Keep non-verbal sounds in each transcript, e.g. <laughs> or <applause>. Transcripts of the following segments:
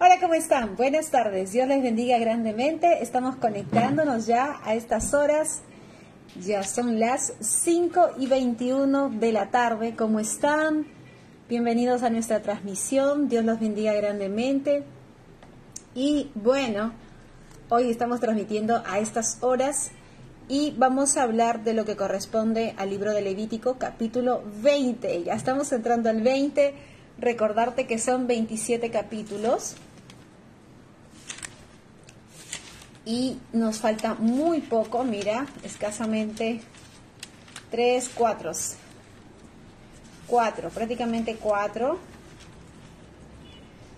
Hola, ¿cómo están? Buenas tardes. Dios les bendiga grandemente. Estamos conectándonos ya a estas horas. Ya son las 5 y 21 de la tarde. ¿Cómo están? Bienvenidos a nuestra transmisión. Dios los bendiga grandemente. Y bueno, hoy estamos transmitiendo a estas horas y vamos a hablar de lo que corresponde al libro de Levítico, capítulo 20. Ya estamos entrando al 20. Recordarte que son 27 capítulos. Y nos falta muy poco, mira, escasamente tres, cuatro, cuatro, prácticamente cuatro,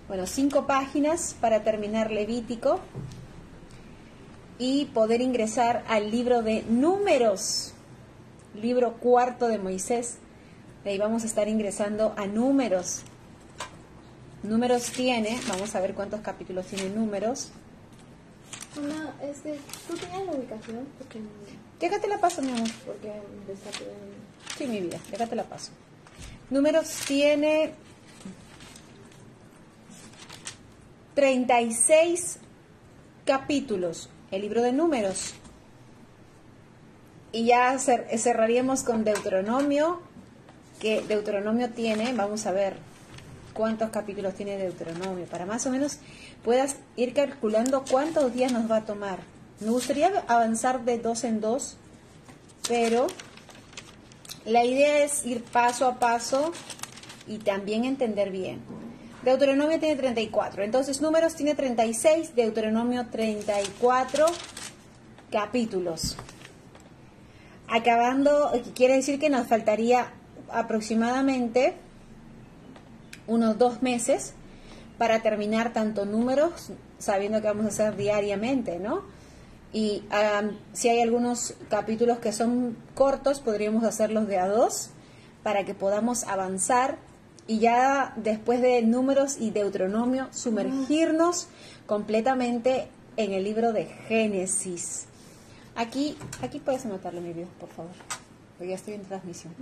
bueno, cinco páginas para terminar Levítico y poder ingresar al libro de números, libro cuarto de Moisés. Ahí vamos a estar ingresando a números. Números tiene, vamos a ver cuántos capítulos tiene números. Una, este, ¿tú tenías la ubicación? Porque, Ya te la paso, mi amor. porque me saqué Sí, mi vida, ya te la paso. Números tiene 36 capítulos, el libro de números. Y ya cer- cerraríamos con Deuteronomio, que Deuteronomio tiene, vamos a ver cuántos capítulos tiene Deuteronomio, para más o menos puedas ir calculando cuántos días nos va a tomar. Me gustaría avanzar de dos en dos, pero la idea es ir paso a paso y también entender bien. Deuteronomio tiene 34, entonces números tiene 36, Deuteronomio 34 capítulos. Acabando, quiere decir que nos faltaría aproximadamente unos dos meses para terminar tanto números, sabiendo que vamos a hacer diariamente, ¿no? Y um, si hay algunos capítulos que son cortos, podríamos hacerlos de a dos para que podamos avanzar y ya después de números y Deuteronomio sumergirnos completamente en el libro de Génesis. Aquí, aquí puedes anotarlo mi vida, por favor, porque ya estoy en transmisión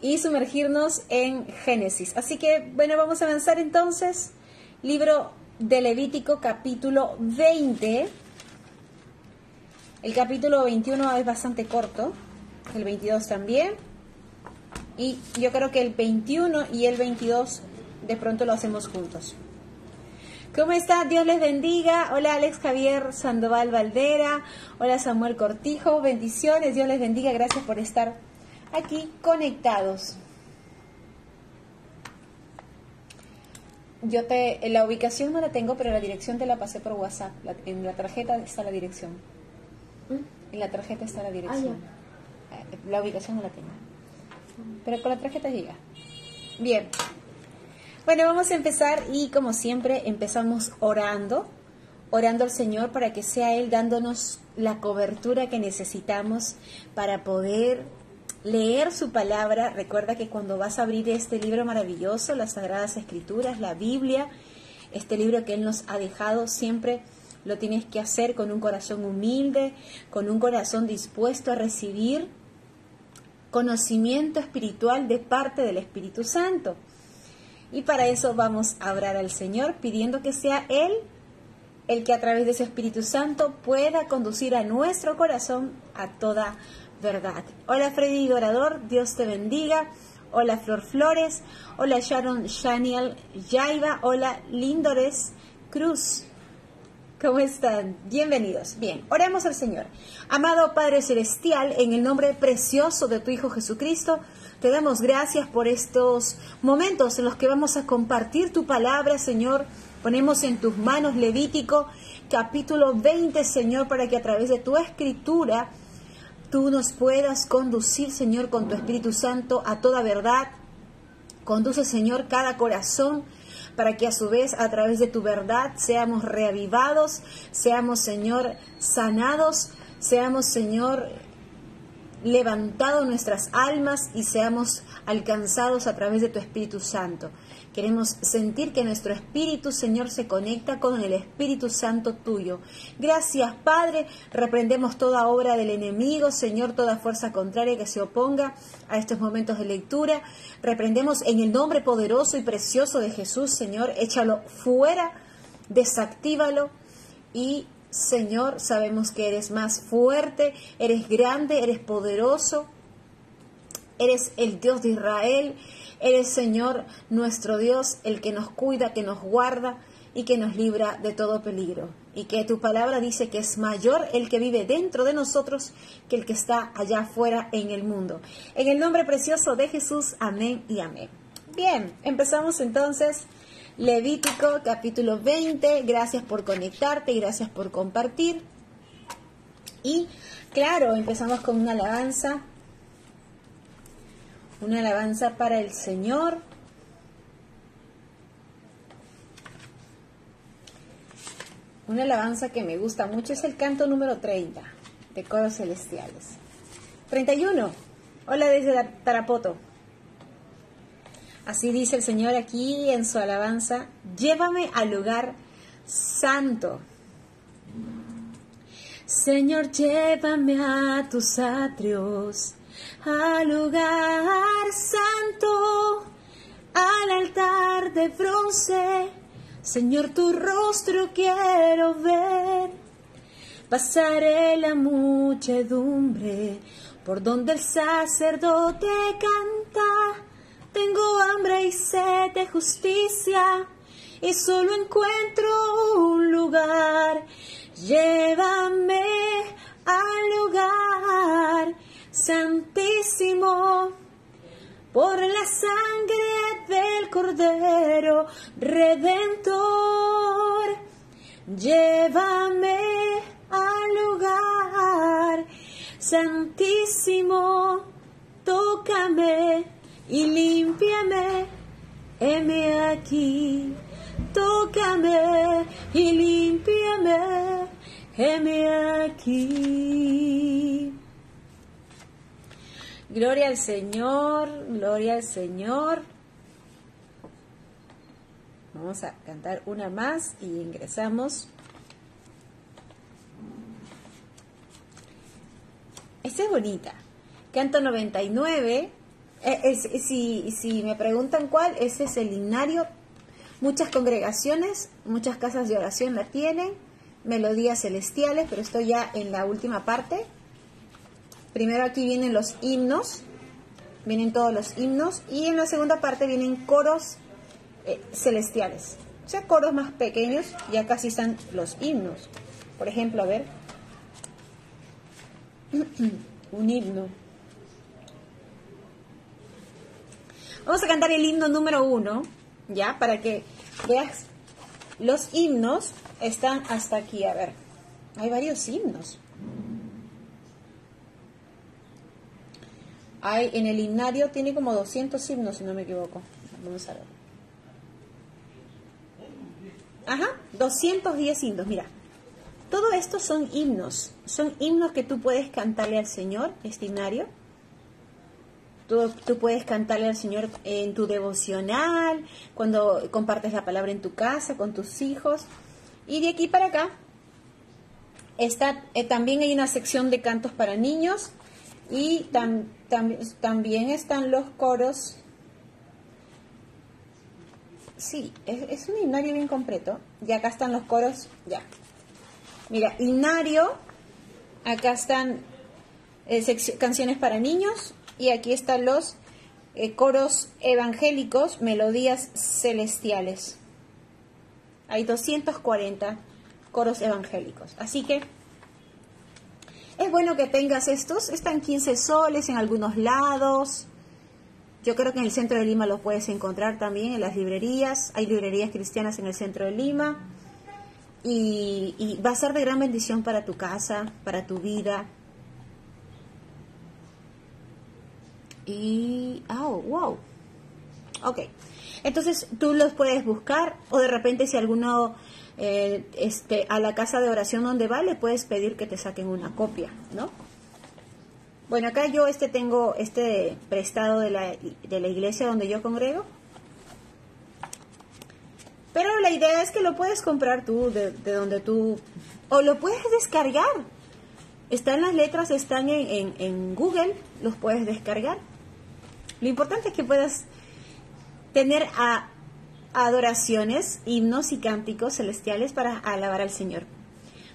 y sumergirnos en Génesis. Así que, bueno, vamos a avanzar entonces. Libro de Levítico capítulo 20. El capítulo 21 es bastante corto, el 22 también. Y yo creo que el 21 y el 22 de pronto lo hacemos juntos. ¿Cómo está? Dios les bendiga. Hola Alex Javier Sandoval Valdera. Hola Samuel Cortijo. Bendiciones. Dios les bendiga. Gracias por estar aquí conectados. Yo te, la ubicación no la tengo, pero la dirección te la pasé por WhatsApp. La- en la tarjeta está la dirección. En la tarjeta está la dirección. Eh, La ubicación no la tengo. Pero con la tarjeta llega. Bien. Bueno, vamos a empezar y como siempre empezamos orando, orando al Señor para que sea Él dándonos la cobertura que necesitamos para poder leer su palabra. Recuerda que cuando vas a abrir este libro maravilloso, las Sagradas Escrituras, la Biblia, este libro que Él nos ha dejado, siempre lo tienes que hacer con un corazón humilde, con un corazón dispuesto a recibir conocimiento espiritual de parte del Espíritu Santo. Y para eso vamos a orar al Señor pidiendo que sea Él el que a través de su Espíritu Santo pueda conducir a nuestro corazón a toda verdad. Hola Freddy Dorador, Dios te bendiga. Hola Flor Flores. Hola Sharon Shaniel Yaiba. Hola Lindores Cruz. ¿Cómo están? Bienvenidos. Bien, oremos al Señor. Amado Padre Celestial, en el nombre precioso de tu Hijo Jesucristo, te damos gracias por estos momentos en los que vamos a compartir tu palabra, Señor. Ponemos en tus manos Levítico capítulo 20, Señor, para que a través de tu escritura tú nos puedas conducir, Señor, con tu Espíritu Santo a toda verdad. Conduce, Señor, cada corazón para que a su vez a través de tu verdad seamos reavivados, seamos, Señor, sanados, seamos, Señor, levantado nuestras almas y seamos alcanzados a través de tu Espíritu Santo. Queremos sentir que nuestro espíritu, Señor, se conecta con el Espíritu Santo tuyo. Gracias, Padre. Reprendemos toda obra del enemigo, Señor, toda fuerza contraria que se oponga a estos momentos de lectura. Reprendemos en el nombre poderoso y precioso de Jesús, Señor. Échalo fuera, desactívalo y Señor, sabemos que eres más fuerte, eres grande, eres poderoso, eres el Dios de Israel, eres Señor nuestro Dios, el que nos cuida, que nos guarda y que nos libra de todo peligro. Y que tu palabra dice que es mayor el que vive dentro de nosotros que el que está allá afuera en el mundo. En el nombre precioso de Jesús, amén y amén. Bien, empezamos entonces Levítico capítulo 20. Gracias por conectarte, gracias por compartir. Y claro, empezamos con una alabanza. Una alabanza para el Señor. Una alabanza que me gusta mucho es el canto número 30 de Coros Celestiales. 31. Hola desde Tarapoto. Así dice el Señor aquí en su alabanza, llévame al lugar santo. Señor, llévame a tus atrios, al lugar santo, al altar de bronce. Señor, tu rostro quiero ver. Pasaré la muchedumbre por donde el sacerdote canta tengo hambre y sed de justicia y solo encuentro un lugar. Llévame al lugar santísimo por la sangre del Cordero Redentor. Llévame al lugar santísimo, tócame y límpiame, heme aquí, tócame y límpiame, heme aquí. Gloria al Señor, gloria al Señor. Vamos a cantar una más y ingresamos. Esta es bonita. Canto 99 eh, si, me preguntan cuál, ese es el himnario. Muchas congregaciones, muchas casas de oración la tienen, melodías celestiales, pero estoy ya en la última parte. Primero aquí vienen los himnos, vienen todos los himnos, y en la segunda parte vienen coros eh, celestiales. O sea, coros más pequeños, ya casi están los himnos. Por ejemplo, a ver, <clears throat> un himno. Vamos a cantar el himno número uno, ¿ya? Para que veas. Los himnos están hasta aquí, a ver. Hay varios himnos. Hay, en el himnario tiene como 200 himnos, si no me equivoco. Vamos a ver. Ajá, 210 himnos, mira. Todo esto son himnos. Son himnos que tú puedes cantarle al Señor, este himnario Tú, puedes cantarle al Señor en tu devocional, cuando compartes la palabra en tu casa, con tus hijos. Y de aquí para acá está, eh, también hay una sección de cantos para niños y también están los coros. Sí, es, un himnario bien completo. Y acá están los coros, ya. Mira, himnario, acá están eh, canciones para niños, y aquí están los eh, coros evangélicos, melodías celestiales. Hay 240 coros evangélicos. Así que es bueno que tengas estos. Están 15 soles en algunos lados. Yo creo que en el centro de Lima los puedes encontrar también en las librerías. Hay librerías cristianas en el centro de Lima. Y, y va a ser de gran bendición para tu casa, para tu vida. Y, oh, wow. Ok. Entonces tú los puedes buscar o de repente si alguno eh, este, a la casa de oración donde va le puedes pedir que te saquen una copia, ¿no? Bueno, acá yo este tengo este prestado de la, de la iglesia donde yo congrego. Pero la idea es que lo puedes comprar tú de, de donde tú... O lo puedes descargar. Están las letras, están en, en, en Google, los puedes descargar. Lo importante es que puedas tener adoraciones, himnos y cánticos celestiales para alabar al Señor.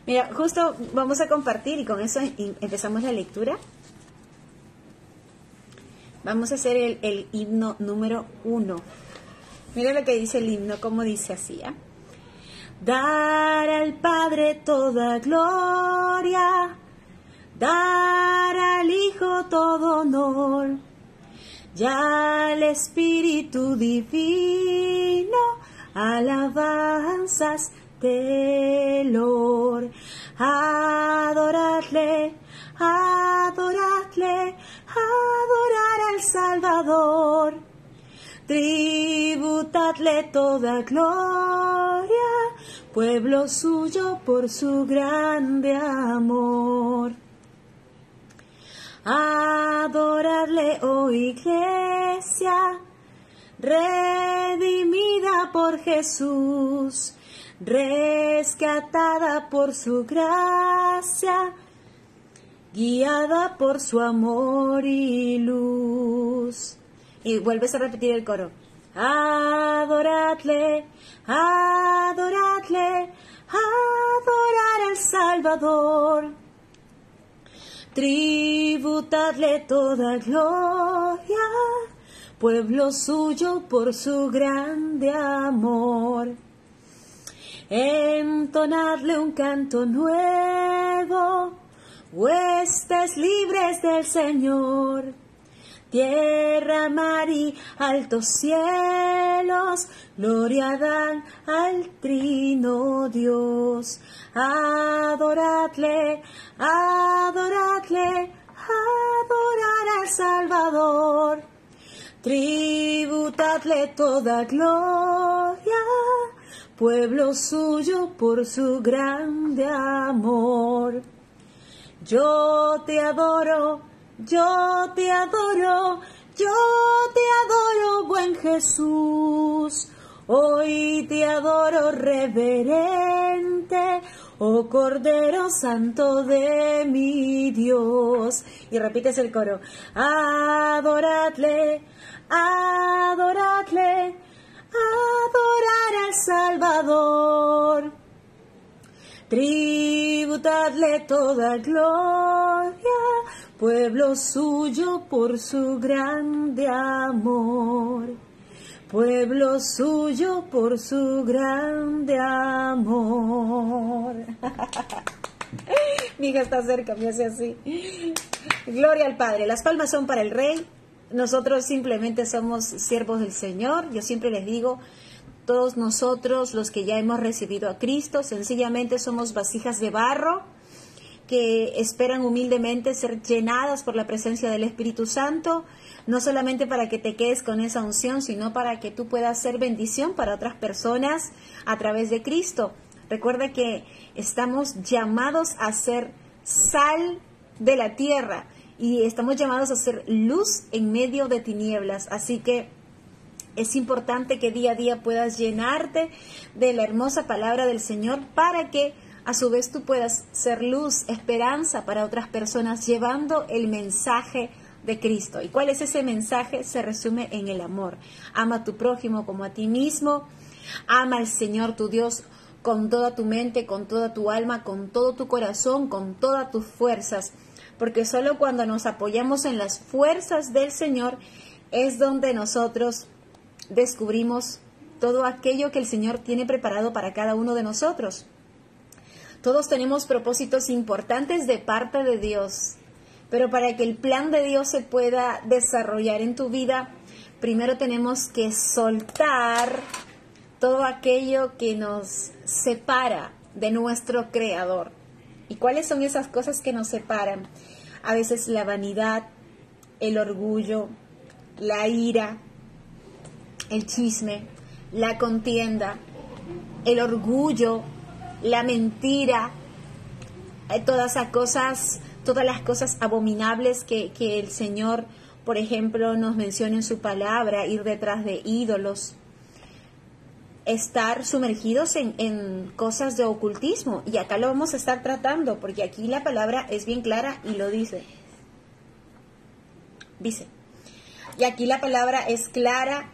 Mira, justo vamos a compartir y con eso empezamos la lectura. Vamos a hacer el, el himno número uno. Mira lo que dice el himno, como dice así. ¿eh? Dar al Padre toda gloria, dar al Hijo todo honor, ya al Espíritu Divino, alabanzas del Lord. Adoradle, adoradle, adorar al Salvador. Tributadle toda gloria, pueblo suyo por su grande amor. Adorarle, oh iglesia, redimida por Jesús, rescatada por su gracia, guiada por su amor y luz. Y vuelves a repetir el coro. Adoradle, adoradle, adorar al Salvador. Tributadle toda gloria, pueblo suyo por su grande amor. Entonadle un canto nuevo, huestes libres del Señor. Tierra, mar y altos cielos, gloria dan al trino Dios. Adoradle, adoradle, adorar al Salvador. Tributadle toda gloria, pueblo suyo por su grande amor. Yo te adoro, yo te adoro, yo te adoro, buen Jesús. Hoy te adoro reverente, oh Cordero Santo de mi Dios. Y repites el coro. Adoradle, adoradle, adorar al Salvador. Tributadle toda gloria, pueblo suyo por su grande amor. Pueblo suyo por su grande amor. <laughs> Mi hija está cerca, me hace así. Gloria al Padre. Las palmas son para el Rey. Nosotros simplemente somos siervos del Señor. Yo siempre les digo, todos nosotros, los que ya hemos recibido a Cristo, sencillamente somos vasijas de barro que esperan humildemente ser llenadas por la presencia del Espíritu Santo, no solamente para que te quedes con esa unción, sino para que tú puedas ser bendición para otras personas a través de Cristo. Recuerda que estamos llamados a ser sal de la tierra y estamos llamados a ser luz en medio de tinieblas. Así que es importante que día a día puedas llenarte de la hermosa palabra del Señor para que a su vez tú puedas ser luz, esperanza para otras personas, llevando el mensaje de Cristo. ¿Y cuál es ese mensaje? Se resume en el amor. Ama a tu prójimo como a ti mismo. Ama al Señor tu Dios con toda tu mente, con toda tu alma, con todo tu corazón, con todas tus fuerzas. Porque solo cuando nos apoyamos en las fuerzas del Señor es donde nosotros descubrimos todo aquello que el Señor tiene preparado para cada uno de nosotros. Todos tenemos propósitos importantes de parte de Dios, pero para que el plan de Dios se pueda desarrollar en tu vida, primero tenemos que soltar todo aquello que nos separa de nuestro Creador. ¿Y cuáles son esas cosas que nos separan? A veces la vanidad, el orgullo, la ira, el chisme, la contienda, el orgullo, la mentira, eh, todas esas cosas todas las cosas abominables que, que el Señor, por ejemplo, nos menciona en su palabra, ir detrás de ídolos, estar sumergidos en, en, cosas de ocultismo. Y acá lo vamos a estar tratando, porque aquí la palabra es bien clara y lo dice. Dice. Y aquí la palabra es clara,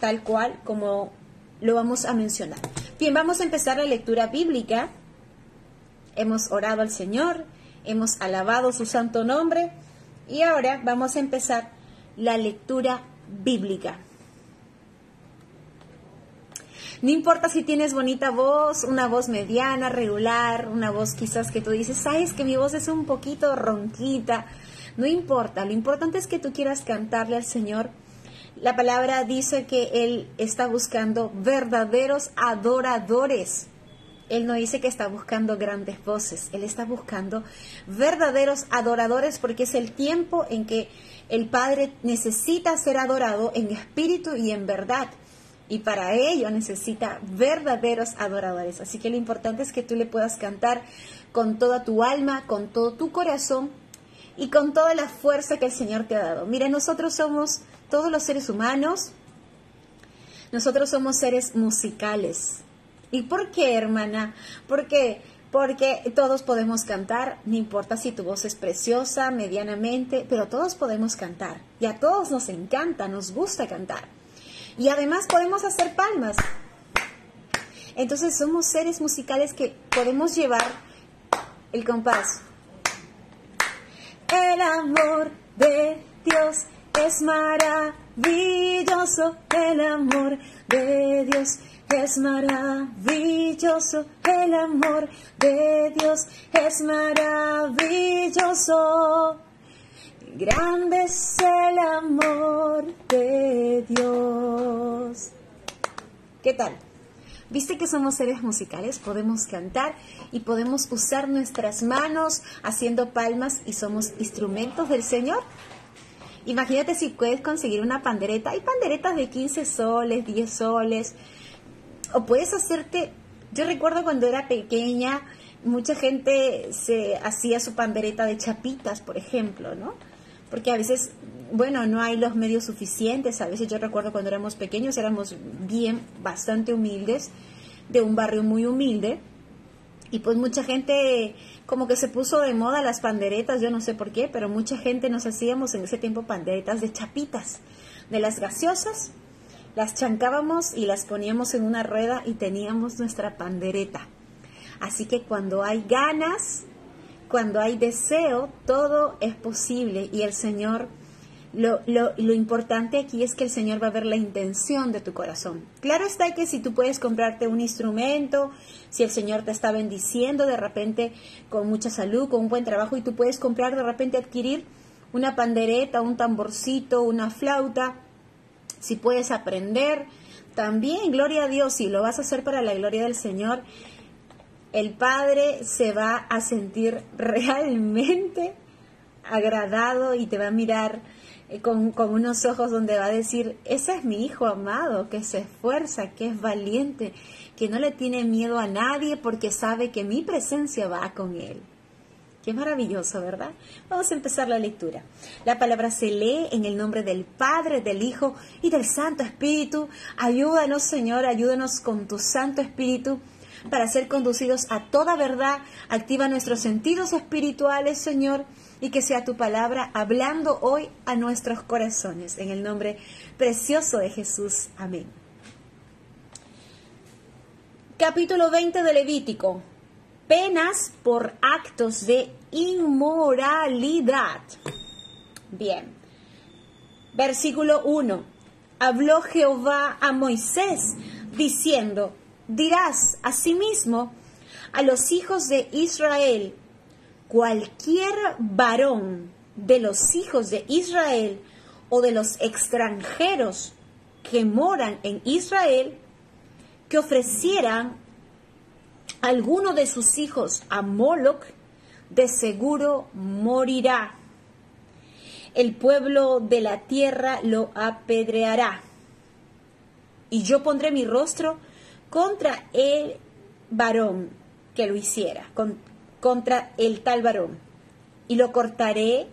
tal cual como lo vamos a mencionar. Bien, vamos a empezar la lectura bíblica. Hemos orado al Señor, hemos alabado su santo nombre y ahora vamos a empezar la lectura bíblica. No importa si tienes bonita voz, una voz mediana, regular, una voz quizás que tú dices, sabes que mi voz es un poquito ronquita. No importa, lo importante es que tú quieras cantarle al Señor. La palabra dice que Él está buscando verdaderos adoradores. Él no dice que está buscando grandes voces, Él está buscando verdaderos adoradores porque es el tiempo en que el Padre necesita ser adorado en espíritu y en verdad. Y para ello necesita verdaderos adoradores. Así que lo importante es que tú le puedas cantar con toda tu alma, con todo tu corazón y con toda la fuerza que el Señor te ha dado. Mira, nosotros somos todos los seres humanos, nosotros somos seres musicales. ¿Y por qué, hermana? Porque porque todos podemos cantar, no importa si tu voz es preciosa, medianamente, pero todos podemos cantar. Y a todos nos encanta, nos gusta cantar. Y además podemos hacer palmas. Entonces somos seres musicales que podemos llevar el compás. El amor de Dios es maravilloso, el amor de Dios es maravilloso, el amor de Dios es maravilloso. Grande es el amor de Dios. ¿Qué tal? ¿Viste que somos seres musicales? Podemos cantar y podemos usar nuestras manos haciendo palmas y somos instrumentos del Señor. Imagínate si puedes conseguir una pandereta. Hay panderetas de 15 soles, 10 soles. O puedes hacerte... Yo recuerdo cuando era pequeña, mucha gente se hacía su pandereta de chapitas, por ejemplo, ¿no? porque a veces, bueno, no hay los medios suficientes, a veces yo recuerdo cuando éramos pequeños éramos bien, bastante humildes, de un barrio muy humilde, y pues mucha gente como que se puso de moda las panderetas, yo no sé por qué, pero mucha gente nos hacíamos en ese tiempo panderetas de chapitas, de las gaseosas, las chancábamos y las poníamos en una rueda y teníamos nuestra pandereta. Así que cuando hay ganas, cuando hay deseo, todo es posible y el Señor, lo, lo, importante aquí es que el Señor va a ver la intención de tu corazón. Claro está que si tú puedes comprarte un instrumento, si el Señor te está bendiciendo de repente con mucha salud, con un buen trabajo y tú puedes comprar de repente adquirir una pandereta, un tamborcito, una flauta, si puedes aprender, también, gloria a Dios, si lo vas a hacer para la gloria del Señor, el padre se va a sentir <laughs> realmente agradado y te va a mirar eh, con, unos ojos donde va a decir, ese es mi hijo amado, que se esfuerza, que es valiente, que no le tiene miedo a nadie porque sabe que mi presencia va con él. Qué maravilloso, ¿verdad? Vamos a empezar la lectura. La palabra se lee en el nombre del Padre, del Hijo y del Santo Espíritu. Ayúdanos, Señor, ayúdanos con tu Santo Espíritu para ser conducidos a toda verdad. Activa nuestros sentidos espirituales, Señor, y que sea tu palabra hablando hoy a nuestros corazones. En el nombre precioso de Jesús. Amén. Capítulo 20 de Levítico. Penas por actos de inmoralidad. Bien. Versículo 1. Habló Jehová a Moisés diciendo, dirás asimismo a los hijos de Israel, cualquier varón de los hijos de Israel o de los extranjeros que moran en Israel, que ofrecieran alguno de sus hijos a Moloch, de seguro morirá. El pueblo de la tierra lo apedreará. Y yo pondré mi rostro contra el varón que lo hiciera, contra el tal varón. y lo cortaré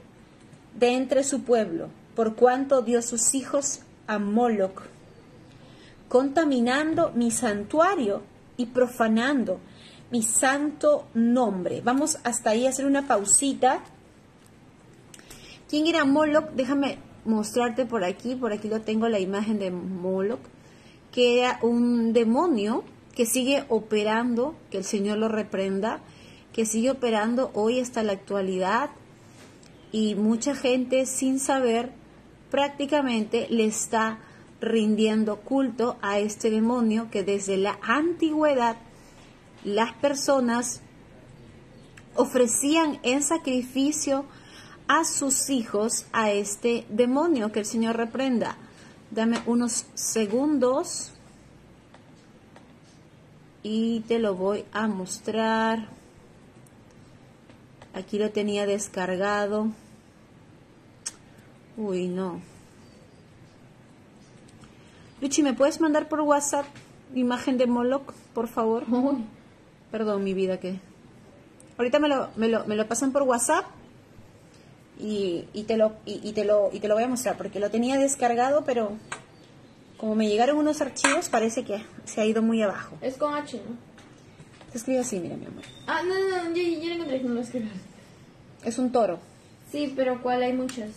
de entre su pueblo, por cuanto dio sus hijos a Moloch, contaminando mi santuario y profanando mi santo nombre. Vamos hasta ahí a hacer una pausita. ¿Quién era Moloch? Déjame mostrarte por aquí, por aquí lo tengo la imagen de Moloch, que era un demonio que sigue operando, que el Señor lo reprenda, que sigue operando hoy hasta la actualidad y mucha gente sin saber prácticamente le está rindiendo culto a este demonio que desde la antigüedad las personas ofrecían en sacrificio a sus hijos a este demonio que el Señor reprenda. Dame unos segundos y te lo voy a mostrar. Aquí lo tenía descargado. Uy, no. Luchi, ¿me puedes mandar por WhatsApp imagen de Moloch, por favor? Perdón, mi vida, que... Ahorita me lo, me lo, me lo pasan por WhatsApp y, y te lo, y, te lo, y te lo voy a mostrar, porque lo tenía descargado, pero como me llegaron unos archivos, parece que se ha ido muy abajo. Es con H, ¿no? Escribe así, mira, mi amor. Ah, no, no, no, yo, yo lo encontré, no lo escribí. Es un toro. Sí, pero ¿cuál hay muchas?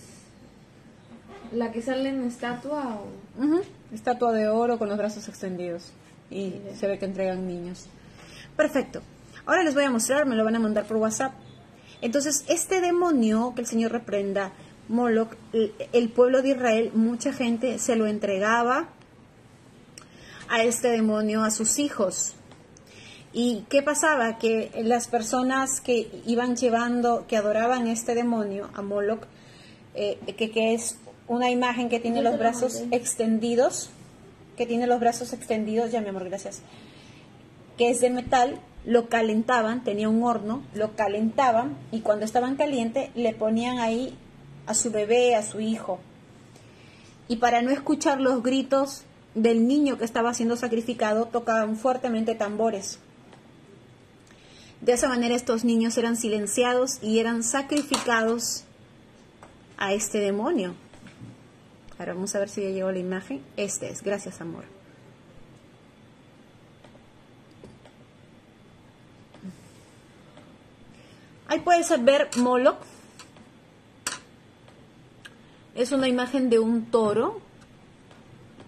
¿La que sale en estatua o...? Estatua de oro con los brazos extendidos. Y se ve que entregan niños. Perfecto. Ahora les voy a mostrar, me lo van a mandar por WhatsApp. Entonces, este demonio que el Señor reprenda, Moloch, el pueblo de Israel, mucha gente se lo entregaba a este demonio, a sus hijos. ¿Y qué pasaba? Que las personas que iban llevando, que adoraban este demonio, a Moloch, eh, que, que es una imagen que tiene los brazos extendidos, que tiene los brazos extendidos, ya mi amor, gracias, que es de metal, lo calentaban, tenía un horno, lo calentaban y cuando estaban caliente le ponían ahí a su bebé, a su hijo. Y para no escuchar los gritos del niño que estaba siendo sacrificado, tocaban fuertemente tambores. De esa manera estos niños eran silenciados y eran sacrificados a este demonio. Ahora vamos a ver si ya llegó la imagen. Este es, gracias amor. Ahí puedes ver Moloch. Es una imagen de un toro,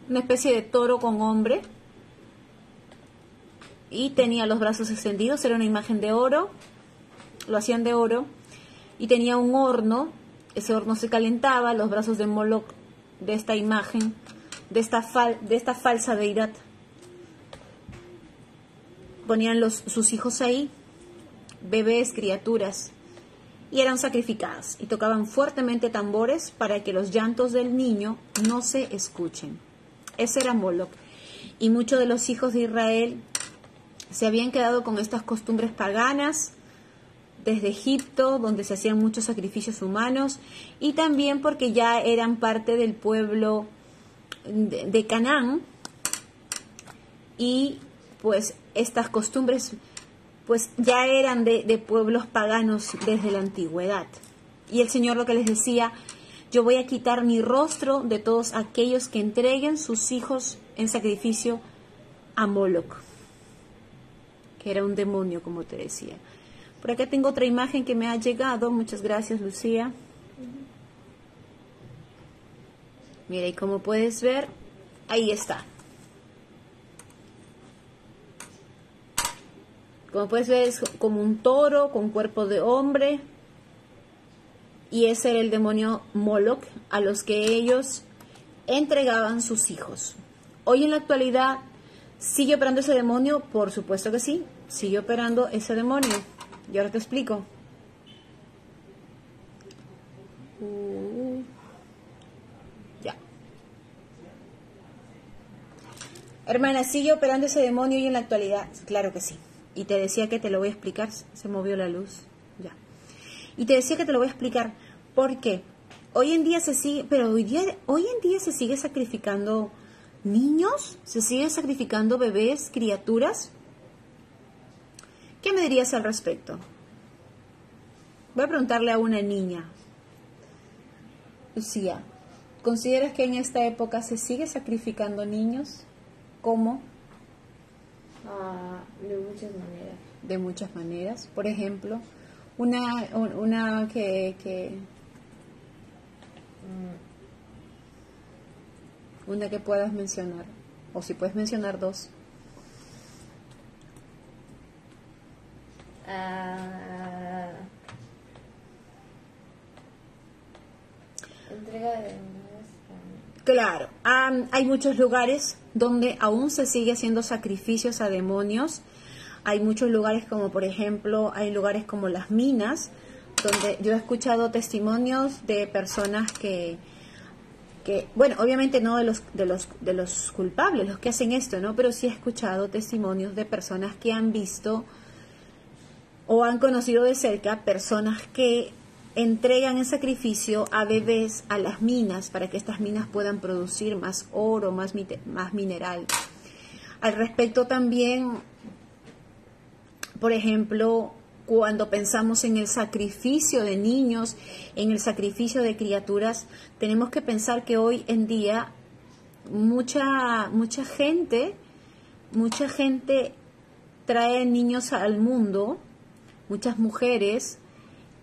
una especie de toro con hombre. Y tenía los brazos extendidos, era una imagen de oro, lo hacían de oro. Y tenía un horno, ese horno se calentaba, los brazos de Moloch de esta imagen, de esta, fal- de esta falsa deidad. Ponían los, sus hijos ahí, bebés, criaturas, y eran sacrificadas y tocaban fuertemente tambores para que los llantos del niño no se escuchen. Ese era Moloch. Y muchos de los hijos de Israel se habían quedado con estas costumbres paganas desde Egipto, donde se hacían muchos sacrificios humanos, y también porque ya eran parte del pueblo de, Canaán, y pues estas costumbres pues ya eran de, de pueblos paganos desde la antigüedad. Y el Señor lo que les decía, yo voy a quitar mi rostro de todos aquellos que entreguen sus hijos en sacrificio a Moloch, era un demonio, como te decía. Por acá tengo otra imagen que me ha llegado. Muchas gracias, Lucía. Mira, y como puedes ver, ahí está. Como puedes ver, es como un toro con cuerpo de hombre. Y ese era el demonio Moloch a los que ellos entregaban sus hijos. Hoy en la actualidad, ¿sigue operando ese demonio? Por supuesto que sí, sigue operando ese demonio. Y ahora te explico. Uh, ya. Hermana, ¿sigue operando ese demonio hoy en la actualidad? Claro que sí. Y te decía que te lo voy a explicar. Se movió la luz. Ya. Y te decía que te lo voy a explicar. ¿Por qué? Hoy en día se sigue, pero hoy, día, hoy en día se sigue sacrificando niños, se sigue sacrificando bebés, criaturas. ¿Qué me dirías al respecto? Voy a preguntarle a una niña. Lucía, ¿consideras que en esta época se sigue sacrificando niños? ¿Cómo? Ah, de muchas maneras. De muchas maneras. Por ejemplo, una, una que... que mm, una que puedas mencionar. O si puedes mencionar dos. Ah, entrega de Claro, hay muchos lugares donde aún se sigue haciendo sacrificios a demonios. Hay muchos lugares como por ejemplo, hay lugares como las minas, donde yo he escuchado testimonios de personas que, que bueno, obviamente no de los, de los, de los culpables, los que hacen esto, ¿no? Pero sí he escuchado testimonios de personas que han visto o han conocido de cerca personas que entregan en sacrificio a bebés a las minas para que estas minas puedan producir más oro, más, mineral. Al respecto también, por ejemplo, cuando pensamos en el sacrificio de niños, en el sacrificio de criaturas, tenemos que pensar que hoy en día mucha, mucha gente, mucha gente trae niños al mundo, muchas mujeres,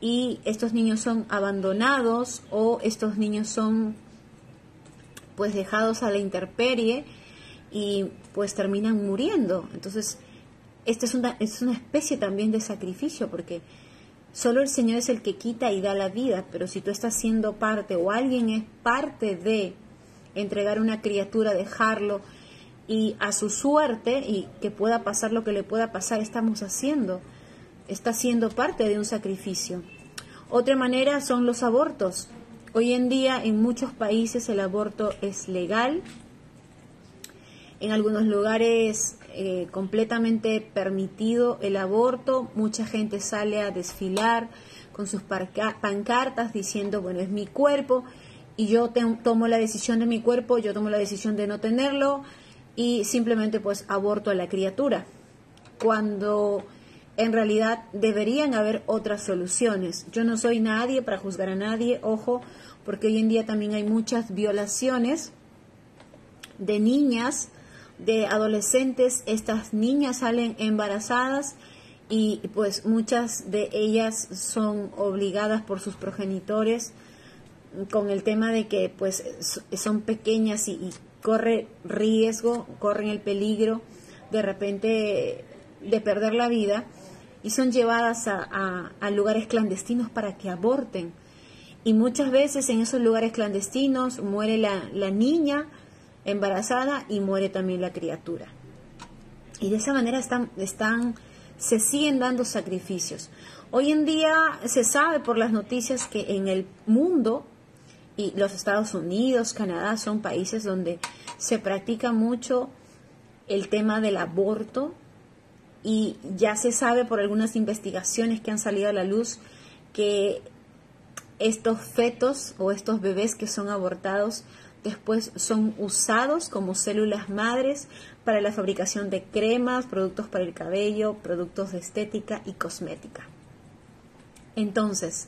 y estos niños son abandonados o estos niños son pues dejados a la intemperie y pues terminan muriendo. Entonces, esta es una, es una especie también de sacrificio porque solo el Señor es el que quita y da la vida, pero si tú estás siendo parte o alguien es parte de entregar una criatura, dejarlo y a su suerte y que pueda pasar lo que le pueda pasar, estamos haciendo está siendo parte de un sacrificio. Otra manera son los abortos. Hoy en día en muchos países el aborto es legal, en algunos lugares eh, completamente permitido el aborto, mucha gente sale a desfilar con sus pancartas diciendo, bueno, es mi cuerpo y yo tomo la decisión de mi cuerpo, yo tomo la decisión de no tenerlo y simplemente pues aborto a la criatura. Cuando en realidad deberían haber otras soluciones. Yo no soy nadie para juzgar a nadie, ojo, porque hoy en día también hay muchas violaciones de niñas, de adolescentes. Estas niñas salen embarazadas y pues muchas de ellas son obligadas por sus progenitores con el tema de que pues son pequeñas y, y corre riesgo, corren el peligro de repente de perder la vida y son llevadas a, lugares clandestinos para que aborten. Y muchas veces en esos lugares clandestinos muere la, niña embarazada y muere también la criatura. Y de esa manera están, se siguen dando sacrificios. Hoy en día se sabe por las noticias que en el mundo, y los Estados Unidos, Canadá, son países donde se practica mucho el tema del aborto y ya se sabe por algunas investigaciones que han salido a la luz que estos fetos o estos bebés que son abortados después son usados como células madres para la fabricación de cremas, productos para el cabello, productos de estética y cosmética. Entonces,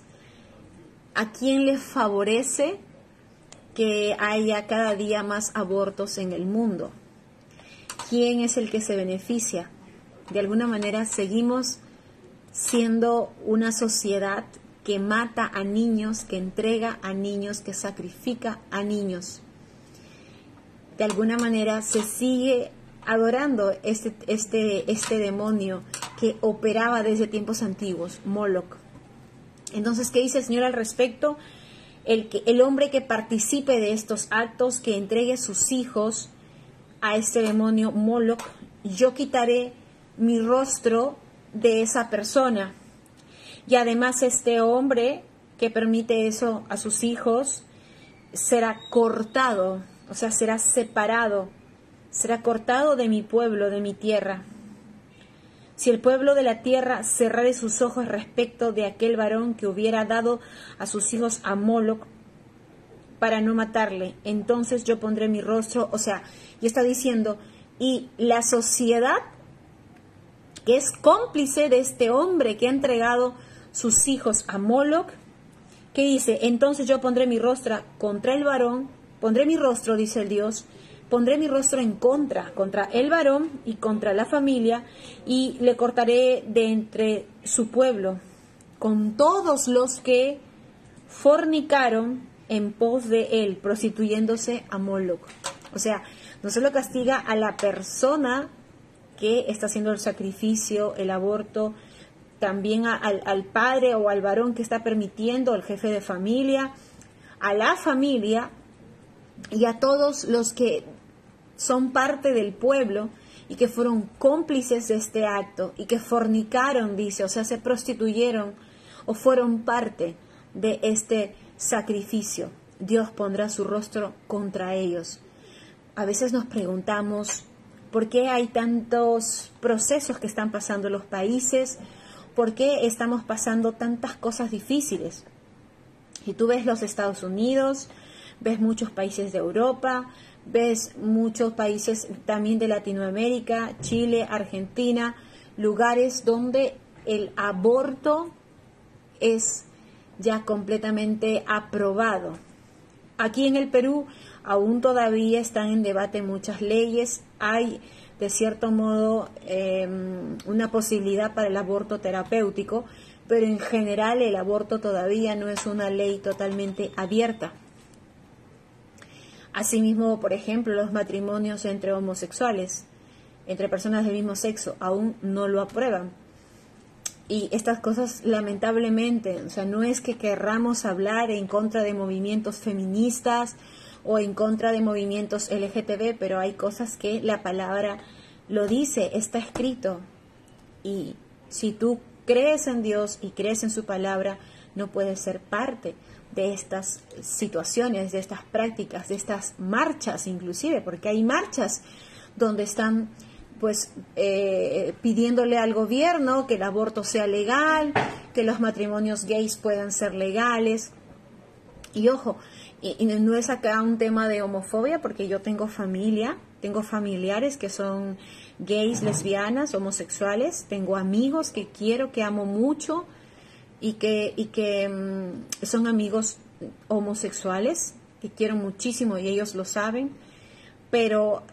¿a quién le favorece que haya cada día más abortos en el mundo? ¿Quién es el que se beneficia? De alguna manera seguimos siendo una sociedad que mata a niños, que entrega a niños, que sacrifica a niños. De alguna manera se sigue adorando este, este, este demonio que operaba desde tiempos antiguos, Moloch. Entonces, ¿qué dice el Señor al respecto? El, que, el hombre que participe de estos actos, que entregue sus hijos a este demonio Moloch, yo quitaré mi rostro de esa persona. Y además este hombre que permite eso a sus hijos será cortado, o sea, será separado, será cortado de mi pueblo, de mi tierra. Si el pueblo de la tierra cerrare sus ojos respecto de aquel varón que hubiera dado a sus hijos a Moloch para no matarle, entonces yo pondré mi rostro, o sea, y está diciendo, y la sociedad que es cómplice de este hombre que ha entregado sus hijos a Moloch, que dice, entonces yo pondré mi rostro contra el varón, pondré mi rostro, dice el Dios, pondré mi rostro en contra, contra el varón y contra la familia, y le cortaré de entre su pueblo, con todos los que fornicaron en pos de él, prostituyéndose a Moloch. O sea, no solo castiga a la persona que está haciendo el sacrificio, el aborto, también al, al, padre o al varón que está permitiendo, el jefe de familia, a la familia y a todos los que son parte del pueblo y que fueron cómplices de este acto y que fornicaron, dice, o sea, se prostituyeron o fueron parte de este sacrificio. Dios pondrá su rostro contra ellos. A veces nos preguntamos por qué hay tantos procesos que están pasando los países, por qué estamos pasando tantas cosas difíciles. Y tú ves los Estados Unidos, ves muchos países de Europa, ves muchos países también de Latinoamérica, Chile, Argentina, lugares donde el aborto es ya completamente aprobado. Aquí en el Perú aún todavía están en debate muchas leyes, hay de cierto modo em, una posibilidad para el aborto terapéutico, pero en general el aborto todavía no es una ley totalmente abierta. Asimismo, por ejemplo, los matrimonios entre homosexuales, entre personas del mismo sexo, aún no lo aprueban. Y estas cosas, lamentablemente, o sea, no es que querramos hablar en contra de movimientos feministas o en contra de movimientos LGTB, pero hay cosas que la palabra lo dice, está escrito. Y si tú crees en Dios y crees en su palabra, no puedes ser parte de estas situaciones, de estas prácticas, de estas marchas inclusive, porque hay marchas donde están pues eh, pidiéndole al gobierno que el aborto sea legal, que los matrimonios gays puedan ser legales. Y ojo, y, no es acá un tema de homofobia, porque yo tengo familia, tengo familiares que son gays, lesbianas, homosexuales, tengo amigos que quiero, que amo mucho, y que, y que mm, son amigos homosexuales que quiero muchísimo y ellos lo saben, pero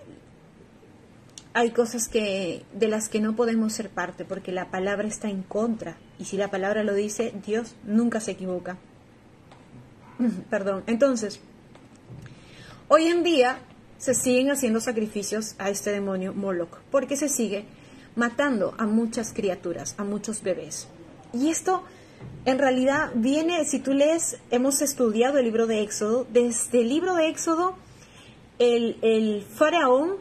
hay cosas que de las que no podemos ser parte porque la palabra está en contra y si la palabra lo dice, Dios nunca se equivoca. Perdón. Entonces, hoy en día se siguen haciendo sacrificios a este demonio Moloch porque se sigue matando a muchas criaturas, a muchos bebés. Y esto en realidad viene, si tú lees, hemos estudiado el libro de Éxodo, desde el libro de Éxodo, el, faraón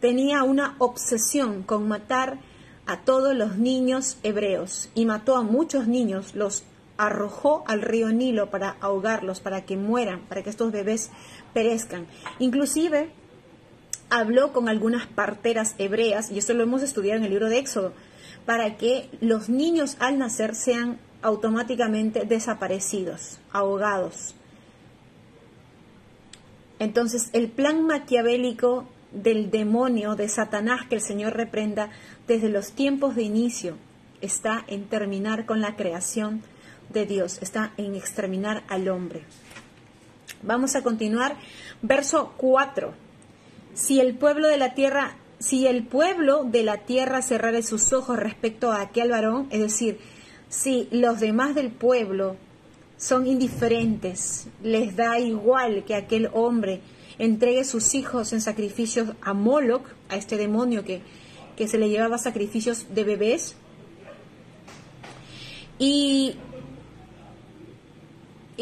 tenía una obsesión con matar a todos los niños hebreos y mató a muchos niños, los arrojó al río Nilo para ahogarlos, para que mueran, para que estos bebés perezcan. Inclusive habló con algunas parteras hebreas, y esto lo hemos estudiado en el libro de Éxodo, para que los niños al nacer sean automáticamente desaparecidos, ahogados. Entonces, el plan maquiavélico del demonio, de Satanás, que el Señor reprenda desde los tiempos de inicio, está en terminar con la creación de Dios, está en exterminar al hombre. Vamos a continuar. Verso 4. Si el pueblo de la tierra, si el pueblo de la tierra cerrare sus ojos respecto a aquel varón, es decir, si los demás del pueblo son indiferentes, les da igual que aquel hombre entregue sus hijos en sacrificios a Moloch, a este demonio que, que se le llevaba sacrificios de bebés, y,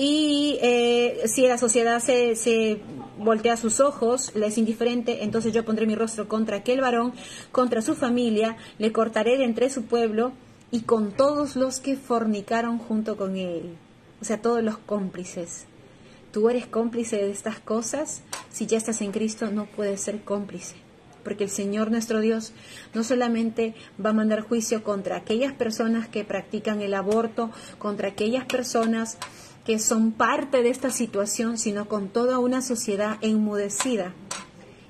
y eh, si la sociedad se, se voltea sus ojos, le es indiferente, entonces yo pondré mi rostro contra aquel varón, contra su familia, le cortaré de entre su pueblo, y con todos los que fornicaron junto con él, o sea, todos los cómplices. Tú eres cómplice de estas cosas, si ya estás en Cristo no puedes ser cómplice, porque el Señor nuestro Dios no solamente va a mandar juicio contra aquellas personas que practican el aborto, contra aquellas personas que son parte de esta situación, sino con toda una sociedad enmudecida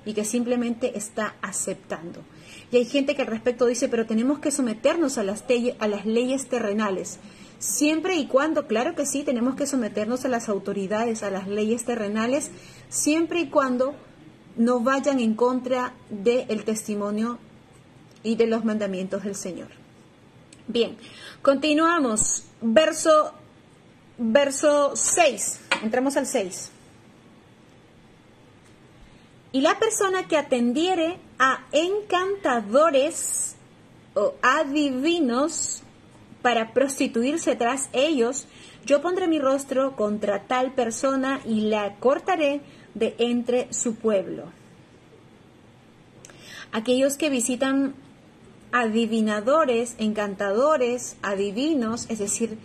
y que simplemente está aceptando. Y hay gente que al respecto dice, pero tenemos que someternos a las, a las leyes terrenales. siempre y cuando, claro que sí, tenemos que someternos a las autoridades, a las leyes terrenales, siempre y cuando no vayan en contra del testimonio y de los mandamientos del Señor. Bien, continuamos. Verso, verso 6. Entramos al 6. Y la persona que atendiere a encantadores o adivinos para prostituirse tras ellos, yo pondré mi rostro contra tal persona y la cortaré de entre su pueblo. Aquellos que visitan adivinadores, encantadores, adivinos, es decir,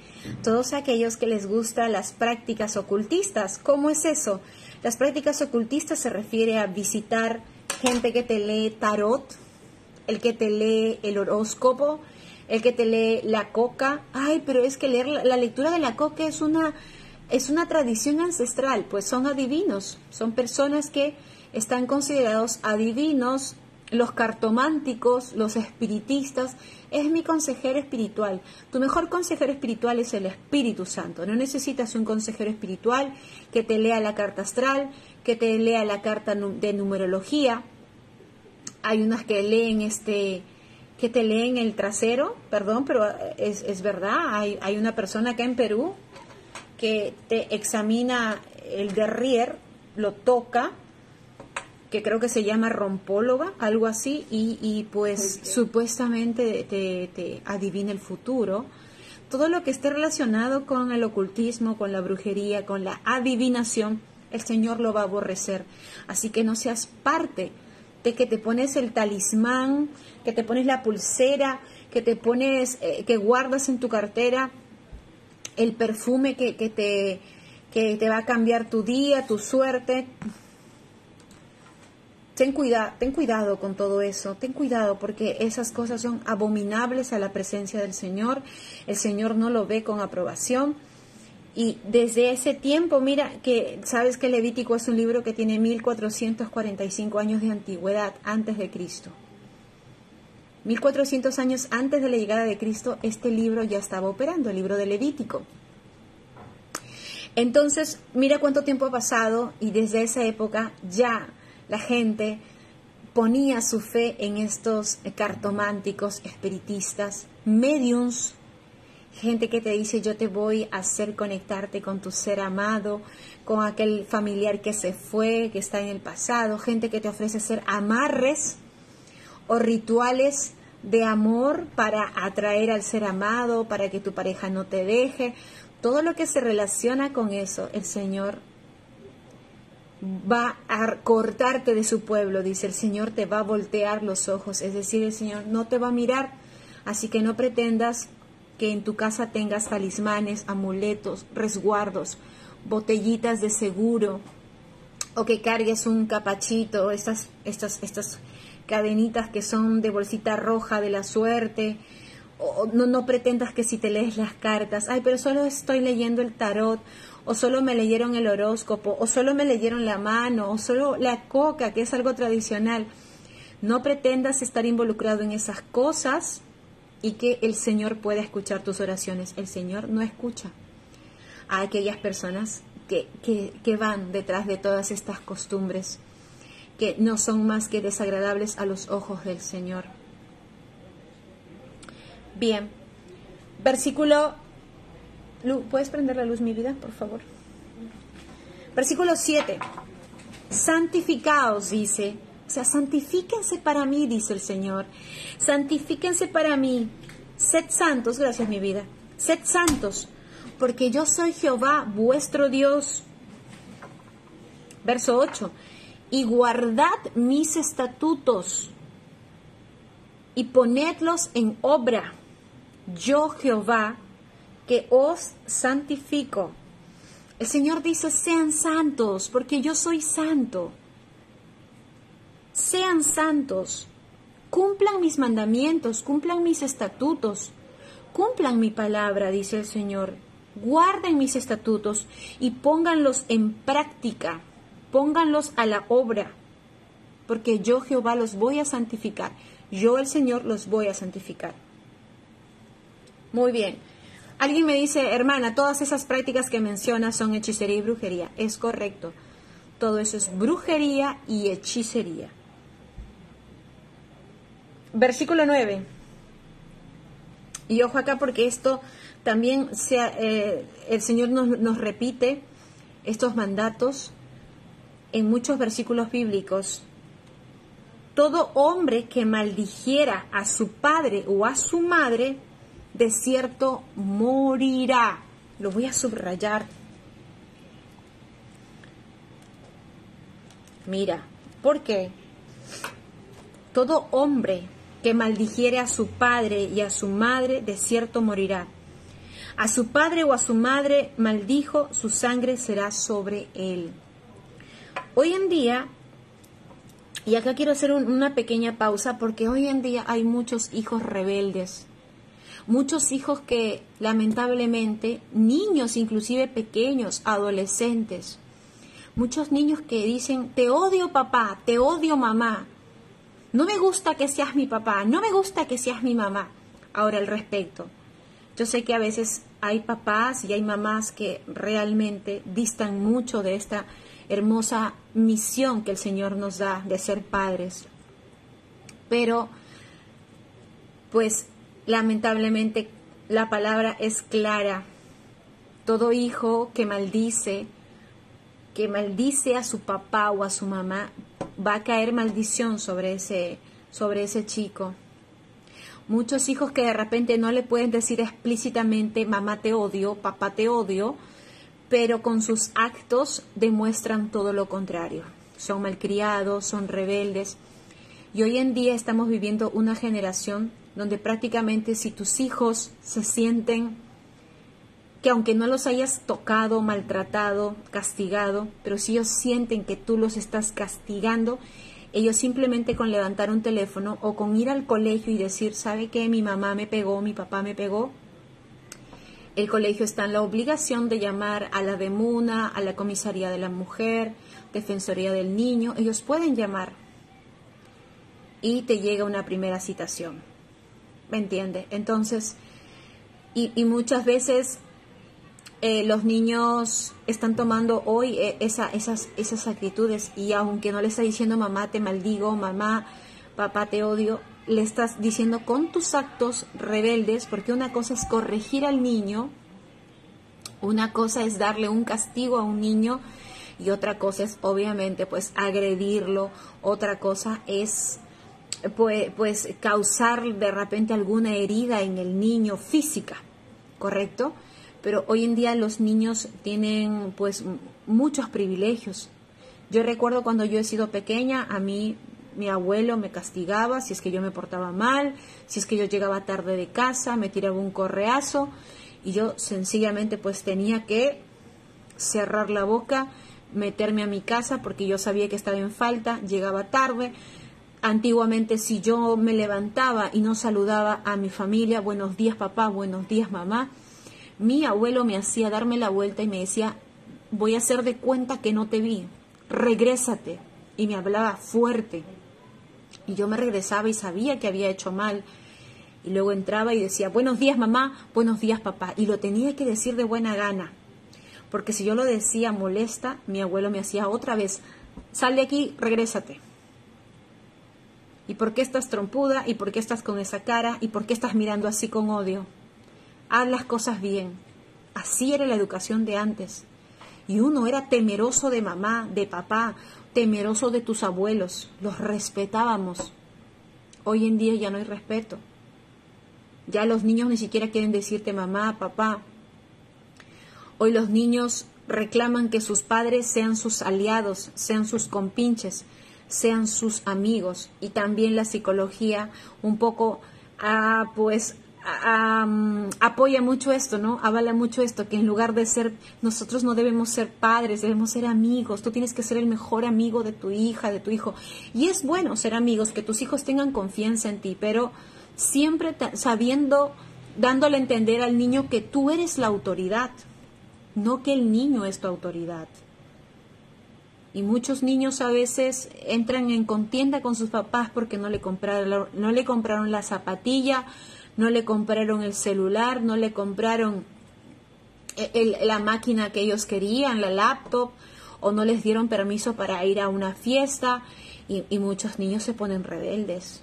todos aquellos que les gustan las prácticas ocultistas. ¿Cómo es eso? Las prácticas ocultistas se refiere a visitar gente que te lee tarot, el que te lee el horóscopo, el que te lee la coca. Ay, pero es que leer la, lectura de la coca es una es una tradición ancestral, pues son adivinos, son personas que están considerados adivinos, los cartománticos, los espiritistas, es mi consejero espiritual. Tu mejor consejero espiritual es el Espíritu Santo. No necesitas un consejero espiritual que te lea la carta astral, que te lea la carta de numerología. Hay unas que leen este que te leen el trasero, perdón, pero es, es verdad, hay, hay una persona acá en Perú que te examina el derrier, lo toca, que creo que se llama rompóloga, algo así, y, pues supuestamente te, te, adivina el futuro. Todo lo que esté relacionado con el ocultismo, con la brujería, con la adivinación, el Señor lo va a aborrecer. Así que no seas parte de que te pones el talismán, que te pones la pulsera, que te pones, eh, que guardas en tu cartera el perfume que, que, te, que te va a cambiar tu día, tu suerte. Ten, cuidado, ten cuidado con todo eso, ten cuidado porque esas cosas son abominables a la presencia del Señor. El Señor no lo ve con aprobación. Y desde ese tiempo, mira que sabes que Levítico es un libro que tiene 1445 años de antigüedad antes de Cristo. 1400 años antes de la llegada de Cristo, este libro ya estaba operando, el libro de Levítico. Entonces, mira cuánto tiempo ha pasado y desde esa época ya la gente ponía su fe en estos cartománticos, espiritistas, mediums, gente que te dice yo te voy a hacer conectarte con tu ser amado, con aquel familiar que se fue, que está en el pasado, gente que te ofrece hacer amarres o rituales de amor para atraer al ser amado, para que tu pareja no te deje. Todo lo que se relaciona con eso, el Señor va a cortarte de su pueblo, dice el Señor, te va a voltear los ojos, es decir, el Señor no te va a mirar, así que no pretendas que en tu casa tengas talismanes, amuletos, resguardos, botellitas de seguro, o que cargues un capachito, estas, estas, estas cadenitas que son de bolsita roja de la suerte, o no, no pretendas que si te lees las cartas, ay, pero solo estoy leyendo el tarot, o solo me leyeron el horóscopo, o solo me leyeron la mano, o solo la coca, que es algo tradicional. No pretendas estar involucrado en esas cosas y que el Señor pueda escuchar tus oraciones. El Señor no escucha a aquellas personas que, que, van detrás de todas estas costumbres que no son más que desagradables a los ojos del Señor. Bien, versículo... ¿Puedes prender la luz, mi vida, por favor? Versículo 7. Santificaos, dice. O sea, santifíquense para mí, dice el Señor. Santifíquense para mí. Sed santos, gracias mi vida. Sed santos, porque yo soy Jehová, vuestro Dios. Verso 8 y guardad mis estatutos y ponedlos en obra. Yo Jehová, que os santifico. El Señor dice, sean santos, porque yo soy santo. Sean santos, cumplan mis mandamientos, cumplan mis estatutos, cumplan mi palabra, dice el Señor. Guarden mis estatutos y pónganlos en práctica pónganlos a la obra, porque yo Jehová los voy a santificar, yo el Señor los voy a santificar. Muy bien, Alguien me dice, hermana, todas esas prácticas que mencionas son hechicería y brujería. Es correcto. Todo eso es brujería y hechicería. Versículo 9. Y ojo acá porque esto también sea, eh, el Señor nos, nos repite estos mandatos en muchos versículos bíblicos. Todo hombre que maldijera a su padre o a su madre, de cierto morirá. Lo voy a subrayar. Mira, ¿por qué? Todo hombre que maldijere a su padre y a su madre, de cierto morirá. A su padre o a su madre maldijo, su sangre será sobre él. Hoy en día, y acá quiero hacer una pequeña pausa, porque hoy en día hay muchos hijos rebeldes, muchos hijos que lamentablemente, niños inclusive pequeños, adolescentes, muchos niños que dicen, te odio papá, te odio mamá, no me gusta que seas mi papá, no me gusta que seas mi mamá. Ahora al respecto, yo sé que a veces hay papás y hay mamás que realmente distan mucho de esta hermosa misión que el Señor nos da de ser padres. Pero, pues lamentablemente la palabra es clara. Todo hijo que maldice, que maldice a su papá o a su mamá, va a caer maldición sobre ese, sobre ese chico. Muchos hijos que de repente no le pueden decir explícitamente mamá te odio, papá te odio, pero con sus actos demuestran todo lo contrario. Son malcriados, son rebeldes. Y hoy en día estamos viviendo una generación donde prácticamente si tus hijos se sienten que aunque no los hayas tocado, maltratado, castigado, pero si ellos sienten que tú los estás castigando, ellos simplemente con levantar un teléfono o con ir al colegio y decir, ¿sabe qué? Mi mamá me pegó, mi papá me pegó. El colegio está en la obligación de llamar a la DEMUNA, a la Comisaría de la Mujer, Defensoría del Niño. Ellos pueden llamar y te llega una primera citación. ¿Me entiende? Entonces, y, muchas veces eh, los niños están tomando hoy eh, esa, esas, esas actitudes y aunque no le está diciendo mamá te maldigo, mamá, papá te odio, le estás diciendo con tus actos rebeldes, porque una cosa es corregir al niño, una cosa es darle un castigo a un niño y otra cosa es obviamente pues agredirlo, otra cosa es pues, causar de repente alguna herida en el niño física, ¿correcto? Pero hoy en día los niños tienen pues muchos privilegios. Yo recuerdo cuando yo he sido pequeña, a mí mi abuelo me castigaba si es que yo me portaba mal, si es que yo llegaba tarde de casa, me tiraba un correazo y yo sencillamente pues tenía que cerrar la boca, meterme a mi casa porque yo sabía que estaba en falta, llegaba tarde, Antiguamente si yo me levantaba y no saludaba a mi familia, buenos días papá, buenos días mamá, mi abuelo me hacía darme la vuelta y me decía, voy a hacer de cuenta que no te vi, regrésate. Y me hablaba fuerte. Y yo me regresaba y sabía que había hecho mal. Y luego entraba y decía, buenos días mamá, buenos días papá. Y lo tenía que decir de buena gana. Porque si yo lo decía molesta, mi abuelo me hacía otra vez, sal de aquí, regrésate. ¿Y por qué estás trompuda? ¿Y por qué estás con esa cara? ¿Y por qué estás mirando así con odio? Haz las cosas bien. Así era la educación de antes. Y uno era temeroso de mamá, de papá, temeroso de tus abuelos. Los respetábamos. Hoy en día ya no hay respeto. Ya los niños ni siquiera quieren decirte mamá, papá. Hoy los niños reclaman que sus padres sean sus aliados, sean sus compinches, sean sus amigos y también la psicología un poco ah, pues apoya mucho esto, ¿no? Avala mucho esto, que en lugar de ser, nosotros no debemos ser padres, debemos ser amigos, tú tienes que ser el mejor amigo de tu hija, de tu hijo. Y es bueno ser amigos, que tus hijos tengan confianza en ti, pero siempre sabiendo, dándole a entender al niño que tú eres la autoridad, no que el niño es tu autoridad. Y muchos niños a veces entran en contienda con sus papás porque no le compraron, no le compraron la zapatilla, no le compraron el celular, no le compraron eh, la máquina que ellos querían, la laptop, o no les dieron permiso para ir a una fiesta, y, muchos niños se ponen rebeldes.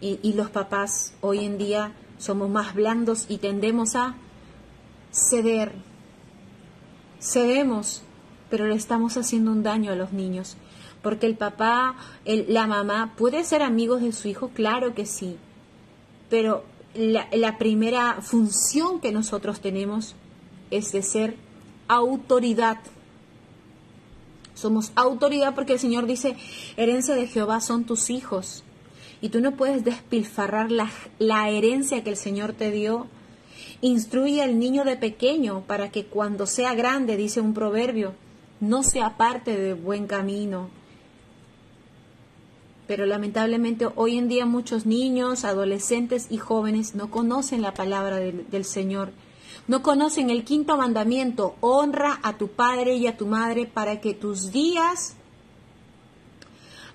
Y, y los papás hoy en día somos más blandos y tendemos a ceder. Cedemos, pero le estamos haciendo un daño a los niños. Porque el papá, la mamá, puede ser amigos de su hijo, claro que sí. Pero la, la primera función que nosotros tenemos es de ser autoridad. Somos autoridad porque el Señor dice, herencia de Jehová son tus hijos. Y tú no puedes despilfarrar la, la herencia que el Señor te dio. Instruye al niño de pequeño para que cuando sea grande, dice un proverbio, no se aparte de buen camino. Pero lamentablemente hoy en día muchos niños, adolescentes y jóvenes no conocen la palabra del, del Señor. No conocen el quinto mandamiento, honra a tu padre y a tu madre para que tus días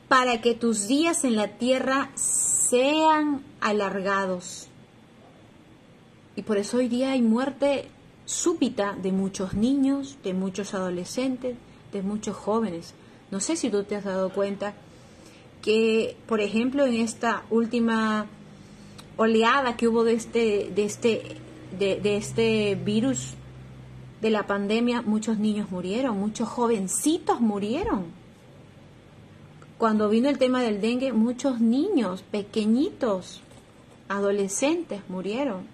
para que tus días en la tierra sean alargados. Y por eso hoy día hay muerte súbita de muchos niños, de muchos adolescentes, de muchos jóvenes. No sé si tú te has dado cuenta que, por ejemplo, en esta última oleada que hubo de este, de este, de, de este virus de la pandemia, muchos niños murieron, muchos jovencitos murieron. Cuando vino el tema del dengue, muchos niños pequeñitos, adolescentes murieron.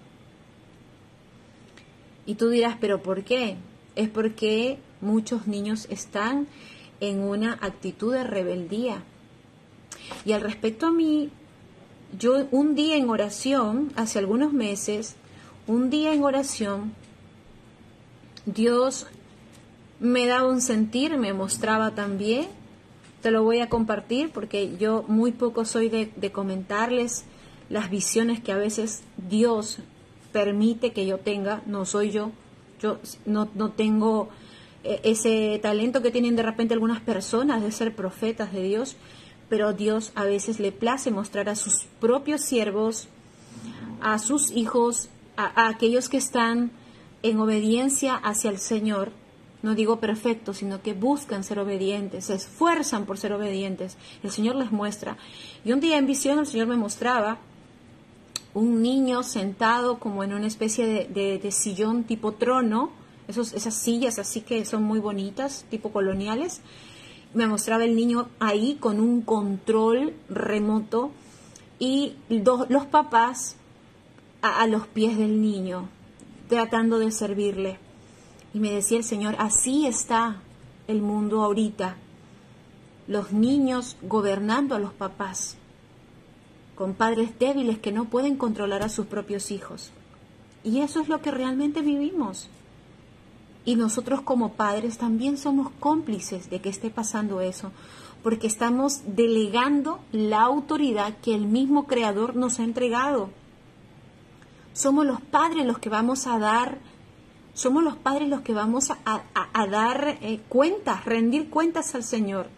Y tú dirás, pero ¿por qué? Es porque muchos niños están en una actitud de rebeldía. Y al respecto a mí, yo un día en oración, hace algunos meses, un día en oración, Dios me daba un sentir, me mostraba también, te lo voy a compartir porque yo muy poco soy de, de comentarles las visiones que a veces Dios permite que yo tenga, no soy yo, yo no, no tengo eh, ese talento que tienen de repente algunas personas de ser profetas de Dios, pero Dios a veces le place mostrar a sus propios siervos, a sus hijos, a, aquellos que están en obediencia hacia el Señor, no digo perfectos, sino que buscan ser obedientes, se esfuerzan por ser obedientes. El Señor les muestra. Y un día en visión el Señor me mostraba un niño sentado como en una especie de, sillón tipo trono, esos, esas sillas así que son muy bonitas, tipo coloniales. Me mostraba el niño ahí con un control remoto y los papás a, a los pies del niño, tratando de servirle. Y me decía el Señor, así está el mundo ahorita. Los niños gobernando a los papás con padres débiles que no pueden controlar a sus propios hijos. Y eso es lo que realmente vivimos. Y nosotros como padres también somos cómplices de que esté pasando eso, porque estamos delegando la autoridad que el mismo Creador nos ha entregado. Somos los padres los que vamos a dar, somos los padres los que vamos a, dar eh, cuentas, rendir cuentas al Señor.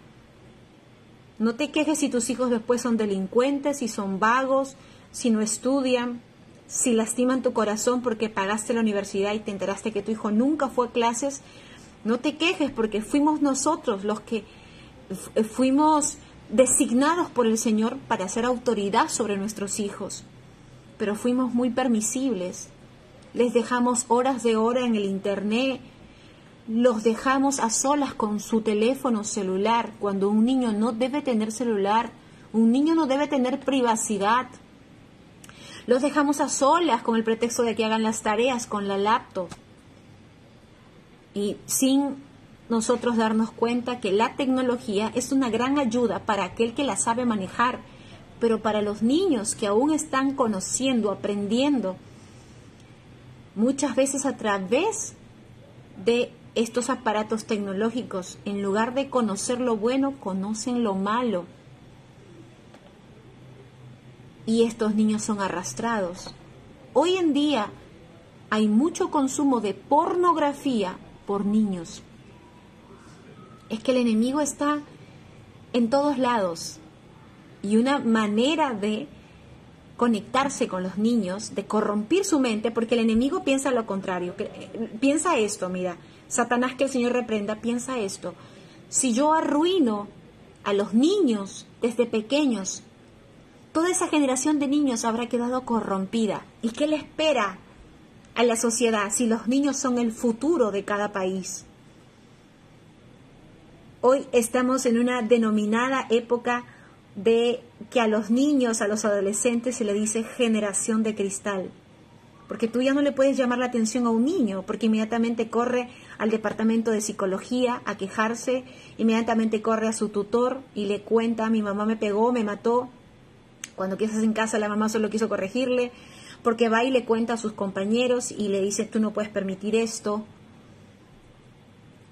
No te quejes si tus hijos después son delincuentes, si son vagos, si no estudian, si lastiman tu corazón porque pagaste la universidad y te enteraste que tu hijo nunca fue a clases. No te quejes porque fuimos nosotros los que fuimos designados por el Señor para hacer autoridad sobre nuestros hijos. Pero fuimos muy permisibles. Les dejamos horas de hora en el Internet, los dejamos a solas con su teléfono celular, cuando un niño no debe tener celular, un niño no debe tener privacidad. Los dejamos a solas con el pretexto de que hagan las tareas con la laptop. Y sin nosotros darnos cuenta que la tecnología es una gran ayuda para aquel que la sabe manejar, pero para los niños que aún están conociendo, aprendiendo, muchas veces a través de estos aparatos tecnológicos, en lugar de conocer lo bueno, conocen lo malo. Y estos niños son arrastrados. Hoy en día hay mucho consumo de pornografía por niños. Es que el enemigo está en todos lados. Y una manera de conectarse con los niños, de corrompir su mente, porque el enemigo piensa lo contrario. Eh, piensa esto, mira, Satanás que el Señor reprenda, piensa esto. Si yo arruino a los niños desde pequeños, toda esa generación de niños habrá quedado corrompida. ¿Y qué le espera a la sociedad si los niños son el futuro de cada país? Hoy estamos en una denominada época de que a los niños, a los adolescentes se le dice generación de cristal. Porque tú ya no le puedes llamar la atención a un niño, porque inmediatamente corre al departamento de psicología a quejarse, inmediatamente corre a su tutor y le cuenta, mi mamá me pegó, me mató. Cuando quieres en casa la mamá solo quiso corregirle, porque va y le cuenta a sus compañeros y le dice, tú no puedes permitir esto.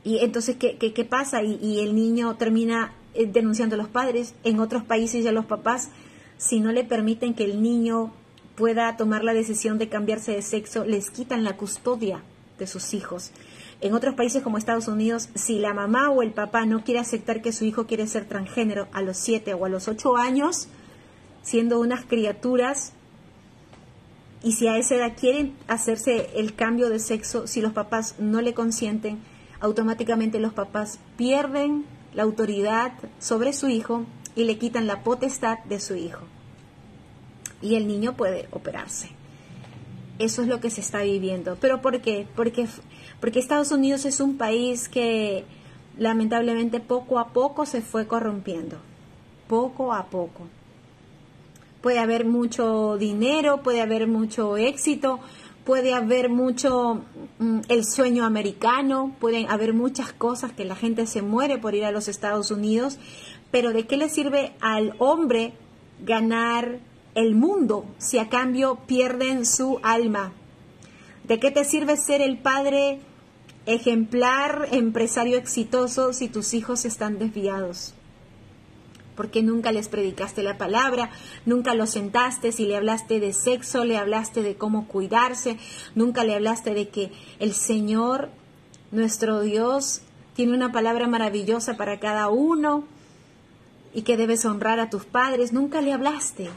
Y entonces, ¿qué, qué, pasa? y el niño termina eh, denunciando a los padres. En otros países ya los papás, si no le permiten que el niño pueda tomar la decisión de cambiarse de sexo, les quitan la custodia de sus hijos. En otros países como Estados Unidos, si la mamá o el papá no quiere aceptar que su hijo quiere ser transgénero a los 7 o a los 8 años, siendo unas criaturas, y si a esa edad quieren hacerse el cambio de sexo, si los papás no le consienten, automáticamente los papás pierden la autoridad sobre su hijo y le quitan la potestad de su hijo. Y el niño puede operarse. Eso es lo que se está viviendo. ¿Pero por qué? Porque, porque Estados Unidos es un país que lamentablemente poco a poco se fue corrompiendo. Poco a poco. Puede haber mucho dinero, puede haber mucho éxito, puede haber mucho mm, el sueño americano, pueden haber muchas cosas que la gente se muere por ir a los Estados Unidos, pero ¿de qué le sirve al hombre ganar el mundo si a cambio pierden su alma? ¿De qué te sirve ser el padre ejemplar, empresario exitoso si tus hijos están desviados? porque nunca les predicaste la palabra, nunca los sentaste y le hablaste de sexo, le hablaste de cómo cuidarse, nunca le hablaste de que el Señor, nuestro Dios, tiene una palabra maravillosa para cada uno y que debes honrar a tus padres, nunca le hablaste,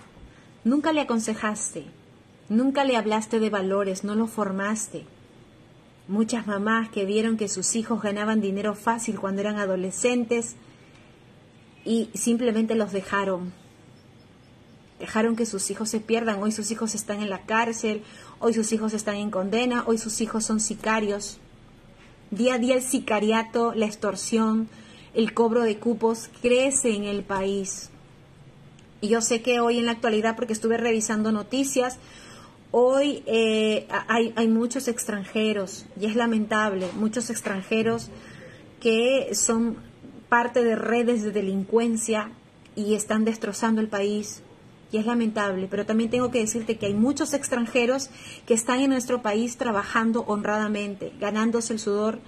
nunca le aconsejaste, nunca le hablaste de valores, no lo formaste. Muchas mamás que vieron que sus hijos ganaban dinero fácil cuando eran adolescentes, y simplemente los dejaron. Dejaron que sus hijos se pierdan. Hoy sus hijos están en la cárcel, hoy sus hijos están en condena, hoy sus hijos son sicarios. Día a día el sicariato, la extorsión, el cobro de cupos crece en el país. Y yo sé que hoy en la actualidad, porque estuve revisando noticias, hoy eh, hay, hay muchos extranjeros, y es lamentable, muchos extranjeros que son parte de redes de delincuencia y están destrozando el país. Y es lamentable, pero también tengo que decirte que hay muchos extranjeros que están en nuestro país trabajando honradamente, ganándose el sudor,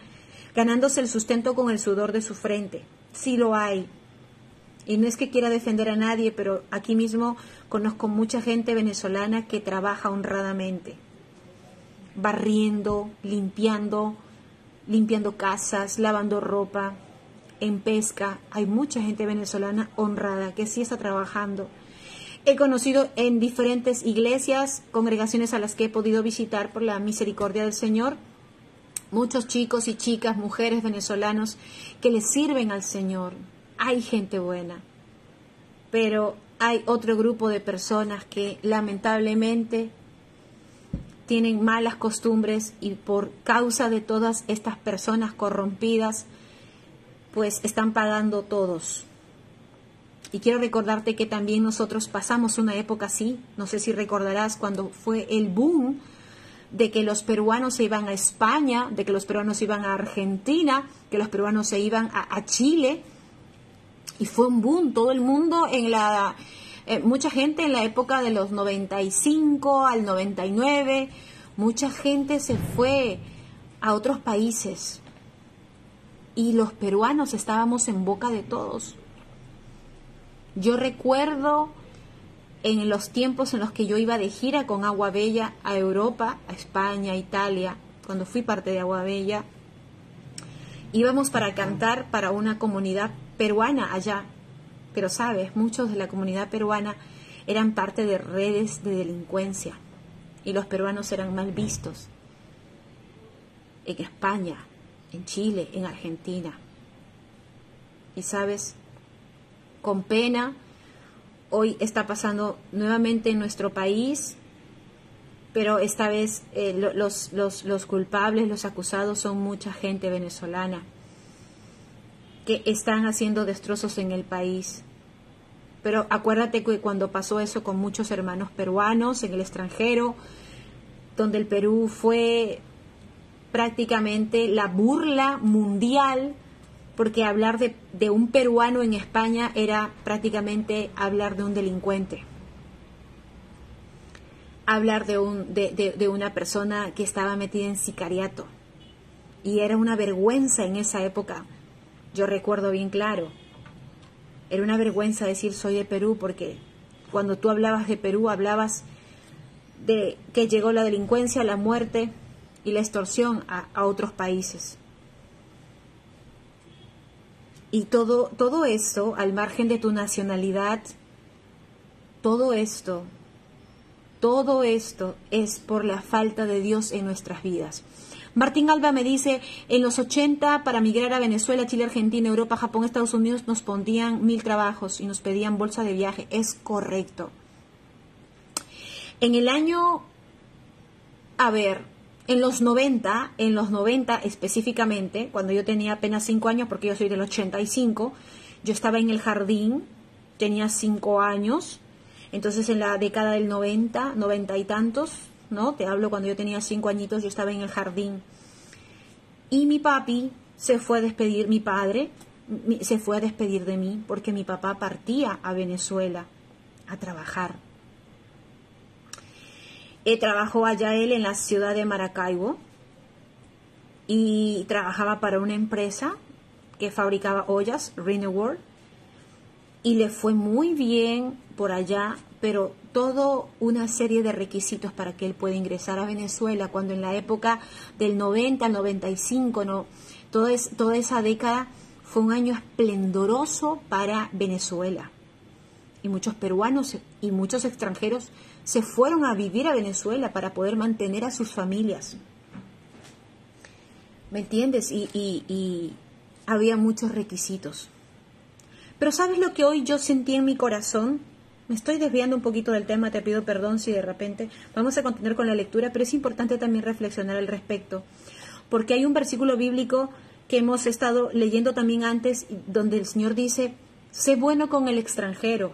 ganándose el sustento con el sudor de su frente. Sí lo hay. Y no es que quiera defender a nadie, pero aquí mismo conozco mucha gente venezolana que trabaja honradamente, barriendo, limpiando, limpiando casas, lavando ropa, en pesca, hay mucha gente venezolana honrada que sí está trabajando. He conocido en diferentes iglesias, congregaciones a las que he podido visitar por la misericordia del Señor, muchos chicos y chicas, mujeres venezolanos que le sirven al Señor. Hay gente buena, pero hay otro grupo de personas que lamentablemente tienen malas costumbres y por causa de todas estas personas corrompidas, pues están pagando todos. Y quiero recordarte que también nosotros pasamos una época así, no sé si recordarás cuando fue el boom de que los peruanos se iban a España, de que los peruanos se iban a Argentina, que los peruanos se iban a, Chile, y fue un boom, todo el mundo en la, eh, mucha gente en la época de los 95 al 99, mucha gente se fue a otros países, y los peruanos estábamos en boca de todos. Yo recuerdo en los tiempos en los que yo iba de gira con Agua Bella a Europa, a España, a Italia, cuando fui parte de Agua Bella, íbamos para cantar para una comunidad peruana allá. Pero sabes, muchos de la comunidad peruana eran parte de redes de delincuencia y los peruanos eran mal vistos en España, en Chile, en Argentina. Y sabes, con pena, hoy está pasando nuevamente en nuestro país, pero esta vez eh, los, los, los culpables, los acusados son mucha gente venezolana que están haciendo destrozos en el país. Pero acuérdate que cuando pasó eso con muchos hermanos peruanos en el extranjero, donde el Perú fue prácticamente la burla mundial, porque hablar de, un peruano en España era prácticamente hablar de un delincuente, hablar de, un, de una persona que estaba metida en sicariato. Y era una vergüenza en esa época, yo recuerdo bien claro. Era una vergüenza decir soy de Perú porque cuando tú hablabas de Perú hablabas de que llegó la delincuencia, la muerte y la extorsión a, otros países. Y todo, todo esto, al margen de tu nacionalidad, todo esto, todo esto es por la falta de Dios en nuestras vidas. Martín Alba me dice, en los 80 para migrar a Venezuela, Chile, Argentina, Europa, Japón, Estados Unidos nos pondían mil trabajos y nos pedían bolsa de viaje. Es correcto. En el año, a ver, en los 90, en los 90 específicamente, cuando yo tenía apenas 5 años, porque yo soy del 85, yo estaba en el jardín, tenía 5 años, entonces en la década del 90, 90 y tantos, ¿no? Te hablo cuando yo tenía 5 añitos, yo estaba en el jardín. Y mi papi se fue a despedir, mi padre se fue a despedir de mí porque mi papá partía a Venezuela a trabajar. Eh, trabajó allá él en la ciudad de Maracaibo y trabajaba para una empresa que fabricaba ollas, World, y le fue muy bien por allá, pero todo una serie de requisitos para que él pueda ingresar a Venezuela, cuando en la época del 90 al 95, ¿no? toda, toda esa década fue un año esplendoroso para Venezuela. Y muchos peruanos y muchos extranjeros se fueron a vivir a Venezuela para poder mantener a sus familias. ¿Me entiendes? Y, había muchos requisitos. Pero ¿sabes lo que hoy yo sentí en mi corazón? Me estoy desviando un poquito del tema, te pido perdón si de repente vamos a continuar con la lectura, pero es importante también reflexionar al respecto, porque hay un versículo bíblico que hemos estado leyendo también antes, donde el Señor dice, sé bueno con el extranjero,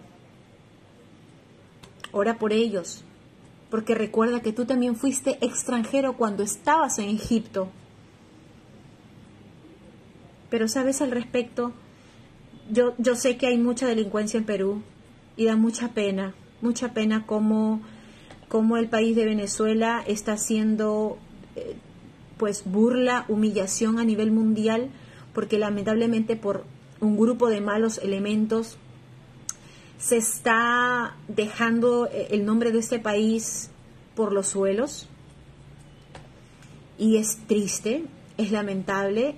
Ora por ellos, porque recuerda que tú también fuiste extranjero cuando estabas en Egipto. Pero sabes al respecto, yo, yo sé que hay mucha delincuencia en Perú y da mucha pena, mucha pena como, como el país de Venezuela está haciendo eh, pues burla, humillación a nivel mundial, porque lamentablemente por un grupo de malos elementos se está dejando eh, el nombre de este país por los suelos. Y es triste, es lamentable,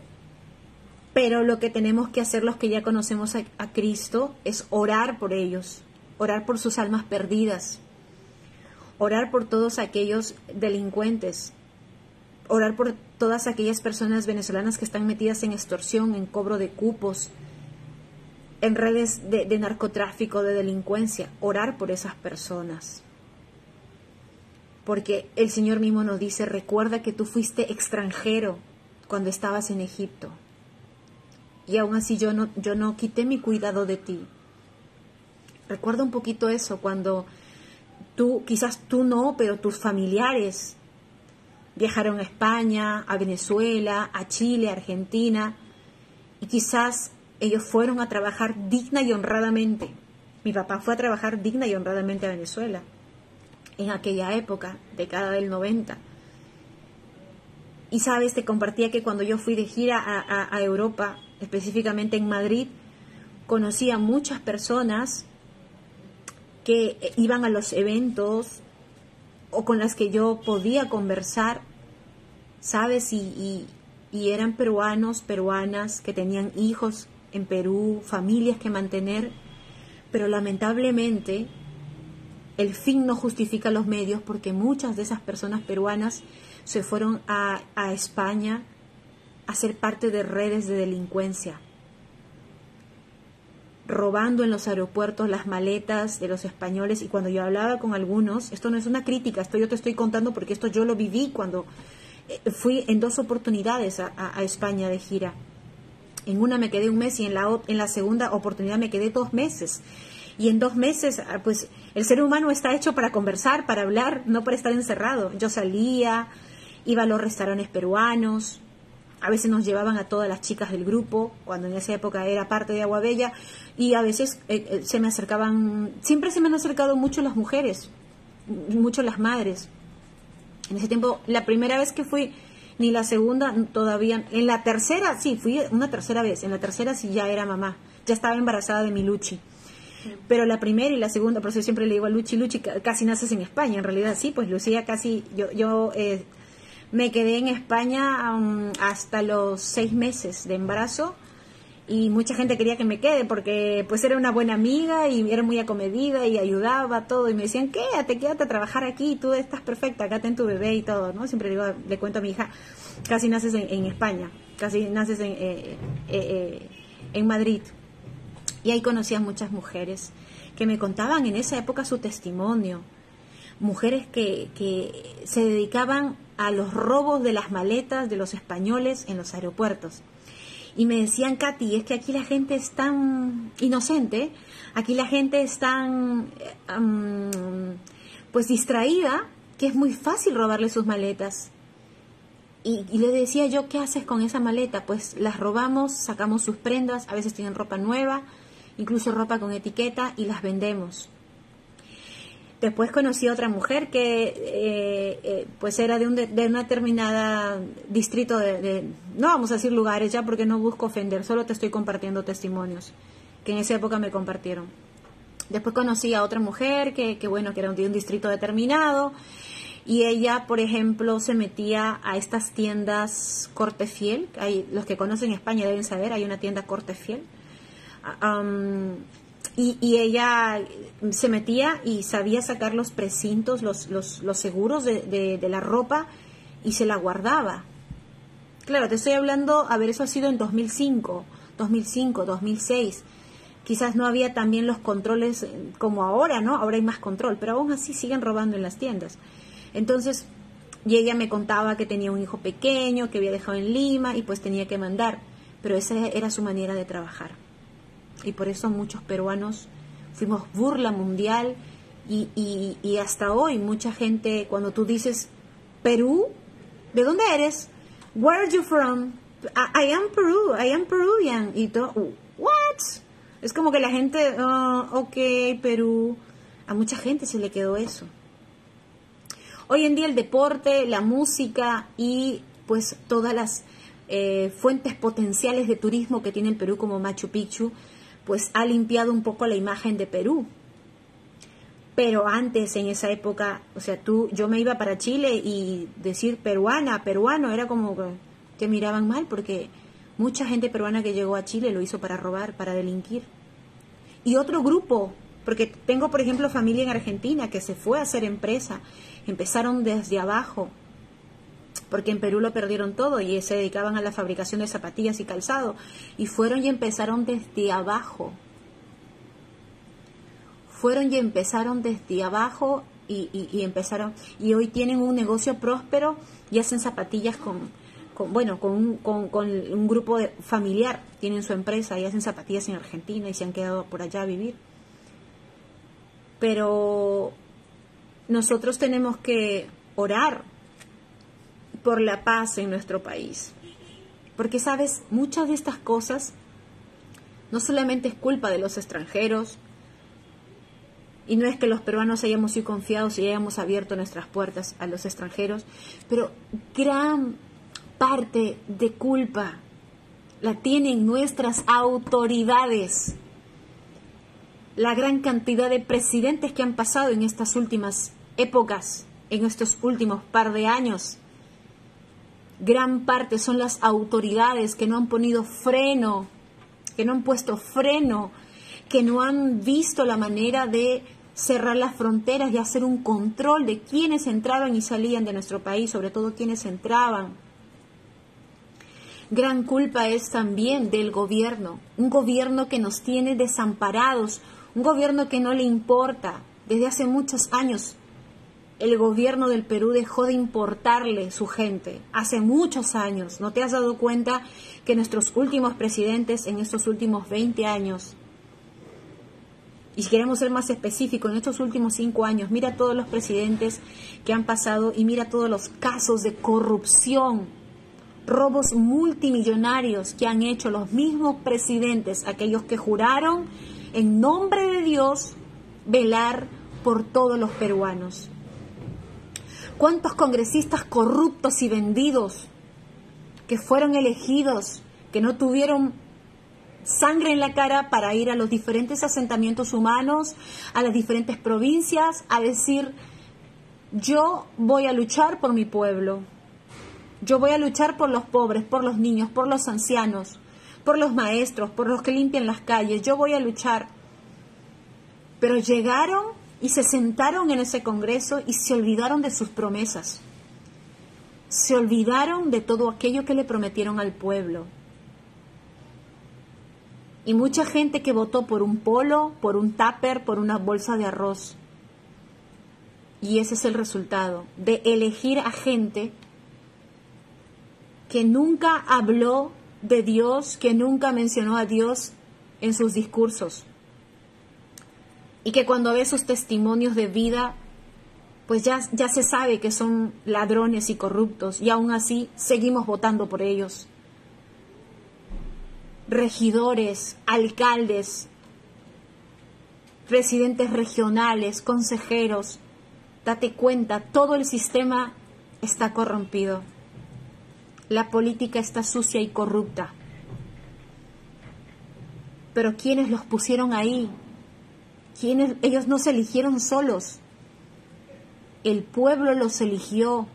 pero lo que tenemos que hacer los que ya conocemos a, Cristo es orar por ellos, orar por sus almas perdidas, orar por todos aquellos delincuentes, orar por todas aquellas personas venezolanas que están metidas en extorsión, en cobro de cupos, en redes de, narcotráfico, de delincuencia, orar por esas personas. Porque el Señor mismo nos dice, recuerda que tú fuiste extranjero cuando estabas en Egipto. Y aún así yo no, yo no quité mi cuidado de ti. Recuerda un poquito eso, cuando tú, quizás tú no, pero tus familiares viajaron a España, a Venezuela, a Chile, a Argentina, y quizás ellos fueron a trabajar digna y honradamente. Mi papá fue a trabajar digna y honradamente a Venezuela en aquella época, década del 90. Y sabes, te compartía que cuando yo fui de gira a, Europa, específicamente en Madrid, conocí a muchas personas que iban a los eventos o con las que yo podía conversar, ¿sabes? y, y, eran peruanos, peruanas que tenían hijos en Perú, familias que mantener, pero lamentablemente el fin no justifica los medios porque muchas de esas personas peruanas se fueron a España a ser parte de redes de delincuencia, robando en los aeropuertos las maletas de los españoles y cuando yo hablaba con algunos, esto no es una crítica, esto yo te estoy contando porque esto yo lo viví cuando eh, fui en dos oportunidades a, a, España de gira. En una me quedé un mes y en la, en la segunda oportunidad me quedé dos meses. Y en dos meses, ah, pues el ser humano está hecho para conversar, para hablar, no para estar encerrado. Yo salía, iba a los restaurantes peruanos, a veces nos llevaban a todas las chicas del grupo, cuando en esa época era parte de Agua Bella, y a veces eh, eh, se me acercaban, siempre se me han acercado mucho las mujeres, mucho las madres. En ese tiempo, la primera vez que fui, ni la segunda todavía, en la tercera, sí, fui una tercera vez, en la tercera sí ya era mamá, ya estaba embarazada de mi Luchi. Pero la primera y la segunda, por eso siempre le digo a Luchi, Luchi casi naces en España, en realidad sí, pues Lucía casi, yo, yo eh, me quedé en España um, hasta los seis meses de embarazo y mucha gente quería que me quede porque pues era una buena amiga y era muy acomedida y ayudaba todo y me decían quédate quédate a trabajar aquí tú estás perfecta acá ten tu bebé y todo no siempre digo le cuento a mi hija casi naces en, en España casi naces en, eh, eh, eh, en Madrid y ahí conocí a muchas mujeres que me contaban en esa época su testimonio. Mujeres que, que se dedicaban a los robos de las maletas de los españoles en los aeropuertos. Y me decían, Katy, es que aquí la gente es tan inocente, aquí la gente es tan, um, pues, distraída, que es muy fácil robarle sus maletas. Y, y, le decía yo, ¿qué haces con esa maleta? Pues las robamos, sacamos sus prendas, a veces tienen ropa nueva, incluso ropa con etiqueta, y las vendemos. Después conocí a otra mujer que eh, eh, pues era de, un de, de, una determinada distrito de, no vamos a decir lugares ya porque no busco ofender, solo te estoy compartiendo testimonios que en esa época me compartieron. Después conocí a otra mujer que, que bueno, que era de un distrito determinado y ella, por ejemplo, se metía a estas tiendas Corte Fiel, los que conocen España deben saber, hay una tienda Corte Fiel. Y, y, ella se metía y sabía sacar los precintos, los, los, los seguros de, la ropa y se la guardaba. Claro, te estoy hablando, a ver, eso ha sido en 2005, 2005, 2006. Quizás no había también los controles como ahora, ¿no? Ahora hay más control, pero aún así siguen robando en las tiendas. Entonces, y ella me contaba que tenía un hijo pequeño, que había dejado en Lima y pues tenía que mandar, pero esa era su manera de trabajar y por eso muchos peruanos fuimos burla mundial y, y, hasta hoy mucha gente cuando tú dices Perú, ¿de dónde eres? Where are you from? I, I am Peru, I am Peruvian y todo, what? Es como que la gente, uh, ok, Perú, a mucha gente se le quedó eso. Hoy en día el deporte, la música y pues todas las eh, fuentes potenciales de turismo que tiene el Perú como Machu Picchu pues ha limpiado un poco la imagen de Perú. Pero antes, en esa época, o sea, tú, yo me iba para Chile y decir peruana, peruano, era como que te miraban mal porque mucha gente peruana que llegó a Chile lo hizo para robar, para delinquir. Y otro grupo, porque tengo, por ejemplo, familia en Argentina que se fue a hacer empresa, empezaron desde abajo, porque en Perú lo perdieron todo y se dedicaban a la fabricación de zapatillas y calzado. Y fueron y empezaron desde abajo. Fueron y empezaron desde abajo y, empezaron, y hoy tienen un negocio próspero y hacen zapatillas con, bueno, con un, con un grupo de, familiar, tienen su empresa y hacen zapatillas en Argentina y se han quedado por allá a vivir. Pero nosotros tenemos que orar por la paz en nuestro país. Porque, sabes, muchas de estas cosas no solamente es culpa de los extranjeros, y no es que los peruanos hayamos sido confiados y hayamos abierto nuestras puertas a los extranjeros, pero gran parte de culpa la tienen nuestras autoridades. La gran cantidad de presidentes que han pasado en estas últimas épocas, en estos últimos par de años, gran parte son las autoridades que no han ponido freno, que no han puesto freno, que no han visto la manera de cerrar las fronteras y hacer un control de quienes entraban y salían de nuestro país, sobre todo quienes entraban. Gran culpa es también del gobierno, un gobierno que nos tiene desamparados, un gobierno que no le importa. Desde hace muchos años el gobierno del Perú dejó de importarle su gente. Hace muchos años. ¿No te has dado cuenta que nuestros últimos presidentes en estos últimos 20 años, y si queremos ser más específicos, en estos últimos cinco años, mira todos los presidentes que han pasado y mira todos los casos de corrupción, robos multimillonarios que han hecho los mismos presidentes, aquellos que juraron en nombre de Dios velar por todos los peruanos. ¿Cuántos congresistas corruptos y vendidos que fueron elegidos, que no tuvieron sangre en la cara para ir a los diferentes asentamientos humanos, a las diferentes provincias, a decir, yo voy a luchar por mi pueblo, yo voy a luchar por los pobres, por los niños, por los ancianos, por los maestros, por los que limpian las calles, yo voy a luchar. Pero llegaron y se sentaron en ese Congreso y se olvidaron de sus promesas. Se olvidaron de todo aquello que le prometieron al pueblo. Y mucha gente que votó por un polo, por un tupper, por una bolsa de arroz. Y ese es el resultado de elegir a gente que nunca habló de Dios, que nunca mencionó a Dios en sus discursos y que cuando ve sus testimonios de vida, pues ya, ya se sabe que son ladrones y corruptos y aún así seguimos votando por ellos. Regidores, alcaldes, presidentes regionales, consejeros, date cuenta, todo el sistema está corrompido. La política está sucia y corrupta. Pero ¿quiénes los pusieron ahí? Ellos no se eligieron solos. El pueblo los eligió.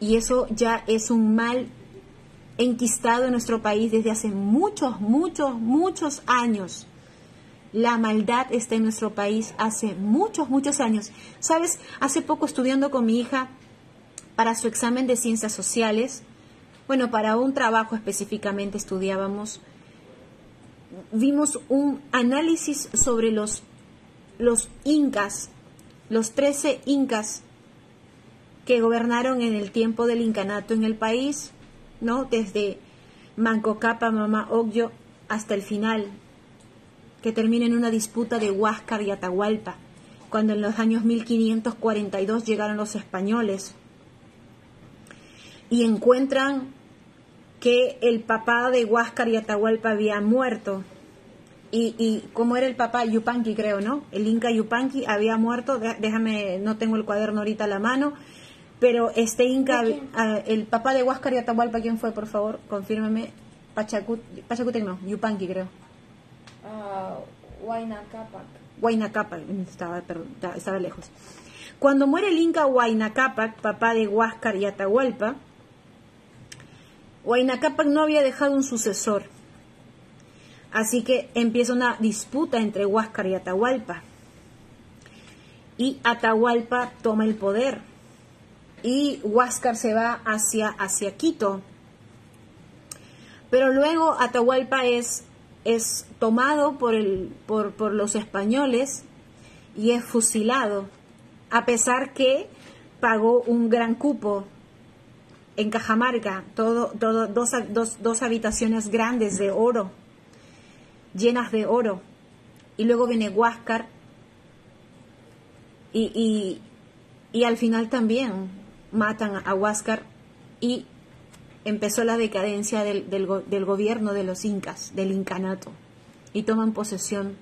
Y eso ya es un mal enquistado en nuestro país desde hace muchos, muchos, muchos años. La maldad está en nuestro país hace muchos, muchos años. Sabes, hace poco estudiando con mi hija para su examen de ciencias sociales, bueno, para un trabajo específicamente estudiábamos vimos un análisis sobre los, los incas, los 13 incas que gobernaron en el tiempo del incanato en el país, ¿no? Desde Manco Capa, Mama Ogyo hasta el final, que termina en una disputa de Huáscar y Atahualpa, cuando en los años 1542 llegaron los españoles y encuentran que el papá de Huáscar y Atahualpa había muerto. Y, y como era el papá Yupanqui, creo, ¿no? El Inca Yupanqui había muerto, déjame, no tengo el cuaderno ahorita a la mano, pero este Inca, ah, el papá de Huáscar y Atahualpa, ¿quién fue, por favor? Confírmeme. Pachacut, Pachacutec no, Yupanqui, creo. Uh, Huayna Capac. Huayna Capac, estaba, estaba lejos. Cuando muere el Inca Huayna Capac, papá de Huáscar y Atahualpa, Huayna Capac no había dejado un sucesor. Así que empieza una disputa entre Huáscar y Atahualpa. Y Atahualpa toma el poder. Y Huáscar se va hacia, hacia Quito. Pero luego Atahualpa es, es tomado por, el, por, por los españoles y es fusilado, a pesar que pagó un gran cupo en Cajamarca, todo, todo, dos, dos, dos habitaciones grandes de oro, llenas de oro. Y luego viene Huáscar y, y, y, al final también matan a Huáscar y empezó la decadencia del, del, del gobierno de los incas, del incanato. Y toman posesión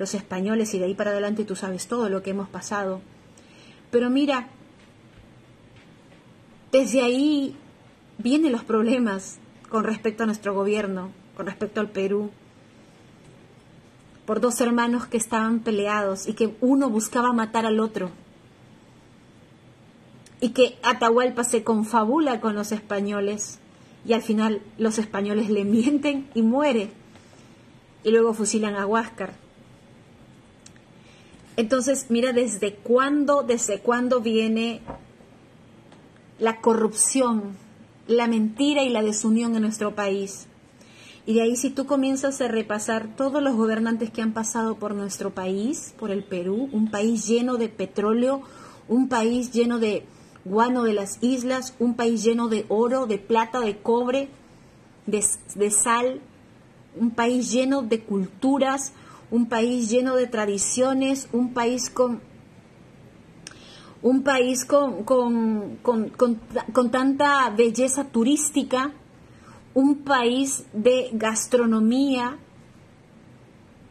los españoles y de ahí para adelante tú sabes todo lo que hemos pasado. Pero mira, desde ahí vienen los problemas con respecto a nuestro gobierno, con respecto al Perú, por dos hermanos que estaban peleados y que uno buscaba matar al otro. Y que Atahualpa se confabula con los españoles y al final los españoles le mienten y muere. Y luego fusilan a Huáscar. Entonces, mira desde cuándo, desde cuándo viene la corrupción, la mentira y la desunión en nuestro país. Y de ahí si tú comienzas a repasar todos los gobernantes que han pasado por nuestro país, por el Perú, un país lleno de petróleo, un país lleno de guano de las islas, un país lleno de oro, de plata, de cobre, de, de sal, un país lleno de culturas, un país lleno de tradiciones, un país con un país con, con, con, con, tanta belleza turística, un país de gastronomía,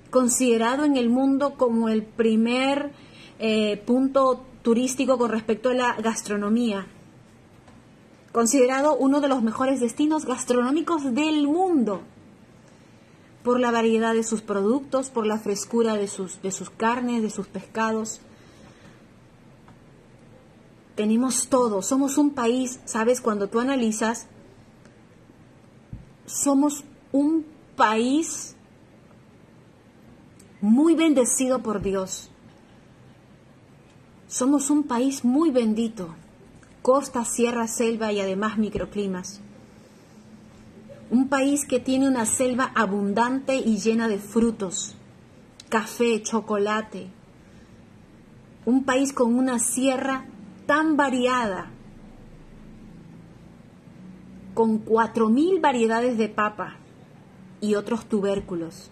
considerado en el mundo como el primer eh, punto turístico con respecto a la gastronomía, considerado uno de los mejores destinos gastronómicos del mundo por la variedad de sus productos, por la frescura de sus, de sus carnes, de sus pescados. Tenemos todo, somos un país, sabes, cuando tú analizas, somos un país muy bendecido por Dios. Somos un país muy bendito, costa, sierra, selva y además microclimas. Un país que tiene una selva abundante y llena de frutos, café, chocolate, un país con una sierra tan variada, con cuatro mil variedades de papa y otros tubérculos.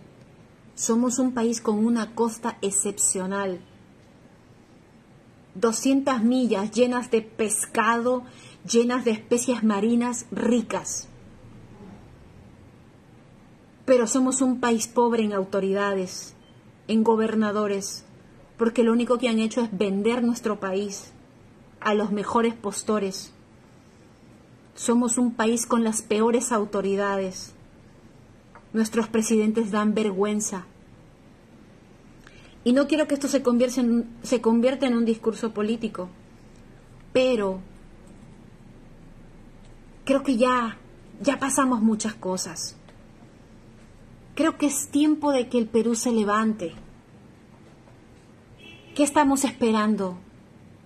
Somos un país con una costa excepcional. 200 millas llenas de pescado, llenas de especies marinas ricas pero somos un país pobre en autoridades, en gobernadores, porque lo único que han hecho es vender nuestro país a los mejores postores. Somos un país con las peores autoridades. Nuestros presidentes dan vergüenza. Y no quiero que esto se convierta en, se convierta en un discurso político, pero creo que ya, ya pasamos muchas cosas. Creo que es tiempo de que el Perú se levante. ¿Qué estamos esperando?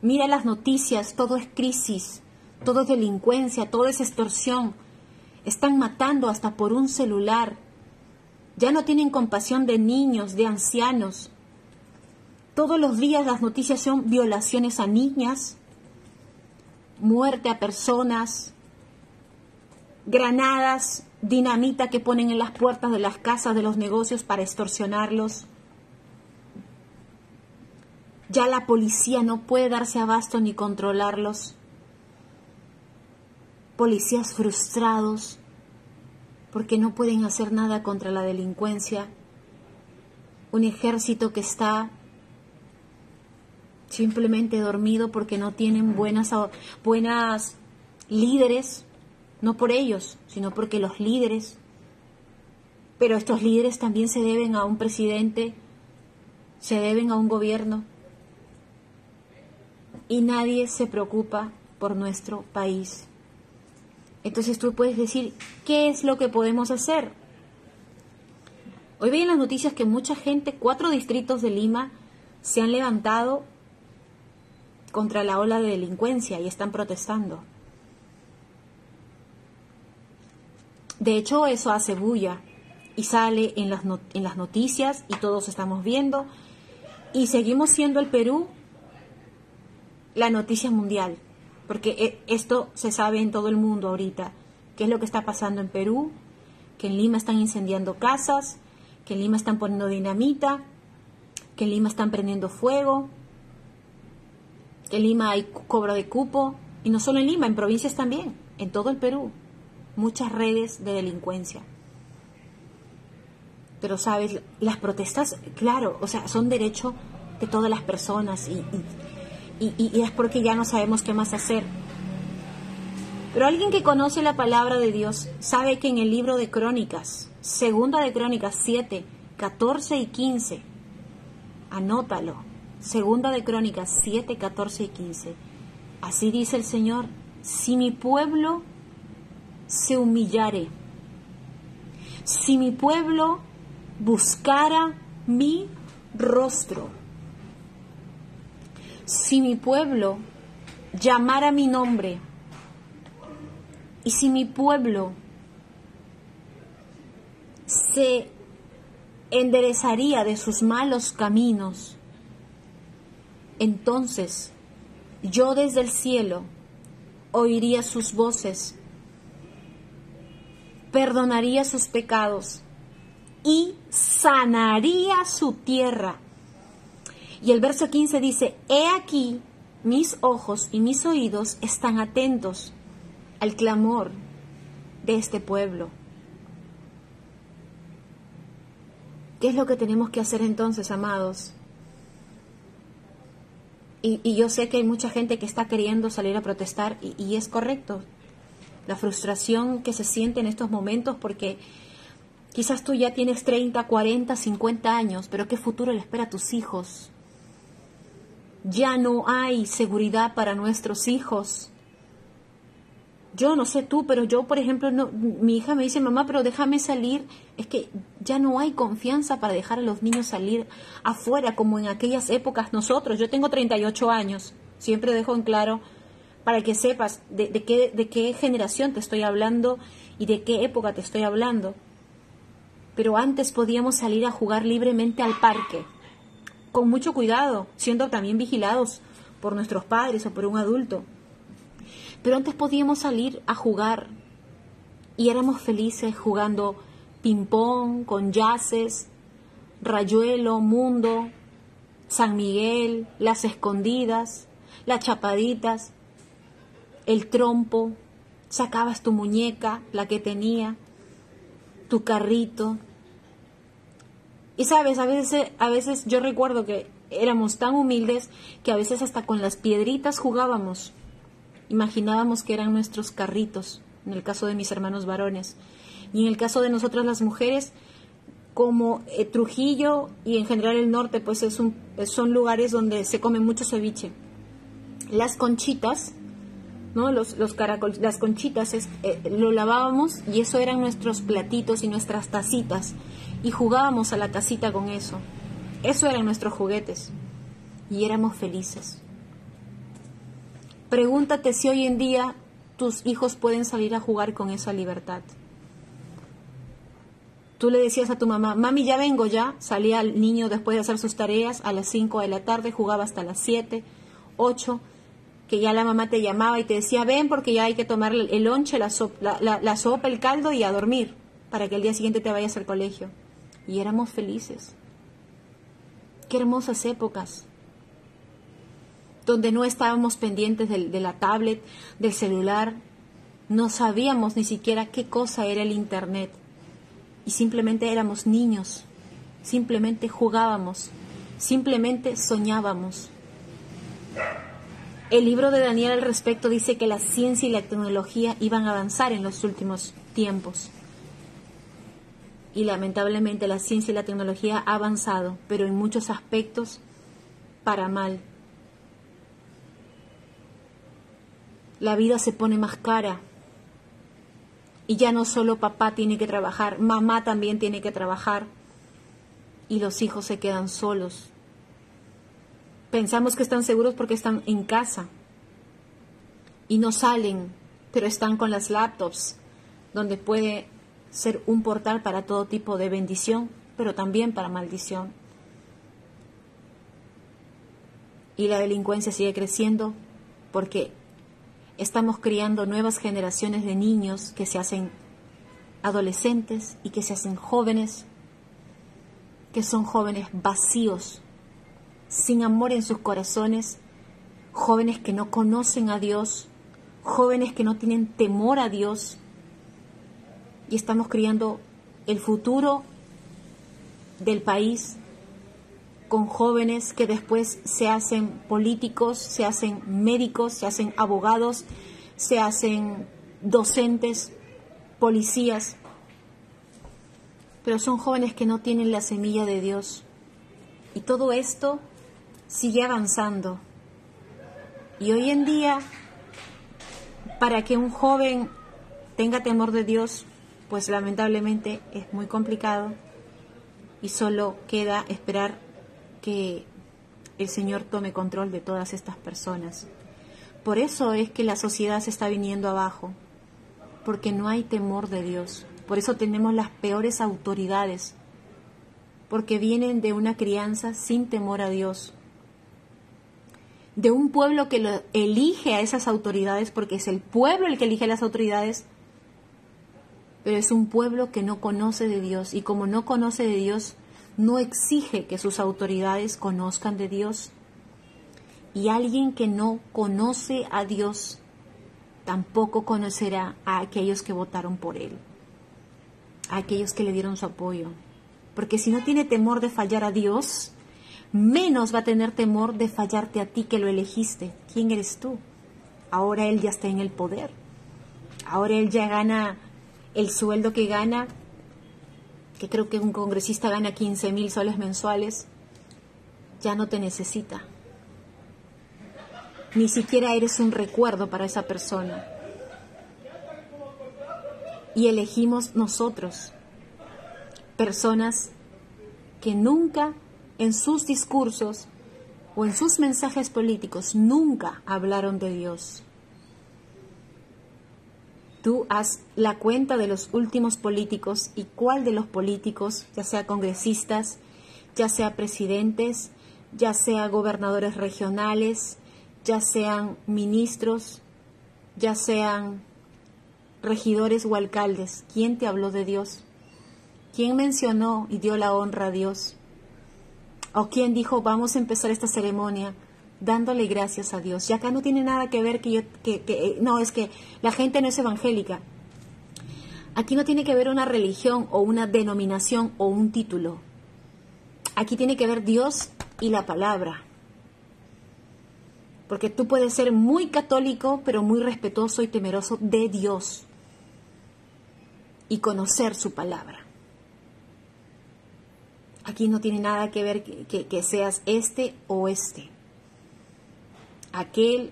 Mira las noticias, todo es crisis, todo es delincuencia, todo es extorsión. Están matando hasta por un celular. Ya no tienen compasión de niños, de ancianos. Todos los días las noticias son violaciones a niñas, muerte a personas, granadas dinamita que ponen en las puertas de las casas de los negocios para extorsionarlos. Ya la policía no puede darse abasto ni controlarlos. Policías frustrados porque no pueden hacer nada contra la delincuencia. Un ejército que está simplemente dormido porque no tienen buenas, buenas líderes no por ellos, sino porque los líderes, pero estos líderes también se deben a un presidente, se deben a un gobierno, y nadie se preocupa por nuestro país. Entonces tú puedes decir, ¿qué es lo que podemos hacer? Hoy veis en las noticias que mucha gente, cuatro distritos de Lima, se han levantado contra la ola de delincuencia y están protestando. De hecho, eso hace bulla y sale en las, en las noticias y todos estamos viendo. Y seguimos siendo el Perú la noticia mundial, porque e, esto se sabe en todo el mundo ahorita. ¿Qué es lo que está pasando en Perú? Que en Lima están incendiando casas, que en Lima están poniendo dinamita, que en Lima están prendiendo fuego, que en Lima hay cobro de cupo, y no solo en Lima, en provincias también, en todo el Perú muchas redes de delincuencia. Pero sabes, las protestas, claro, o sea, son derecho de todas las personas y, y, es porque ya no sabemos qué más hacer. Pero alguien que conoce la palabra de Dios sabe que en el libro de Crónicas, segunda de Crónicas 7, 14 y 15, anótalo, segunda de Crónicas 7, 14 y 15, así dice el Señor, si mi pueblo se humillare, si mi pueblo buscara mi rostro, si mi pueblo llamara mi nombre y si mi pueblo se enderezaría de sus malos caminos, entonces yo desde el cielo oiría sus voces, perdonaría sus pecados y sanaría su tierra. Y el verso 15 dice, He aquí, mis ojos y mis oídos están atentos al clamor de este pueblo. ¿Qué es lo que tenemos que hacer entonces, amados? Y, yo sé que hay mucha gente que está queriendo salir a protestar y, es correcto. La frustración que se siente en estos momentos porque quizás tú ya tienes 30, 40, 50 años, pero ¿qué futuro le espera a tus hijos? Ya no hay seguridad para nuestros hijos yo no sé tú, pero yo, por ejemplo, no, mi hija me dice, mamá, pero déjame salir. Es que ya no hay confianza para dejar a los niños salir afuera como en aquellas épocas nosotros. Yo tengo 38 años, siempre dejo en claro para que sepas de, qué, de qué generación te estoy hablando y de qué época te estoy hablando. Pero antes podíamos salir a jugar libremente al parque, con mucho cuidado, siendo también vigilados por nuestros padres o por un adulto. Pero antes podíamos salir a jugar y éramos felices jugando ping-pong con yaces, rayuelo, mundo, San Miguel, las escondidas, las chapaditas, el trompo, sacabas tu muñeca, la que tenía, tu carrito. Y sabes, a veces, a veces yo recuerdo que éramos tan humildes que a veces hasta con las piedritas jugábamos imaginábamos que eran nuestros carritos, en el caso de mis hermanos varones. Y en el caso de nosotras las mujeres, como eh, Trujillo y en general el norte, pues es un, son lugares donde se come mucho ceviche. Las conchitas, ¿no? Los, los las conchitas eh, lo lavábamos y eso eran nuestros platitos y nuestras tacitas. Y jugábamos a la tacita con eso. Eso eran nuestros juguetes. Y éramos felices. Pregúntate si hoy en día tus hijos pueden salir a jugar con esa libertad. Tú le decías a tu mamá, mami, ya vengo ya. Salía el niño después de hacer sus tareas a las 5 de la tarde, jugaba hasta las 7, 8, que ya la mamá te llamaba y te decía, ven porque ya hay que tomar el lonche, la, la sopa, el caldo y a dormir, para que el día siguiente te vayas al colegio. Y éramos felices. Qué hermosas épocas donde no estábamos pendientes de, la tablet, del celular, no sabíamos ni siquiera qué cosa era el Internet y simplemente éramos niños, simplemente jugábamos, simplemente soñábamos. El libro de Daniel al respecto dice que la ciencia y la tecnología iban a avanzar en los últimos tiempos. Y lamentablemente la ciencia y la tecnología ha avanzado, pero en muchos aspectos para mal. la vida se pone más cara. Y ya no solo papá tiene que trabajar, mamá también tiene que trabajar. Y los hijos se quedan solos. Pensamos que están seguros porque están en casa. Y no salen, pero están con las laptops, donde puede ser un portal para todo tipo de bendición, pero también para maldición. Y la delincuencia sigue creciendo porque estamos criando nuevas generaciones de niños que se hacen adolescentes y que se hacen jóvenes, que son jóvenes vacíos, sin amor en sus corazones, jóvenes que no conocen a Dios, jóvenes que no tienen temor a Dios. Y estamos criando el futuro del país con jóvenes que después se hacen políticos, se hacen médicos, se hacen abogados, se hacen docentes, policías, pero son jóvenes que no tienen la semilla de Dios. Y todo esto sigue avanzando. Y hoy en día, para que un joven tenga temor de Dios, pues lamentablemente es muy complicado y solo queda esperar que el Señor tome control de todas estas personas. Por eso es que la sociedad se está viniendo abajo, porque no hay temor de Dios. Por eso tenemos las peores autoridades, porque vienen de una crianza sin temor a Dios, de un pueblo que elige a esas autoridades, porque es el pueblo el que elige a las autoridades, pero es un pueblo que no conoce de Dios y como no conoce de Dios, no exige que sus autoridades conozcan de Dios. Y alguien que no conoce a Dios tampoco conocerá a aquellos que votaron por Él, a aquellos que le dieron su apoyo. Porque si no tiene temor de fallar a Dios, menos va a tener temor de fallarte a ti que lo elegiste. ¿Quién eres tú? Ahora Él ya está en el poder. Ahora Él ya gana el sueldo que gana, que creo que un congresista gana 15 mil soles mensuales, ya no te necesita. Ni siquiera eres un recuerdo para esa persona. Y elegimos nosotros, personas que nunca en sus discursos o en sus mensajes políticos nunca hablaron de Dios. Tú haz la cuenta de los últimos políticos y cuál de los políticos, ya sea congresistas, ya sea presidentes, ya sea gobernadores regionales, ya sean ministros, ya sean regidores o alcaldes, ¿quién te habló de Dios? ¿Quién mencionó y dio la honra a Dios? ¿O quién dijo, vamos a empezar esta ceremonia dándole gracias a Dios? Y acá no tiene nada que ver que yo, que, que no, es que la gente no es evangélica. Aquí no tiene que ver una religión o una denominación o un título. Aquí tiene que ver Dios y la palabra. Porque tú puedes ser muy católico, pero muy respetuoso y temeroso de Dios. Y conocer su palabra. Aquí no tiene nada que ver que, seas este o este. Aquel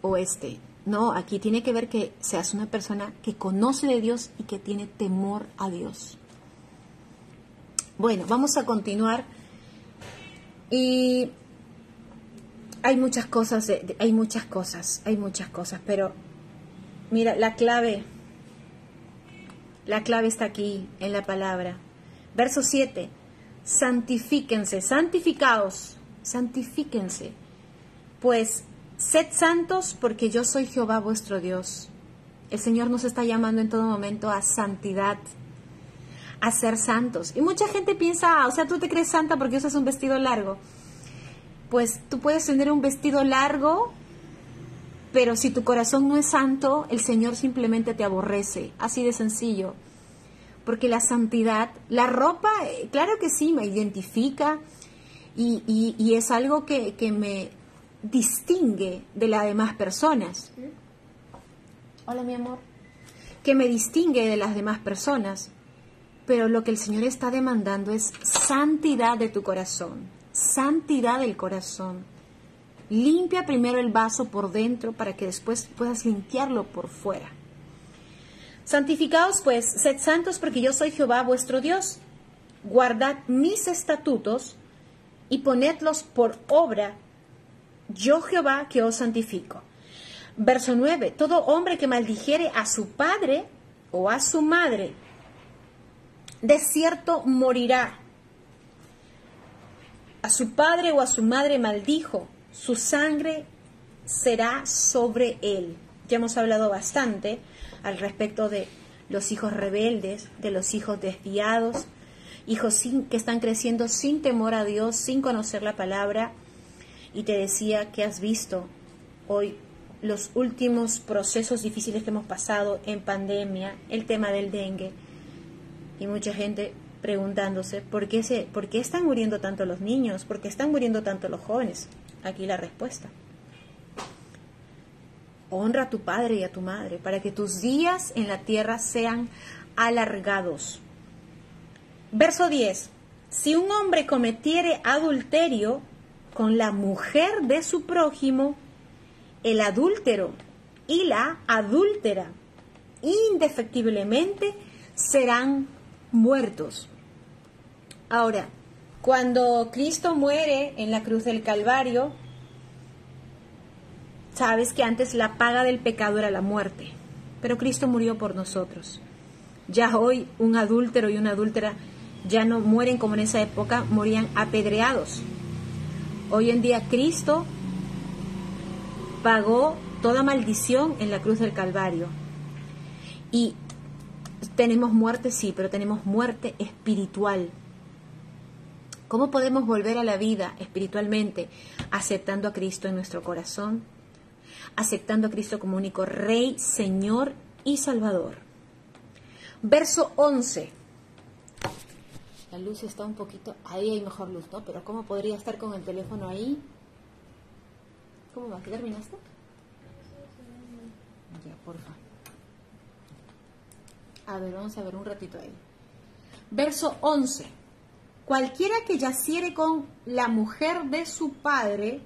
o este. No, aquí tiene que ver que seas una persona que conoce de Dios y que tiene temor a Dios. Bueno, vamos a continuar. Y hay muchas cosas, hay muchas cosas, hay muchas cosas, pero mira, la clave, la clave está aquí en la palabra. Verso 7, santifíquense, santificaos, santifíquense, pues sed santos porque yo soy Jehová vuestro Dios. El Señor nos está llamando en todo momento a santidad, a ser santos. Y mucha gente piensa, o sea, tú te crees santa porque usas un vestido largo pues tú puedes tener un vestido largo, pero si tu corazón no es santo, el Señor simplemente te aborrece, así de sencillo. Porque la santidad, la ropa, eh, claro que sí, me identifica y, es algo que, me distingue de las demás personas. Hola, mi amor. Que me distingue de las demás personas. Pero lo que el Señor está demandando es santidad de tu corazón santidad del corazón. Limpia primero el vaso por dentro para que después puedas limpiarlo por fuera. Santificaos pues, sed santos porque yo soy Jehová vuestro Dios. Guardad mis estatutos y ponedlos por obra, yo Jehová que os santifico. Verso 9, todo hombre que maldijere a su padre o a su madre, de cierto morirá a su padre o a su madre maldijo, su sangre será sobre él. Ya hemos hablado bastante al respecto de los hijos rebeldes, de los hijos desviados, hijos sin, que están creciendo sin temor a Dios, sin conocer la palabra. Y te decía que has visto hoy los últimos procesos difíciles que hemos pasado en pandemia, el tema del dengue. Y mucha gente preguntándose ¿por qué, se, por qué están muriendo tanto los niños, por qué están muriendo tanto los jóvenes. Aquí la respuesta. Honra a tu padre y a tu madre para que tus días en la tierra sean alargados. Verso 10. Si un hombre cometiere adulterio con la mujer de su prójimo, el adúltero y la adúltera indefectiblemente serán muertos. Ahora, Cuando Cristo muere en la cruz del Calvario, sabes que antes la paga del pecado era la muerte, pero Cristo murió por nosotros. Ya hoy un adúltero y una adúltera ya no mueren como en esa época, morían apedreados. Hoy en día Cristo pagó toda maldición en la cruz del Calvario. Y tenemos muerte, sí, pero tenemos muerte espiritual. ¿Cómo podemos volver a la vida espiritualmente? Aceptando a Cristo en nuestro corazón, aceptando a Cristo como único Rey, Señor y Salvador. Verso 11. La luz está un poquito, ahí hay mejor luz, ¿no? Pero ¿cómo podría estar con el teléfono ahí? ¿Cómo va? ¿Qué terminaste? Ya, porfa. A ver, vamos a ver un ratito ahí. Verso 11. Cualquiera que yaciere con la mujer de su padre,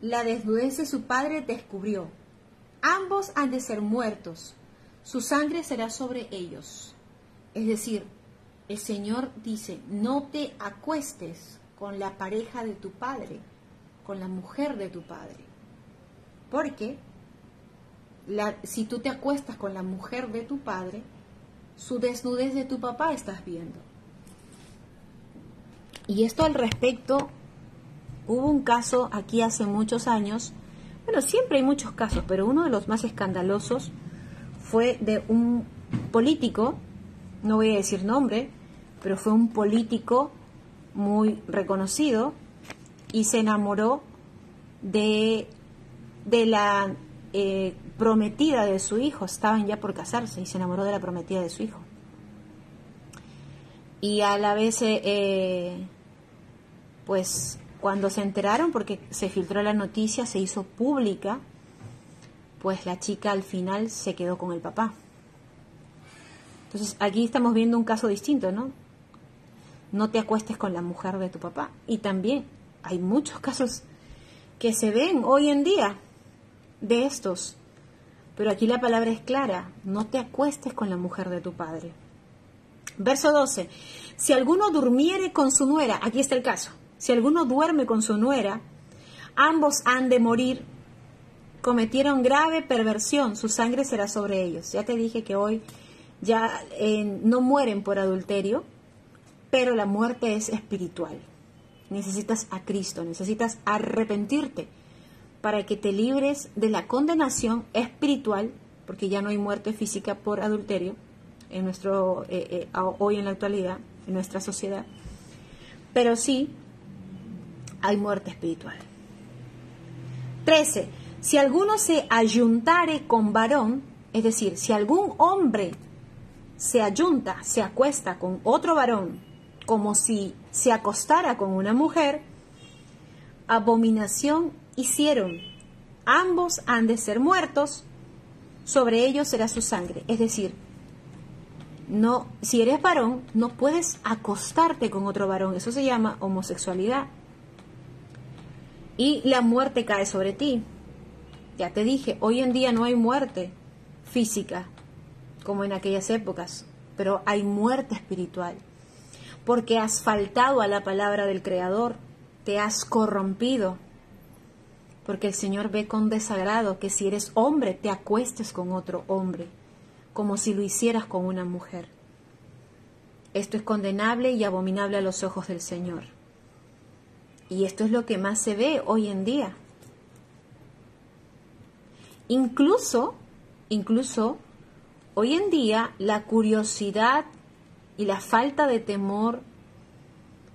la desnudez de su padre descubrió. Ambos han de ser muertos. Su sangre será sobre ellos. Es decir, el Señor dice, no te acuestes con la pareja de tu padre, con la mujer de tu padre. Porque si tú te acuestas con la mujer de tu padre, su desnudez de tu papá estás viendo. Y esto al respecto Hubo un caso aquí hace muchos años, bueno, siempre hay muchos casos, pero uno de los más escandalosos fue de un político, no voy a decir nombre, pero fue un político muy reconocido y se enamoró de, de la eh, prometida de su hijo, estaban ya por casarse y se enamoró de la prometida de su hijo. Y a la vez, eh, eh pues cuando se enteraron, porque se filtró la noticia, se hizo pública, pues la chica al final se quedó con el papá. Entonces aquí estamos viendo un caso distinto, ¿no? No te acuestes con la mujer de tu papá. Y también hay muchos casos que se ven hoy en día de estos. Pero aquí la palabra es clara, no te acuestes con la mujer de tu padre. Verso 12, si alguno durmiere con su nuera, aquí está el caso, si alguno duerme con su nuera, ambos han de morir. Cometieron grave perversión, su sangre será sobre ellos. Ya te dije que hoy ya eh, no mueren por adulterio, pero la muerte es espiritual. Necesitas a Cristo, necesitas arrepentirte para que te libres de la condenación espiritual, porque ya no hay muerte física por adulterio en nuestro eh, eh, hoy en la actualidad en nuestra sociedad, pero sí hay muerte espiritual. 13. Si alguno se ayuntare con varón, es decir, si algún hombre se ayunta, se acuesta con otro varón, como si se acostara con una mujer, abominación hicieron. Ambos han de ser muertos, sobre ellos será su sangre. Es decir, no, si eres varón, no puedes acostarte con otro varón. Eso se llama homosexualidad y la muerte cae sobre ti. Ya te dije, hoy en día no hay muerte física como en aquellas épocas, pero hay muerte espiritual, porque has faltado a la palabra del Creador, te has corrompido, porque el Señor ve con desagrado que si eres hombre te acuestes con otro hombre, como si lo hicieras con una mujer. Esto es condenable y abominable a los ojos del Señor. Y esto es lo que más se ve hoy en día. Incluso, incluso, hoy en día la curiosidad y la falta de temor,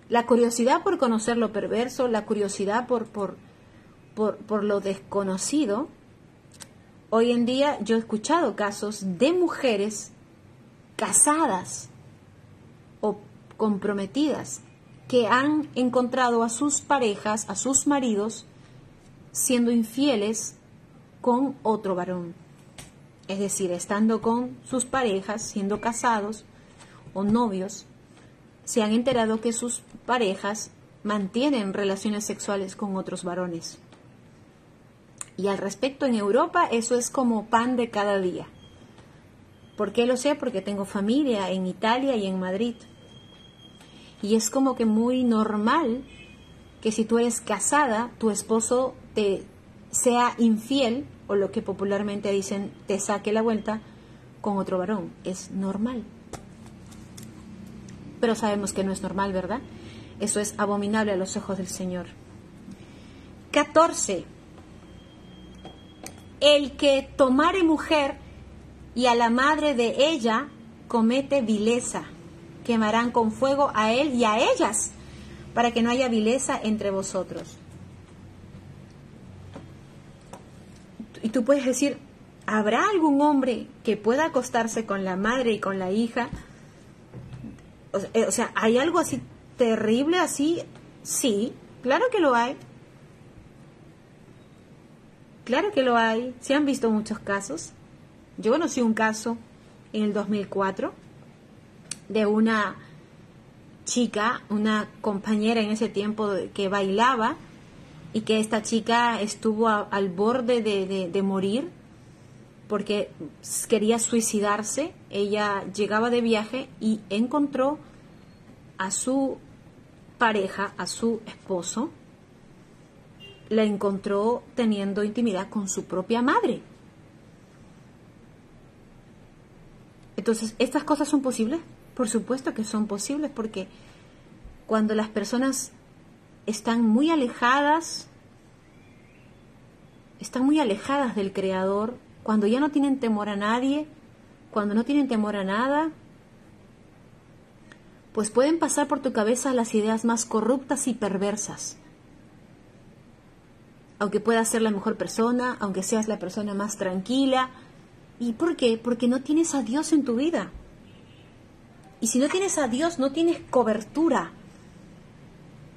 la curiosidad por conocer lo perverso, la curiosidad por, por, por, por lo desconocido, hoy en día yo he escuchado casos de mujeres casadas o comprometidas que han encontrado a sus parejas, a sus maridos, siendo infieles con otro varón. Es decir, estando con sus parejas, siendo casados o novios, se han enterado que sus parejas mantienen relaciones sexuales con otros varones. Y al respecto, en Europa eso es como pan de cada día. ¿Por qué lo sé? Porque tengo familia en Italia y en Madrid. Y es como que muy normal que si tú eres casada, tu esposo te sea infiel, o lo que popularmente dicen, te saque la vuelta con otro varón. Es normal. Pero sabemos que no es normal, ¿verdad? Eso es abominable a los ojos del Señor. 14. El que tomare mujer y a la madre de ella comete vileza, quemarán con fuego a él y a ellas, para que no haya vileza entre vosotros. Y tú puedes decir, ¿habrá algún hombre que pueda acostarse con la madre y con la hija? O sea, eh, ¿hay algo así terrible así? Sí, claro que lo hay. Claro que lo hay. Se han visto muchos casos. Yo conocí un caso en el 2004 de una chica, una compañera en ese tiempo que bailaba y que esta chica estuvo al borde de, morir porque quería suicidarse. Ella llegaba de viaje y encontró a su pareja, a su esposo, la encontró teniendo intimidad con su propia madre. Entonces, ¿estas cosas son posibles? Por supuesto que son posibles porque cuando las personas están muy alejadas, están muy alejadas del Creador, cuando ya no tienen temor a nadie, cuando no tienen temor a nada, pues pueden pasar por tu cabeza las ideas más corruptas y perversas. Aunque puedas ser la mejor persona, aunque seas la persona más tranquila. ¿Y por qué? Porque no tienes a Dios en tu vida. Y si no tienes a Dios, no tienes cobertura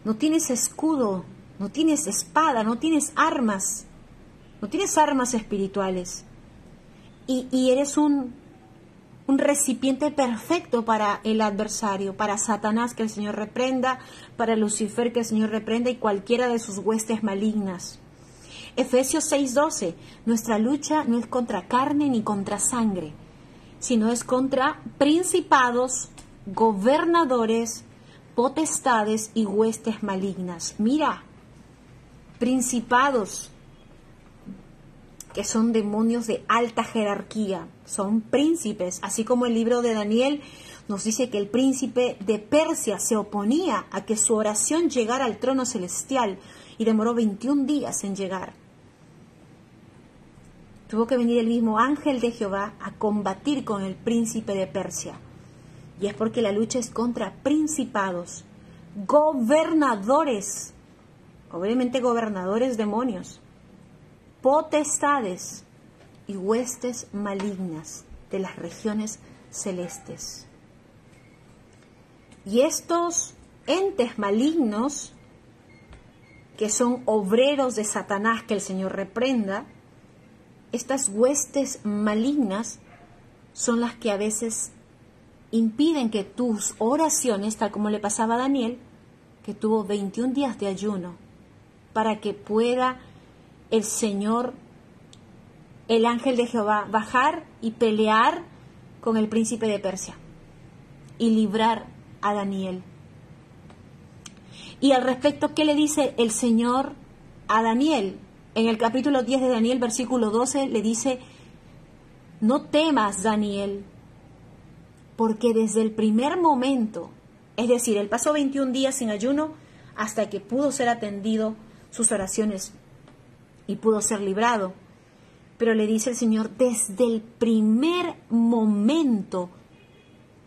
no tienes escudo, no tienes espada, no tienes armas, no tienes armas espirituales. Y, eres un, un recipiente perfecto para el adversario, para Satanás que el Señor reprenda, para Lucifer que el Señor reprenda y cualquiera de sus huestes malignas. Efesios 6:12, nuestra lucha no es contra carne ni contra sangre, sino es contra principados, gobernadores, potestades y huestes malignas. Mira, principados, que son demonios de alta jerarquía, son príncipes, así como el libro de Daniel nos dice que el príncipe de Persia se oponía a que su oración llegara al trono celestial y demoró 21 días en llegar. Tuvo que venir el mismo ángel de Jehová a combatir con el príncipe de Persia. Y es porque la lucha es contra principados, gobernadores, obviamente gobernadores demonios, potestades y huestes malignas de las regiones celestes. Y estos entes malignos, que son obreros de Satanás que el Señor reprenda, estas huestes malignas son las que a veces impiden que tus oraciones, tal como le pasaba a Daniel, que tuvo 21 días de ayuno, para que pueda el Señor, el ángel de Jehová, bajar y pelear con el príncipe de Persia y librar a Daniel. Y al respecto, ¿qué le dice el Señor a Daniel? En el capítulo 10 de Daniel, versículo 12, le dice, no temas, Daniel, porque desde el primer momento, es decir, él pasó 21 días sin ayuno hasta que pudo ser atendido sus oraciones y pudo ser librado. Pero le dice el Señor, desde el primer momento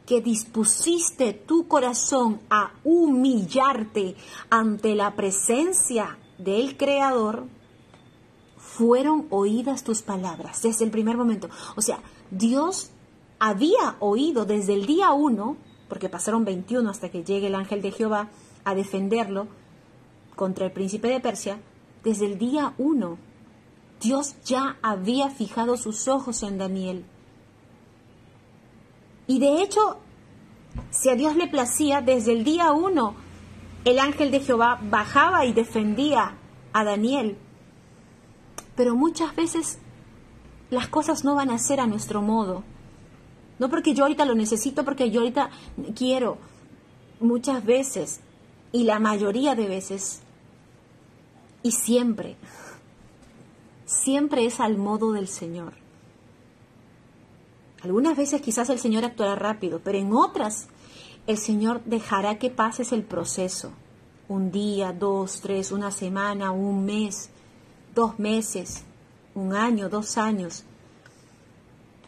que dispusiste tu corazón a humillarte ante la presencia del Creador, fueron oídas tus palabras desde el primer momento. O sea, Dios había oído desde el día uno, porque pasaron 21 hasta que llegue el ángel de Jehová a defenderlo contra el príncipe de Persia, desde el día uno, Dios ya había fijado sus ojos en Daniel. Y de hecho, si a Dios le placía, desde el día uno, el ángel de Jehová bajaba y defendía a Daniel. Pero muchas veces las cosas no van a ser a nuestro modo. No porque yo ahorita lo necesito, porque yo ahorita quiero. muchas veces, y la mayoría de veces, y siempre, siempre es al modo del Señor. Algunas veces quizás el Señor actuará rápido, pero en otras el Señor dejará que pases el proceso. Un día, dos, tres, una semana, un mes, dos meses, un año, dos años.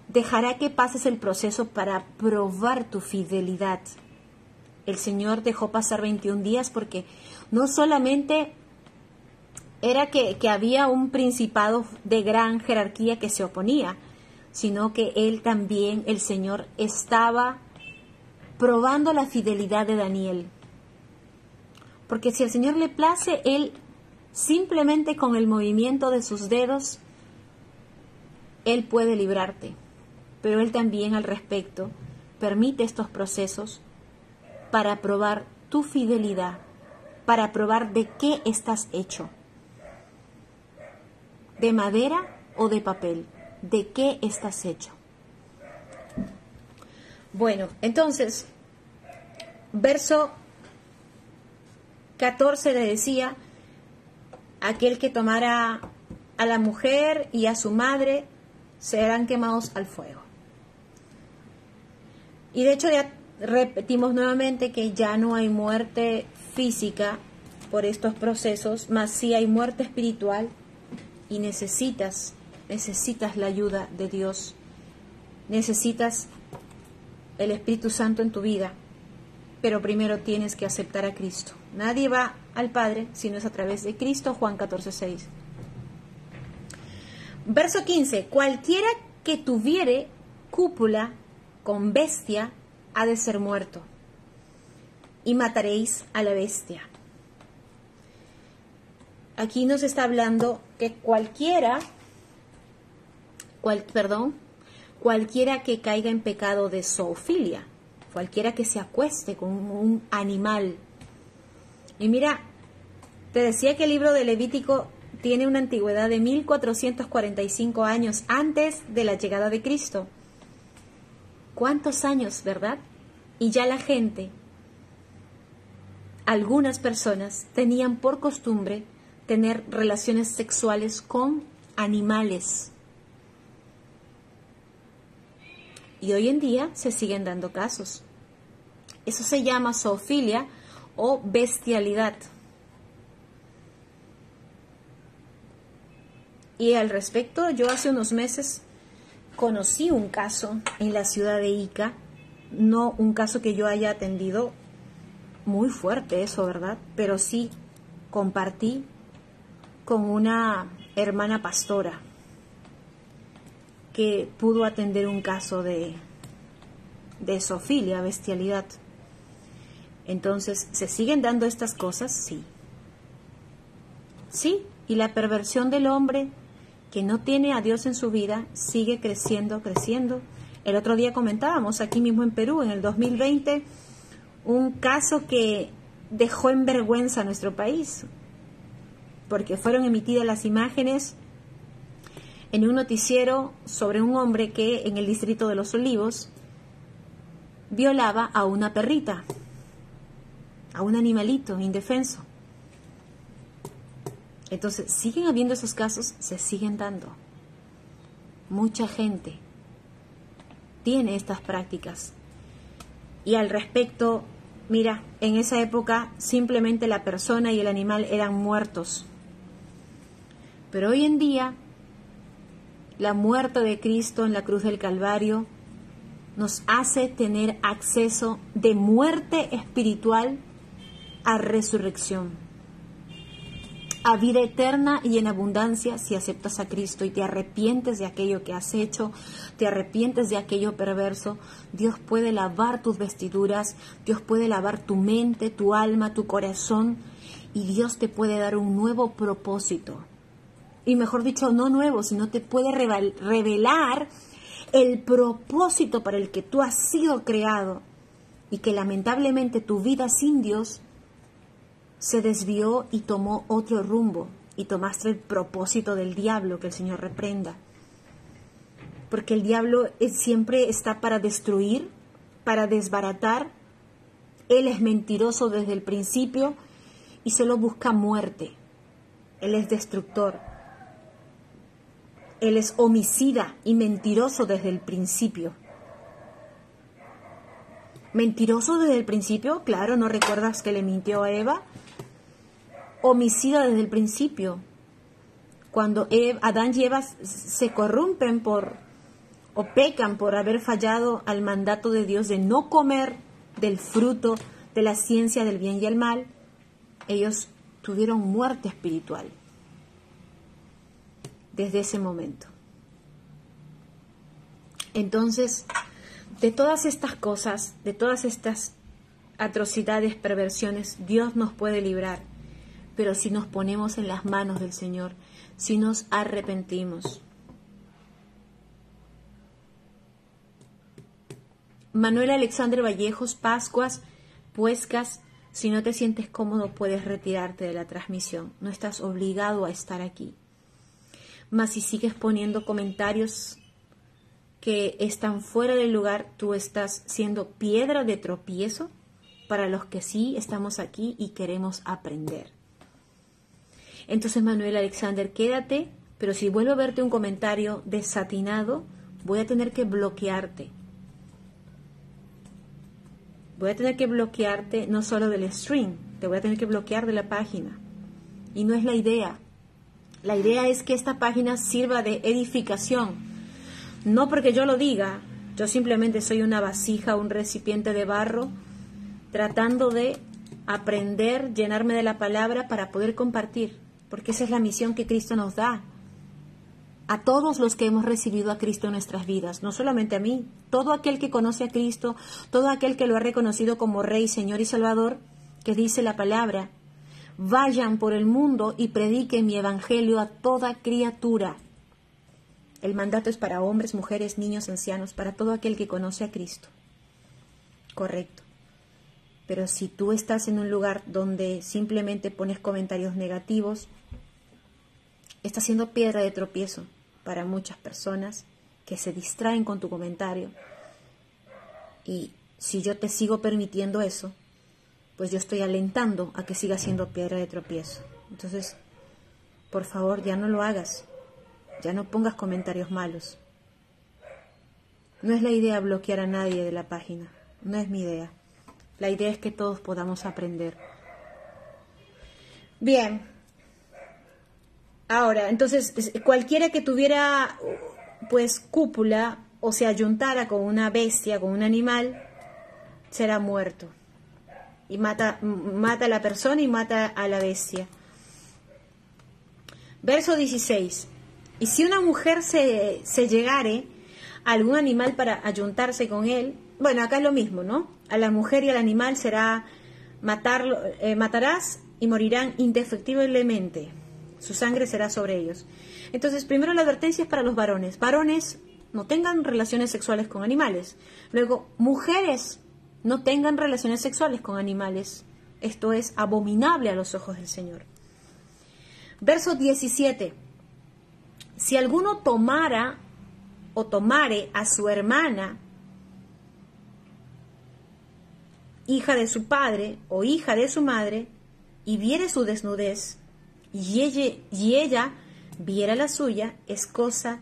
Dejará que pases el proceso para probar tu fidelidad. El Señor dejó pasar 21 días porque no solamente era que, había un principado de gran jerarquía que se oponía, sino que él también, el Señor, estaba probando la fidelidad de Daniel. Porque si al Señor le place, Él simplemente con el movimiento de sus dedos, Él puede librarte. Pero Él también al respecto permite estos procesos para probar tu fidelidad, para probar de qué estás hecho. ¿De madera o de papel? de qué estás hecho. Bueno, entonces, verso 14 le decía, aquel que tomara a la mujer y a su madre serán quemados al fuego. Y de hecho ya repetimos nuevamente que ya no hay muerte física por estos procesos, más sí hay muerte espiritual y necesitas necesitas la ayuda de Dios, necesitas el Espíritu Santo en tu vida, pero primero tienes que aceptar a Cristo. Nadie va al Padre si no es a través de Cristo, Juan 14, 6. Verso 15, cualquiera que tuviere cúpula con bestia ha de ser muerto, y mataréis a la bestia. Aquí nos está hablando que cualquiera perdón, cualquiera que caiga en pecado de zoofilia, cualquiera que se acueste con un animal. Y mira, te decía que el libro de Levítico tiene una antigüedad de 1445 años antes de la llegada de Cristo. ¿Cuántos años, verdad? Y ya la gente, algunas personas, tenían por costumbre tener relaciones sexuales con animales. y hoy en día se siguen dando casos. Eso se llama zoofilia o bestialidad. Y al respecto, yo hace unos meses conocí un caso en la ciudad de Ica, no un caso que yo haya atendido, muy fuerte eso, ¿verdad? Pero sí compartí con una hermana pastora que pudo atender un caso de, de sofilia, bestialidad. Entonces, ¿se siguen dando estas cosas? Sí. Sí, y la perversión del hombre que no tiene a Dios en su vida sigue creciendo, creciendo. El otro día comentábamos aquí mismo en Perú, en el 2020, un caso que dejó en vergüenza a nuestro país, porque fueron emitidas las imágenes en un noticiero sobre un hombre que en el distrito de Los Olivos violaba a una perrita, a un animalito indefenso. Entonces, siguen habiendo esos casos, se siguen dando. Mucha gente tiene estas prácticas. Y al respecto, mira, en esa época simplemente la persona y el animal eran muertos. Pero hoy en día la muerte de Cristo en la cruz del Calvario nos hace tener acceso de muerte espiritual a resurrección, a vida eterna y en abundancia si aceptas a Cristo y te arrepientes de aquello que has hecho, te arrepientes de aquello perverso, Dios puede lavar tus vestiduras, Dios puede lavar tu mente, tu alma, tu corazón y Dios te puede dar un nuevo propósito y mejor dicho, no nuevo, sino te puede revelar el propósito para el que tú has sido creado y que lamentablemente tu vida sin Dios se desvió y tomó otro rumbo y tomaste el propósito del diablo que el Señor reprenda. Porque el diablo siempre está para destruir, para desbaratar Él es mentiroso desde el principio y solo busca muerte. Él es destructor. Él es homicida y mentiroso desde el principio. Mentiroso desde el principio, claro, ¿no recuerdas que le mintió a Eva? Homicida desde el principio. Cuando Adán y Eva se corrompen por o pecan por haber fallado al mandato de Dios de no comer del fruto de la ciencia del bien y el mal, ellos tuvieron muerte espiritual desde ese momento. Entonces, de todas estas cosas, de todas estas atrocidades, perversiones, Dios nos puede librar, pero si nos ponemos en las manos del Señor, si nos arrepentimos. Manuel Alexander Vallejos, Pascuas, Puescas, si no te sientes cómodo puedes retirarte de la transmisión, no estás obligado a estar aquí. Mas si sigues poniendo comentarios que están fuera del lugar, tú estás siendo piedra de tropiezo para los que sí estamos aquí y queremos aprender. Entonces, Manuel Alexander, quédate, pero si vuelvo a verte un comentario desatinado, voy a tener que bloquearte. Voy a tener que bloquearte no solo del stream, te voy a tener que bloquear de la página. Y no es la idea. La idea es que esta página sirva de edificación. No porque yo lo diga, yo simplemente soy una vasija, un recipiente de barro, tratando de aprender, llenarme de la palabra para poder compartir, porque esa es la misión que Cristo nos da. A todos los que hemos recibido a Cristo en nuestras vidas, no solamente a mí, todo aquel que conoce a Cristo, todo aquel que lo ha reconocido como Rey, Señor y Salvador, que dice la palabra, vayan por el mundo y prediquen mi evangelio a toda criatura. El mandato es para hombres, mujeres, niños, ancianos, para todo aquel que conoce a Cristo. Correcto. Pero si tú estás en un lugar donde simplemente pones comentarios negativos, estás siendo piedra de tropiezo para muchas personas que se distraen con tu comentario. Y si yo te sigo permitiendo eso, pues yo estoy alentando a que sigas siendo piedra de tropiezo. Entonces, por favor, ya no lo hagas. Ya no pongas comentarios malos. No es la idea bloquear a nadie de la página. No es mi idea. La idea es que todos podamos aprender. Bien. Ahora, entonces, cualquiera que tuviera, pues, cúpula o se ayuntara con una bestia, con un animal, será muerto. Y mata, mata a la persona y mata a la bestia. Verso 16. Y si una mujer se, se llegare a algún animal para ayuntarse con él, bueno, acá es lo mismo, ¿no? A la mujer y al animal será matarlo, eh, matarás y morirán indefectiblemente. Su sangre será sobre ellos. Entonces, primero la advertencia es para los varones. Varones, no tengan relaciones sexuales con animales. Luego, mujeres, no tengan relaciones sexuales con animales. Esto es abominable a los ojos del Señor. Verso 17 si alguno tomara o tomare a su hermana, hija de su padre o hija de su madre, y viere su desnudez, y ella, y ella viera la suya, es cosa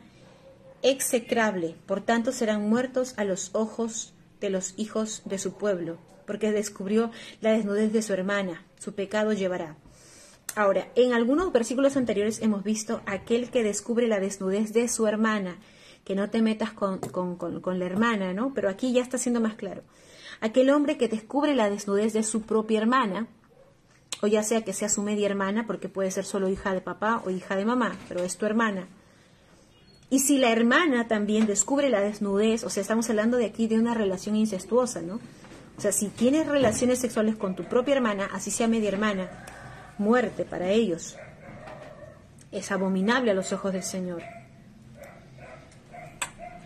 execrable. Por tanto, serán muertos a los ojos de los hijos de su pueblo, porque descubrió la desnudez de su hermana. Su pecado llevará. Ahora, en algunos versículos anteriores hemos visto aquel que descubre la desnudez de su hermana, que no te metas con, la hermana, ¿no? Pero aquí ya está siendo más claro. Aquel hombre que descubre la desnudez de su propia hermana, o ya sea que sea su media hermana, porque puede ser solo hija de papá o hija de mamá, pero es tu hermana. Y si la hermana también descubre la desnudez, o sea, estamos hablando de aquí de una relación incestuosa, ¿no? O sea, si tienes relaciones sexuales con tu propia hermana, así sea media hermana, muerte para ellos. Es abominable a los ojos del Señor.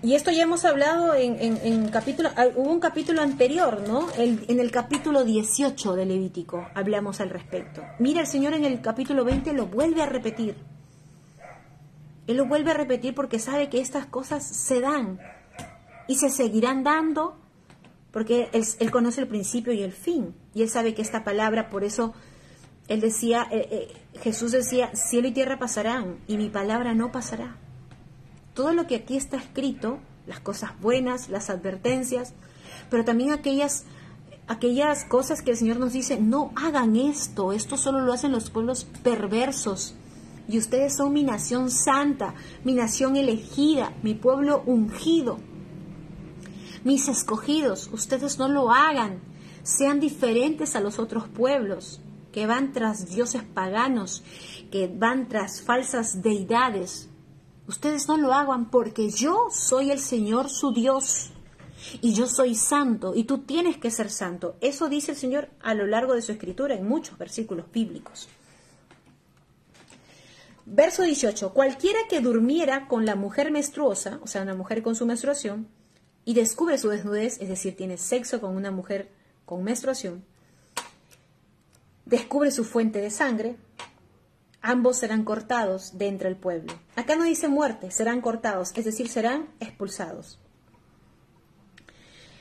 Y esto ya hemos hablado en, capítulo, ah, hubo un capítulo anterior, ¿no? en el capítulo 18 de Levítico hablamos al respecto. Mira, el Señor en el capítulo 20 lo vuelve a repetir. Él lo vuelve a repetir porque sabe que estas cosas se dan y se seguirán dando porque él, conoce el principio y el fin, y él sabe que esta palabra, por eso él decía, eh, eh, Jesús decía, cielo y tierra pasarán, y mi palabra no pasará. Todo lo que aquí está escrito, las cosas buenas, las advertencias, pero también aquellas aquellas cosas que el Señor nos dice, no hagan esto, esto solo lo hacen los pueblos perversos. Y ustedes son mi nación santa, mi nación elegida, mi pueblo ungido mis escogidos, ustedes no lo hagan, sean diferentes a los otros pueblos que van tras dioses paganos, que van tras falsas deidades. Ustedes no lo hagan porque yo soy el Señor su Dios y yo soy santo y tú tienes que ser santo. Eso dice el Señor a lo largo de su escritura en muchos versículos bíblicos. Verso 18. Cualquiera que durmiera con la mujer menstruosa, o sea, una mujer con su menstruación, y descubre su desnudez, es decir, tiene sexo con una mujer con menstruación, descubre su fuente de sangre, ambos serán cortados de entre el pueblo. Acá no dice muerte, serán cortados, es decir, serán expulsados.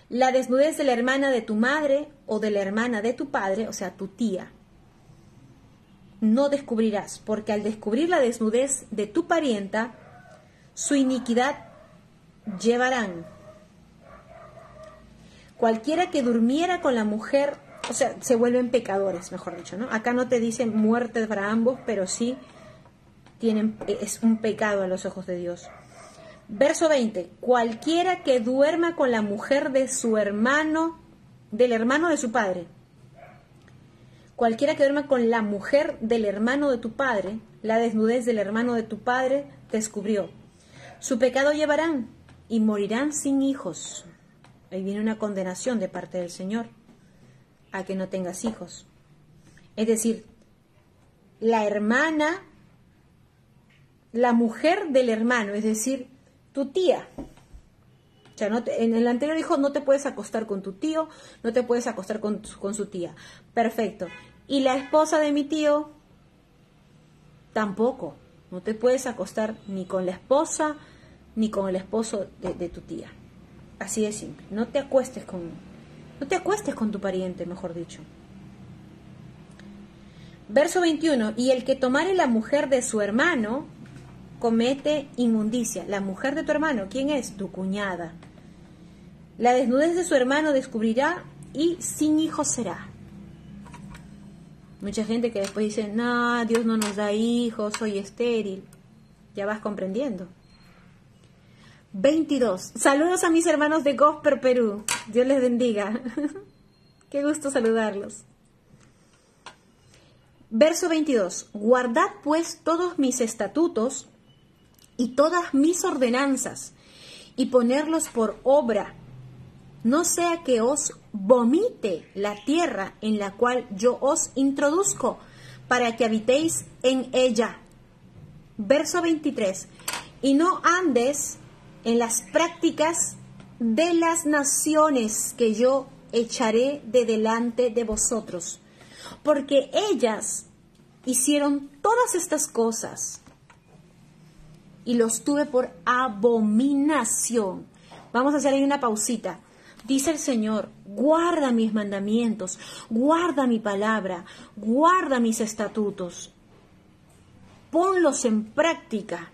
La desnudez de la hermana de tu madre o de la hermana de tu padre, o sea, tu tía, no descubrirás, porque al descubrir la desnudez de tu parienta, su iniquidad llevarán cualquiera que durmiera con la mujer, o sea, se vuelven pecadores, mejor dicho, ¿no? Acá no te dicen muerte para ambos, pero sí tienen, es un pecado a los ojos de Dios. Verso 20, cualquiera que duerma con la mujer de su hermano, del hermano de su padre, cualquiera que duerma con la mujer del hermano de tu padre, la desnudez del hermano de tu padre descubrió. Su pecado llevarán y morirán sin hijos. Ahí viene una condenación de parte del Señor a que no tengas hijos. Es decir, la hermana, la mujer del hermano, es decir, tu tía. O sea, en el anterior dijo, no te puedes acostar con tu tío, no te puedes acostar con, con su tía. Perfecto. Y la esposa de mi tío, tampoco. No te puedes acostar ni con la esposa ni con el esposo de tu tía. Así de simple. No te acuestes con no te acuestes con tu pariente, mejor dicho. Verso 21, y el que tomare la mujer de su hermano comete inmundicia. La mujer de tu hermano, ¿quién es? Tu cuñada. La desnudez de su hermano descubrirá y sin hijo será. Mucha gente que después dice, no, Dios no nos da hijos, soy estéril. Ya vas comprendiendo. 22. Saludos a mis hermanos de Gospel Perú. Dios les bendiga. <laughs> Qué gusto saludarlos. Verso 22. Guardad pues todos mis estatutos y todas mis ordenanzas y ponerlos por obra, no sea que os vomite la tierra en la cual yo os introduzco, para que habitéis en ella. Verso 23. Y no andes en las prácticas de las naciones que yo echaré de delante de vosotros, porque ellas hicieron todas estas cosas y los tuve por abominación. Vamos a hacer ahí una pausita. Dice el Señor, guarda mis mandamientos, guarda mi palabra, guarda mis estatutos, ponlos en práctica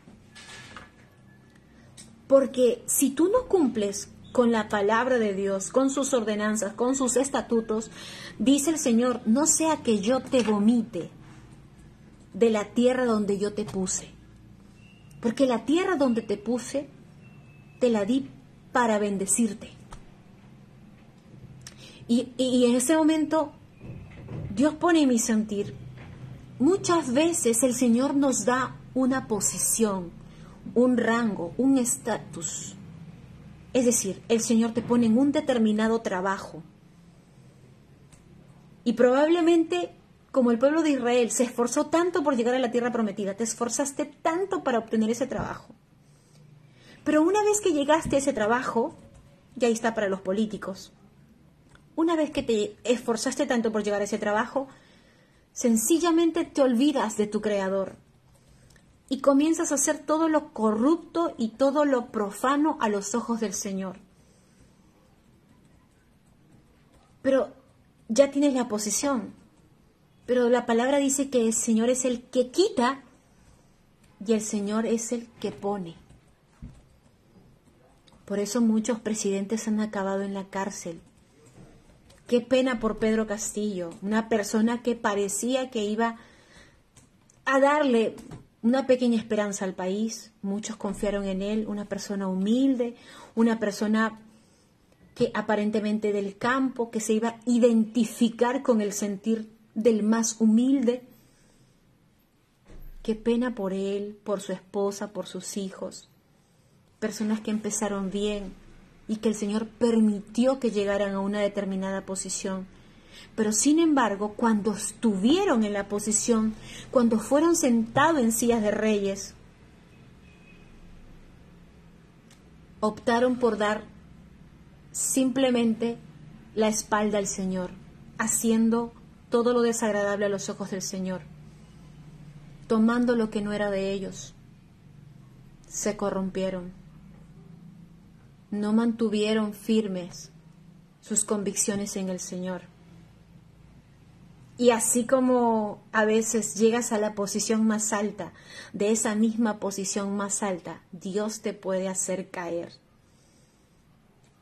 porque si tú no cumples con la palabra de Dios, con sus ordenanzas, con sus estatutos, dice el Señor, no sea que yo te vomite de la tierra donde yo te puse. Porque la tierra donde te puse, te la di para bendecirte. Y, en ese momento, Dios pone mi sentir, muchas veces el Señor nos da una posición, un rango, un estatus. Es decir, el Señor te pone en un determinado trabajo. Y probablemente, como el pueblo de Israel se esforzó tanto por llegar a la tierra prometida, te esforzaste tanto para obtener ese trabajo. Pero una vez que llegaste a ese trabajo, ya está para los políticos, una vez que te esforzaste tanto por llegar a ese trabajo, sencillamente te olvidas de tu creador, y comienzas a hacer todo lo corrupto y todo lo profano a los ojos del Señor. pero ya tienes la posición. Pero la palabra dice que el Señor es el que quita y el Señor es el que pone. Por eso muchos presidentes han acabado en la cárcel. Qué pena por Pedro Castillo, una persona que parecía que iba a darle una pequeña esperanza al país. Muchos confiaron en él, una persona humilde, una persona que aparentemente del campo, que se iba a identificar con el sentir del más humilde. Qué pena por él, por su esposa, por sus hijos. Personas que empezaron bien y que el Señor permitió que llegaran a una determinada posición. Pero sin embargo, cuando estuvieron en la posición, cuando fueron sentados en sillas de reyes, optaron por dar simplemente la espalda al Señor, haciendo todo lo desagradable a los ojos del Señor tomando lo que no era de ellos. Se corrompieron. No mantuvieron firmes sus convicciones en el Señor. Y así como a veces llegas a la posición más alta, de esa misma posición más alta, Dios te puede hacer caer.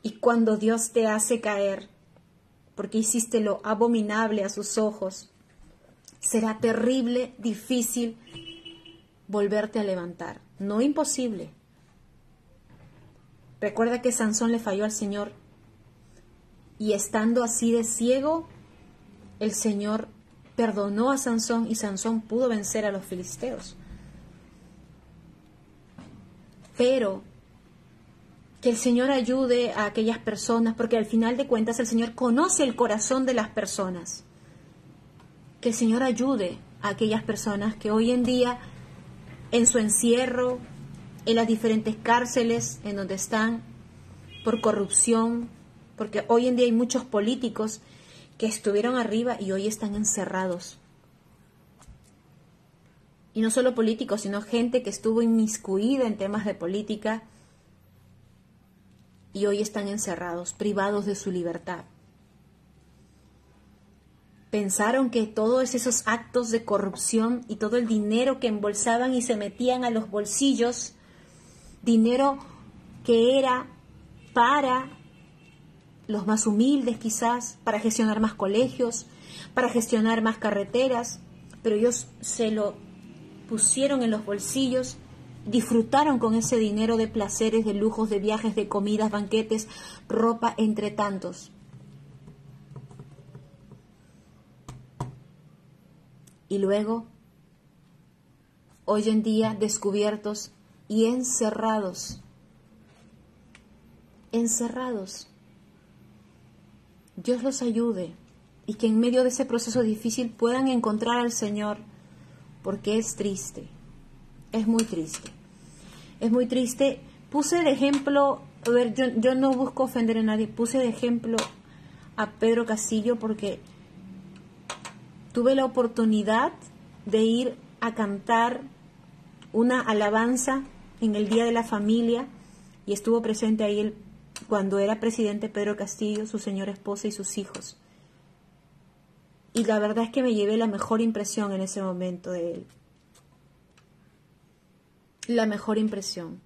Y cuando Dios te hace caer, porque hiciste lo abominable a sus ojos, será terrible, difícil volverte a levantar. No imposible. Recuerda que Sansón le falló al Señor y estando así de ciego, el Señor perdonó a Sansón y Sansón pudo vencer a los filisteos. Pero que el Señor ayude a aquellas personas, porque al final de cuentas el Señor conoce el corazón de las personas que el Señor ayude a aquellas personas que hoy en día, en su encierro, en las diferentes cárceles en donde están, por corrupción, porque hoy en día hay muchos políticos que estuvieron arriba y hoy están encerrados. Y no solo políticos, sino gente que estuvo inmiscuida en temas de política y hoy están encerrados, privados de su libertad pensaron que todos esos actos de corrupción y todo el dinero que embolsaban y se metían a los bolsillos, dinero que era para los más humildes quizás, para gestionar más colegios, para gestionar más carreteras, pero ellos se lo pusieron en los bolsillos, disfrutaron con ese dinero de placeres, de lujos, de viajes, de comidas, banquetes, ropa, entre tantos. y luego, hoy en día, descubiertos y encerrados. Encerrados. Dios los ayude y que en medio de ese proceso difícil puedan encontrar al Señor, porque es triste, es muy triste. Es muy triste. Puse de ejemplo, a ver, yo, yo no busco ofender a nadie, puse de ejemplo a Pedro Castillo porque tuve la oportunidad de ir a cantar una alabanza en el Día de la Familia y estuvo presente ahí cuando era presidente Pedro Castillo, su señora esposa y sus hijos. Y la verdad es que me llevé la mejor impresión en ese momento de él. La mejor impresión.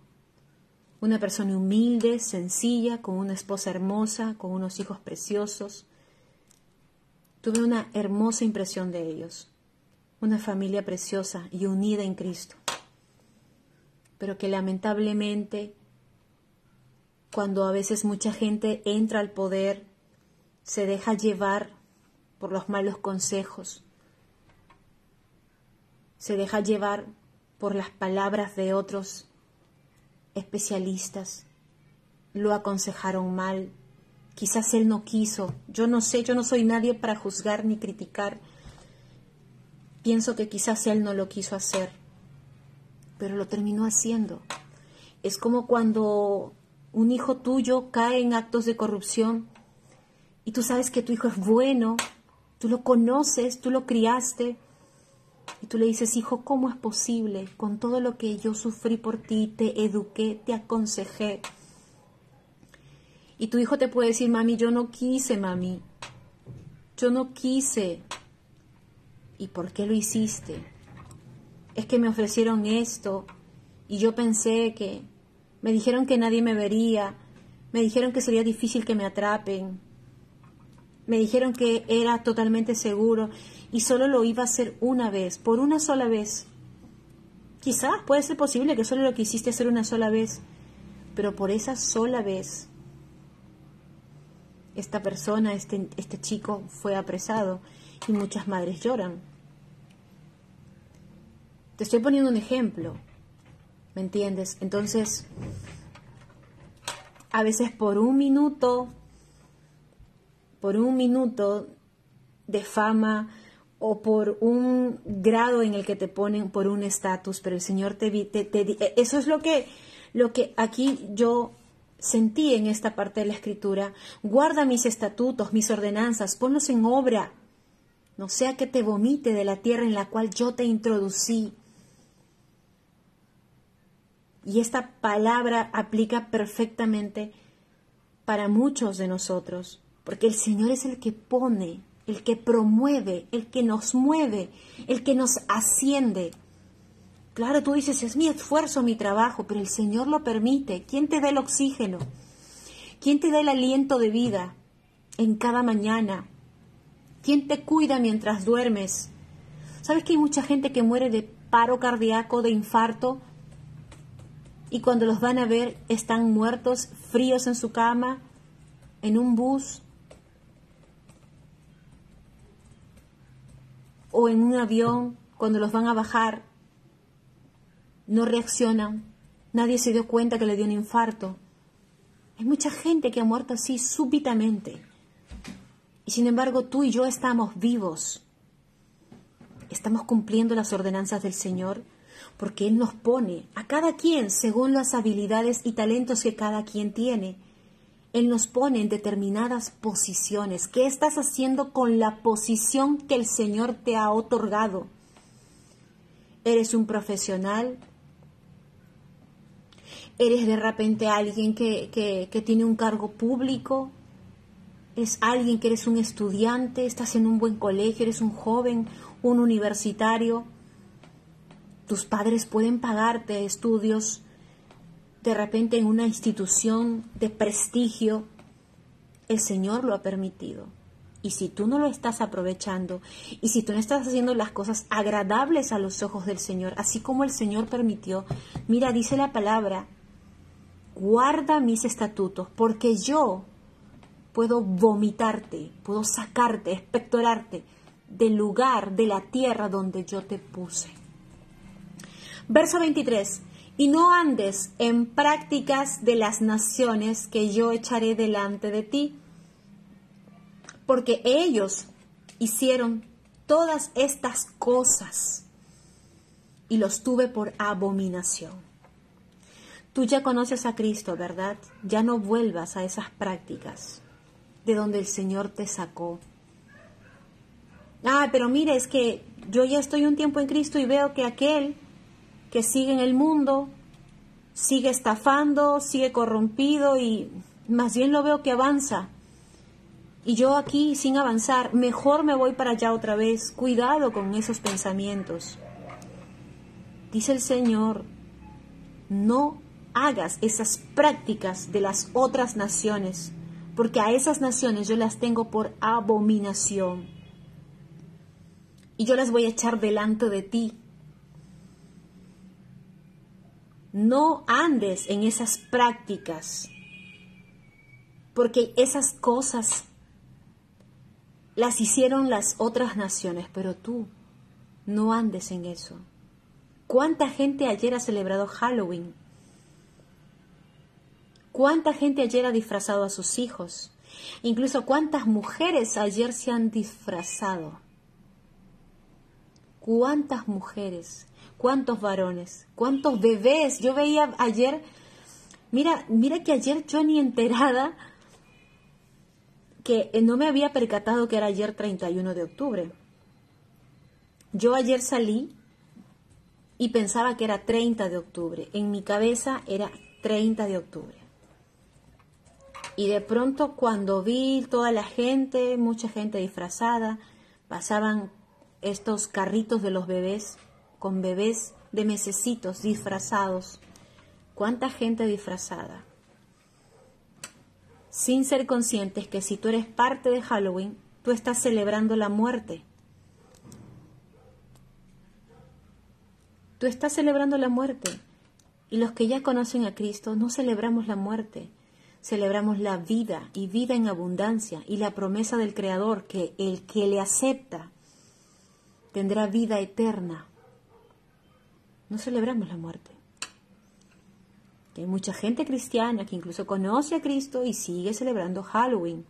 Una persona humilde, sencilla, con una esposa hermosa, con unos hijos preciosos, Tuve una hermosa impresión de ellos, una familia preciosa y unida en Cristo, pero que lamentablemente cuando a veces mucha gente entra al poder, se deja llevar por los malos consejos, se deja llevar por las palabras de otros especialistas, lo aconsejaron mal, Quizás él no quiso. Yo no sé, yo no soy nadie para juzgar ni criticar. Pienso que quizás él no lo quiso hacer, pero lo terminó haciendo. Es como cuando un hijo tuyo cae en actos de corrupción y tú sabes que tu hijo es bueno, tú lo conoces, tú lo criaste y tú le dices, hijo, ¿cómo es posible? Con todo lo que yo sufrí por ti, te eduqué, te aconsejé y tu hijo te puede decir, mami, yo no quise, mami. yo no quise. ¿Y por qué lo hiciste? Es que me ofrecieron esto y yo pensé que me dijeron que nadie me vería, me dijeron que sería difícil que me atrapen, me dijeron que era totalmente seguro y solo lo iba a hacer una vez, por una sola vez. Quizás puede ser posible que solo lo quisiste hacer una sola vez, pero por esa sola vez esta persona, este, este chico fue apresado y muchas madres lloran. Te estoy poniendo un ejemplo, ¿me entiendes? Entonces, a veces por un minuto, por un minuto de fama o por un grado en el que te ponen por un estatus, pero el Señor te, te, eso es lo que lo que aquí yo sentí en esta parte de la escritura, guarda mis estatutos, mis ordenanzas, ponlos en obra, no sea que te vomite de la tierra en la cual yo te introducí. Y esta palabra aplica perfectamente para muchos de nosotros, porque el Señor es el que pone, el que promueve, el que nos mueve, el que nos asciende. Claro, tú dices, es mi esfuerzo, mi trabajo, pero el Señor lo permite. ¿Quién te da el oxígeno? ¿Quién te da el aliento de vida en cada mañana? ¿Quién te cuida mientras duermes? ¿Sabes que hay mucha gente que muere de paro cardíaco, de infarto? Y cuando los van a ver están muertos, fríos en su cama, en un bus o en un avión, cuando los van a bajar no reaccionan, nadie se dio cuenta que le dio un infarto. Hay mucha gente que ha muerto así súbitamente. Y sin embargo tú y yo estamos vivos. Estamos cumpliendo las ordenanzas del Señor porque Él nos pone a cada quien según las habilidades y talentos que cada quien tiene. Él nos pone en determinadas posiciones. ¿Qué estás haciendo con la posición que el Señor te ha otorgado? ¿Eres un profesional? eres de repente alguien que, tiene un cargo público, es alguien que eres un estudiante, estás en un buen colegio, eres un joven, un universitario. Tus padres pueden pagarte estudios de repente en una institución de prestigio. El Señor lo ha permitido. Y si tú no lo estás aprovechando, y si tú no estás haciendo las cosas agradables a los ojos del Señor, así como el Señor permitió, mira, dice la palabra, guarda mis estatutos, porque yo puedo vomitarte, puedo sacarte, espectorarte del lugar, de la tierra donde yo te puse. Verso 23. Y no andes en prácticas de las naciones que yo echaré delante de ti, porque ellos hicieron todas estas cosas y los tuve por abominación. Tú ya conoces a Cristo, ¿verdad? Ya no vuelvas a esas prácticas de donde el Señor te sacó. Ah, pero mire, es que yo ya estoy un tiempo en Cristo y veo que aquel que sigue en el mundo sigue estafando, sigue corrompido y más bien lo veo que avanza. Y yo aquí sin avanzar, mejor me voy para allá otra vez. Cuidado con esos pensamientos. Dice el Señor, no hagas esas prácticas de las otras naciones, porque a esas naciones yo las tengo por abominación. Y yo las voy a echar delante de ti. No andes en esas prácticas, porque esas cosas las hicieron las otras naciones, pero tú no andes en eso. ¿Cuánta gente ayer ha celebrado Halloween? ¿Cuánta gente ayer ha disfrazado a sus hijos? Incluso cuántas mujeres ayer se han disfrazado. ¿Cuántas mujeres? ¿Cuántos varones? ¿Cuántos bebés? Yo veía ayer, mira, mira que ayer yo ni enterada que no me había percatado que era ayer 31 de octubre. Yo ayer salí y pensaba que era 30 de octubre. En mi cabeza era 30 de octubre. Y de pronto cuando vi toda la gente, mucha gente disfrazada, pasaban estos carritos de los bebés, con bebés de mesecitos disfrazados. ¿Cuánta gente disfrazada? Sin ser conscientes que si tú eres parte de Halloween, tú estás celebrando la muerte. Tú estás celebrando la muerte. Y los que ya conocen a Cristo no celebramos la muerte, celebramos la vida y vida en abundancia y la promesa del Creador que el que le acepta tendrá vida eterna. No celebramos la muerte. hay mucha gente cristiana que incluso conoce a Cristo y sigue celebrando Halloween.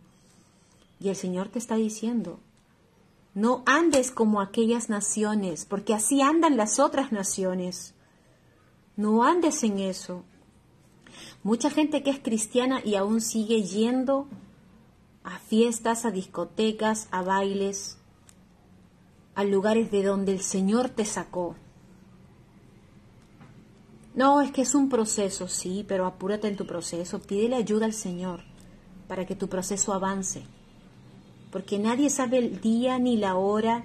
Y el Señor te está diciendo, no andes como aquellas naciones, porque así andan las otras naciones. No andes en eso. Mucha gente que es cristiana y aún sigue yendo a fiestas, a discotecas, a bailes, a lugares de donde el Señor te sacó. No, es que es un proceso, sí, pero apúrate en tu proceso, pídele ayuda al Señor para que tu proceso avance. Porque nadie sabe el día ni la hora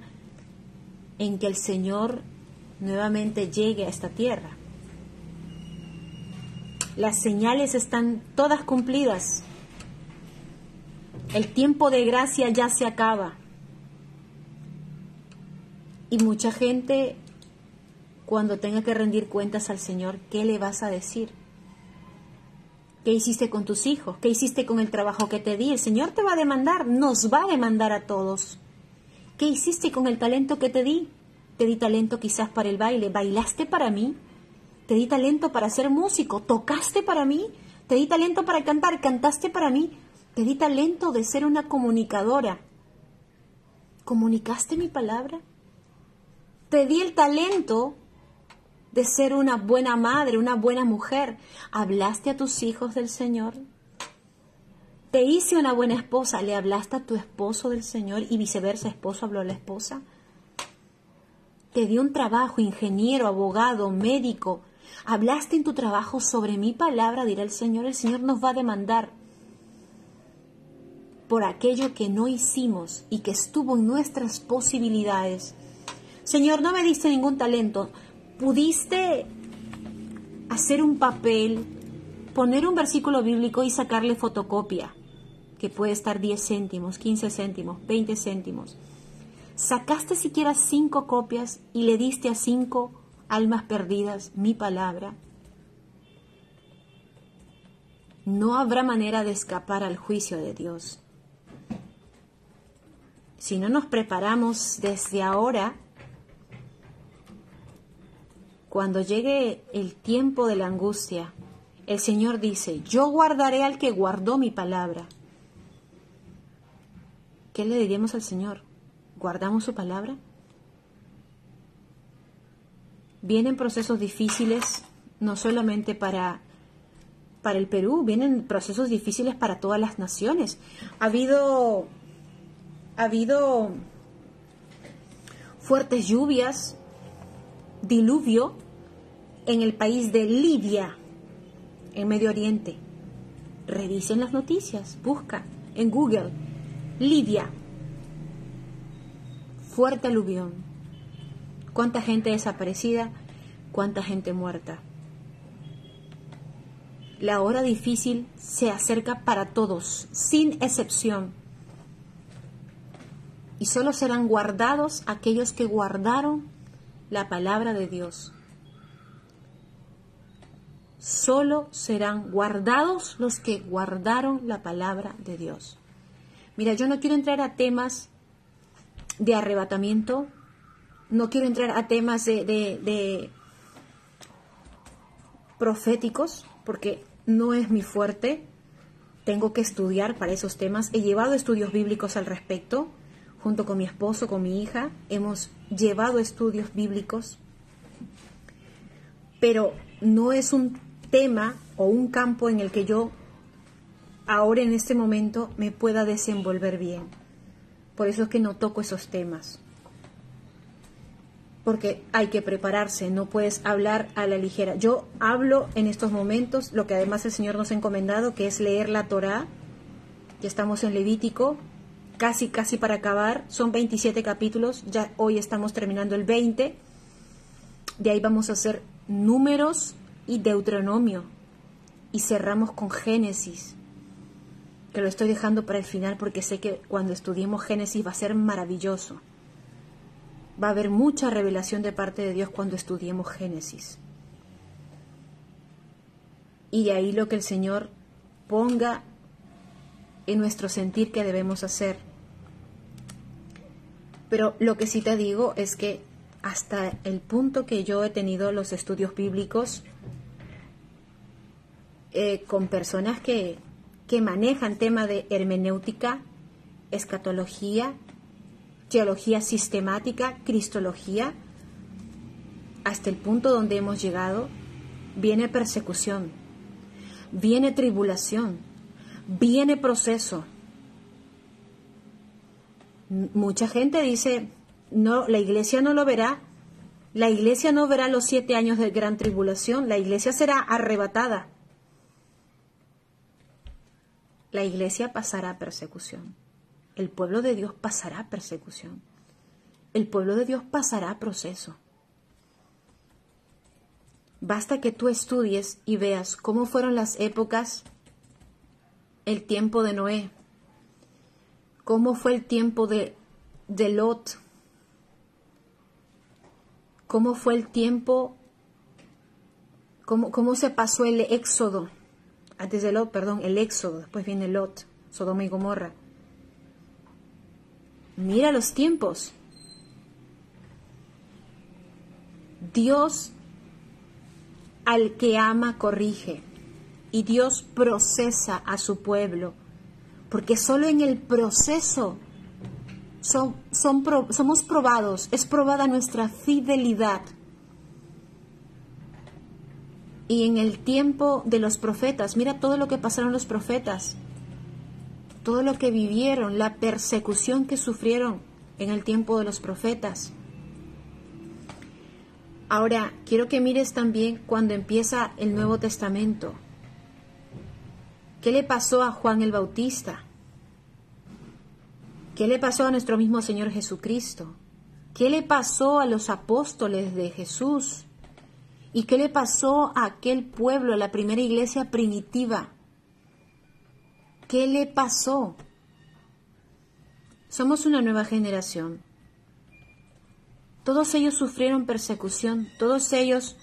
en que el Señor nuevamente llegue a esta tierra. Las señales están todas cumplidas. El tiempo de gracia ya se acaba. Y mucha gente, cuando tenga que rendir cuentas al Señor, ¿qué le vas a decir? ¿Qué hiciste con tus hijos? ¿Qué hiciste con el trabajo que te di? El Señor te va a demandar, nos va a demandar a todos. ¿Qué hiciste con el talento que te di? Te di talento quizás para el baile. ¿Bailaste para mí? Te di talento para ser músico, tocaste para mí. Te di talento para cantar, cantaste para mí. Te di talento de ser una comunicadora. ¿Comunicaste mi palabra? Te di el talento de ser una buena madre, una buena mujer. ¿Hablaste a tus hijos del Señor? Te hice una buena esposa. ¿Le hablaste a tu esposo del Señor y viceversa, esposo habló a la esposa? Te di un trabajo, ingeniero, abogado, médico, Hablaste en tu trabajo sobre mi palabra, dirá el Señor. El Señor nos va a demandar por aquello que no hicimos y que estuvo en nuestras posibilidades. Señor, no me diste ningún talento. Pudiste hacer un papel, poner un versículo bíblico y sacarle fotocopia, que puede estar 10 céntimos, 15 céntimos, 20 céntimos. Sacaste siquiera cinco copias y le diste a cinco almas perdidas, mi palabra, no habrá manera de escapar al juicio de Dios. Si no nos preparamos desde ahora, cuando llegue el tiempo de la angustia, el Señor dice, yo guardaré al que guardó mi palabra. ¿Qué le diríamos al Señor? ¿Guardamos su palabra? Vienen procesos difíciles, no solamente para, para el Perú, vienen procesos difíciles para todas las naciones. Ha habido, ha habido fuertes lluvias, diluvio en el país de Libia, en Medio Oriente. Revisen las noticias, busca en Google, Libia, fuerte aluvión cuánta gente desaparecida, cuánta gente muerta. La hora difícil se acerca para todos, sin excepción. Y solo serán guardados aquellos que guardaron la palabra de Dios. Solo serán guardados los que guardaron la palabra de Dios. Mira, yo no quiero entrar a temas de arrebatamiento, no quiero entrar a temas de, proféticos, porque no es mi fuerte. Tengo que estudiar para esos temas. He llevado estudios bíblicos al respecto, junto con mi esposo, con mi hija. Hemos llevado estudios bíblicos, pero no es un tema o un campo en el que yo ahora en este momento me pueda desenvolver bien. Por eso es que no toco esos temas porque hay que prepararse, no puedes hablar a la ligera. Yo hablo en estos momentos lo que además el Señor nos ha encomendado, que es leer la Torá Ya estamos en Levítico, casi, casi para acabar. Son 27 capítulos, ya hoy estamos terminando el 20. De ahí vamos a hacer números y Deuteronomio. Y cerramos con Génesis, que lo estoy dejando para el final porque sé que cuando estudiemos Génesis va a ser maravilloso. Va a haber mucha revelación de parte de Dios cuando estudiemos Génesis. Y ahí lo que el Señor ponga en nuestro sentir que debemos hacer. Pero lo que sí te digo es que hasta el punto que yo he tenido los estudios bíblicos eh, con personas que, que manejan tema de hermenéutica, escatología, teología sistemática, cristología, hasta el punto donde hemos llegado, viene persecución, viene tribulación, viene proceso. Mucha gente dice, no, la iglesia no lo verá, la iglesia no verá los siete años de gran tribulación, la iglesia será arrebatada. La iglesia pasará persecución, el pueblo de Dios pasará persecución, el pueblo de Dios pasará proceso. Basta que tú estudies y veas cómo fueron las épocas, el tiempo de Noé, cómo fue el tiempo de, de Lot, cómo fue el tiempo, cómo, cómo se pasó el éxodo, antes de Lot, perdón, el éxodo, después viene Lot, Sodoma y Gomorra. Mira los tiempos. Dios al que ama corrige y Dios procesa a su pueblo, porque solo en el proceso son, somos probados, es probada nuestra fidelidad. Y en el tiempo de los profetas, mira todo lo que pasaron los profetas, todo lo que vivieron, la persecución que sufrieron en el tiempo de los profetas. Ahora, quiero que mires también cuando empieza el Nuevo Testamento. ¿Qué le pasó a Juan el Bautista? ¿Qué le pasó a nuestro mismo Señor Jesucristo? ¿Qué le pasó a los apóstoles de Jesús? ¿Y qué le pasó a aquel pueblo, a la primera iglesia primitiva? ¿Qué le pasó? Somos una nueva generación. Todos ellos sufrieron persecución, todos ellos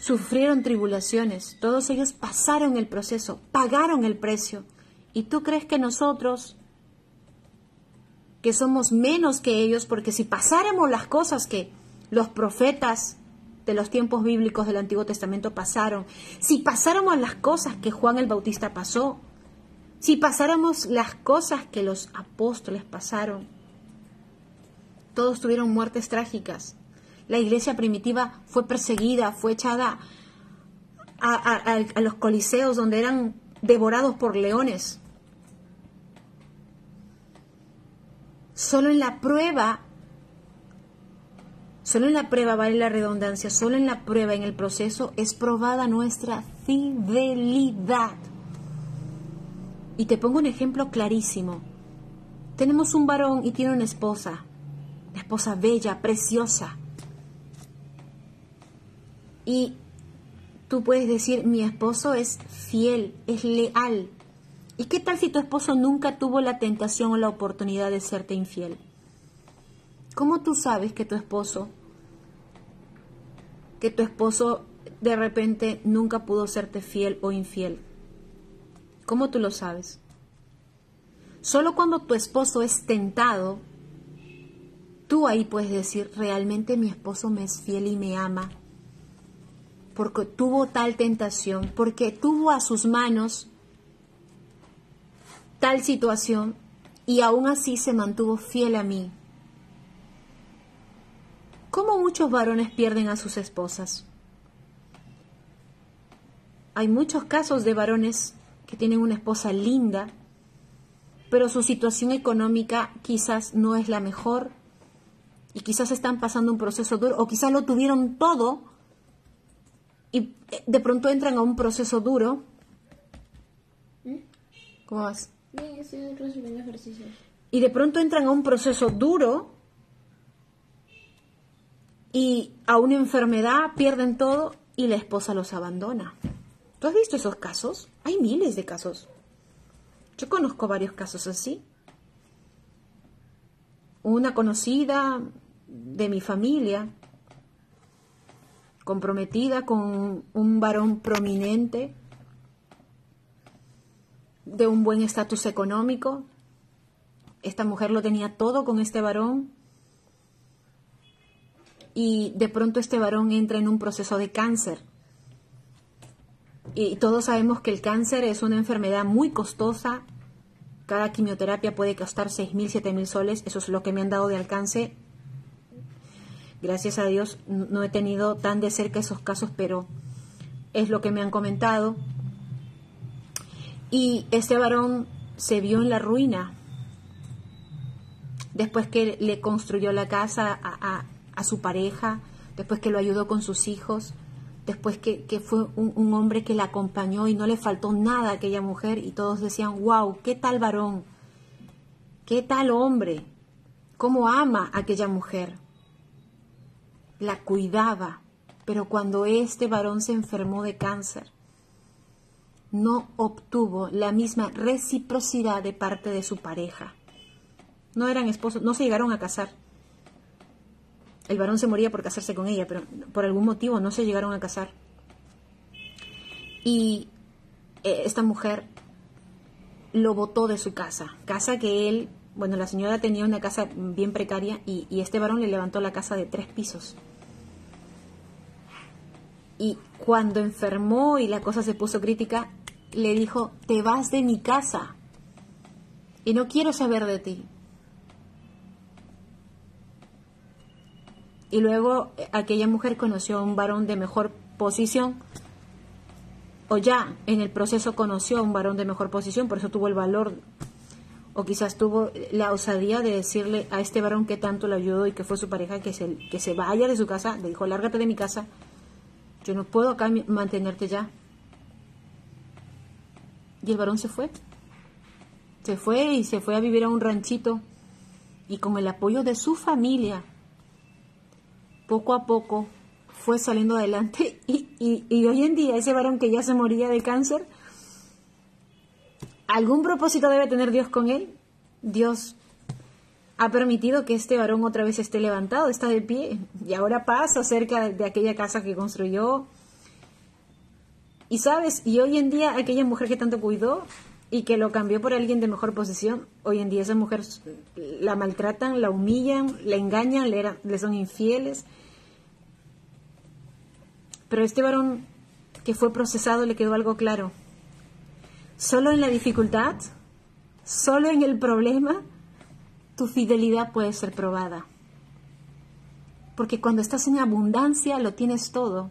sufrieron tribulaciones, todos ellos pasaron el proceso, pagaron el precio. ¿Y tú crees que nosotros que somos menos que ellos, porque si pasáramos las cosas que los profetas de los tiempos bíblicos del Antiguo Testamento pasaron, si pasáramos las cosas que Juan el Bautista pasó, si pasáramos las cosas que los apóstoles pasaron, todos tuvieron muertes trágicas. La iglesia primitiva fue perseguida, fue echada a, a los coliseos donde eran devorados por leones. Solo en la prueba, solo en la prueba vale la redundancia, solo en la prueba, en el proceso, es probada nuestra fidelidad. Y te pongo un ejemplo clarísimo. Tenemos un varón y tiene una esposa, una esposa bella, preciosa. Y tú puedes decir, mi esposo es fiel, es leal, ¿Y qué tal si tu esposo nunca tuvo la tentación o la oportunidad de serte infiel? ¿Cómo tú sabes que tu esposo, que tu esposo de repente nunca pudo serte fiel o infiel? ¿Cómo tú lo sabes? Solo cuando tu esposo es tentado, tú ahí puedes decir, realmente mi esposo me es fiel y me ama, porque tuvo tal tentación, porque tuvo a sus manos tal situación y aún así se mantuvo fiel a mí. ¿Cómo muchos varones pierden a sus esposas? Hay muchos casos de varones que tienen una esposa linda, pero su situación económica quizás no es la mejor y quizás están pasando un proceso duro o quizás lo tuvieron todo y de pronto entran a un proceso duro. ¿Cómo vas? Bien, estoy ejercicios. Y de pronto entran a un proceso duro y a una enfermedad, pierden todo y la esposa los abandona. ¿Tú has visto esos casos? Hay miles de casos. Yo conozco varios casos así. Una conocida de mi familia, comprometida con un varón prominente, de un buen estatus económico. Esta mujer lo tenía todo con este varón. Y de pronto este varón entra en un proceso de cáncer. Y todos sabemos que el cáncer es una enfermedad muy costosa. Cada quimioterapia puede costar 6.000, 7.000 soles. Eso es lo que me han dado de alcance. Gracias a Dios no he tenido tan de cerca esos casos, pero es lo que me han comentado. Y este varón se vio en la ruina después que le construyó la casa a, su pareja, después que lo ayudó con sus hijos, después que, fue un, un, hombre que la acompañó y no le faltó nada a aquella mujer y todos decían, wow, qué tal varón, qué tal hombre, cómo ama a aquella mujer. La cuidaba, pero cuando este varón se enfermó de cáncer, no obtuvo la misma reciprocidad de parte de su pareja. No eran esposos, no se llegaron a casar. El varón se moría por casarse con ella, pero por algún motivo no se llegaron a casar. Y eh, esta mujer lo botó de su casa, casa que él, bueno, la señora tenía una casa bien precaria y, y este varón le levantó la casa de tres pisos. Y cuando enfermó y la cosa se puso crítica, le dijo, te vas de mi casa y no quiero saber de ti. Y luego eh, aquella mujer conoció a un varón de mejor posición, o ya en el proceso conoció a un varón de mejor posición, por eso tuvo el valor, o quizás tuvo la osadía de decirle a este varón que tanto le ayudó y que fue su pareja que se, que se vaya de su casa, le dijo, lárgate de mi casa, yo no puedo acá mantenerte ya, y el varón se fue. Se fue y se fue a vivir a un ranchito. Y con el apoyo de su familia, poco a poco fue saliendo adelante. Y, y, hoy en día ese varón que ya se moría de cáncer, algún propósito debe tener Dios con él. Dios ha permitido que este varón otra vez esté levantado, está de pie y ahora pasa cerca de aquella casa que construyó y sabes, y hoy en día aquella mujer que tanto cuidó y que lo cambió por alguien de mejor posición, hoy en día esa mujer la maltratan, la humillan, la engañan, le, le son infieles. Pero este varón que fue procesado le quedó algo claro. Solo en la dificultad, solo en el problema, tu fidelidad puede ser probada. Porque cuando estás en abundancia lo tienes todo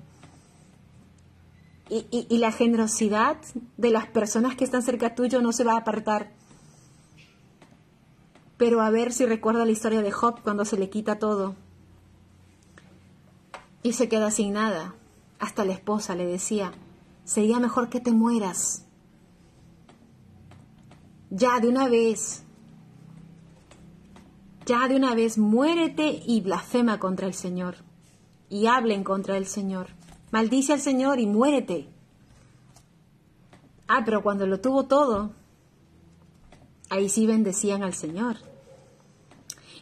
y, la generosidad de las personas que están cerca tuyo no se va a apartar. Pero a ver si recuerda la historia de Job cuando se le quita todo y se queda sin nada. Hasta la esposa le decía, sería mejor que te mueras. Ya de una vez, ya de una vez muérete y blasfema contra el Señor y hablen contra el Señor. Maldice al Señor y muérete. Ah, pero cuando lo tuvo todo, ahí sí bendecían al Señor.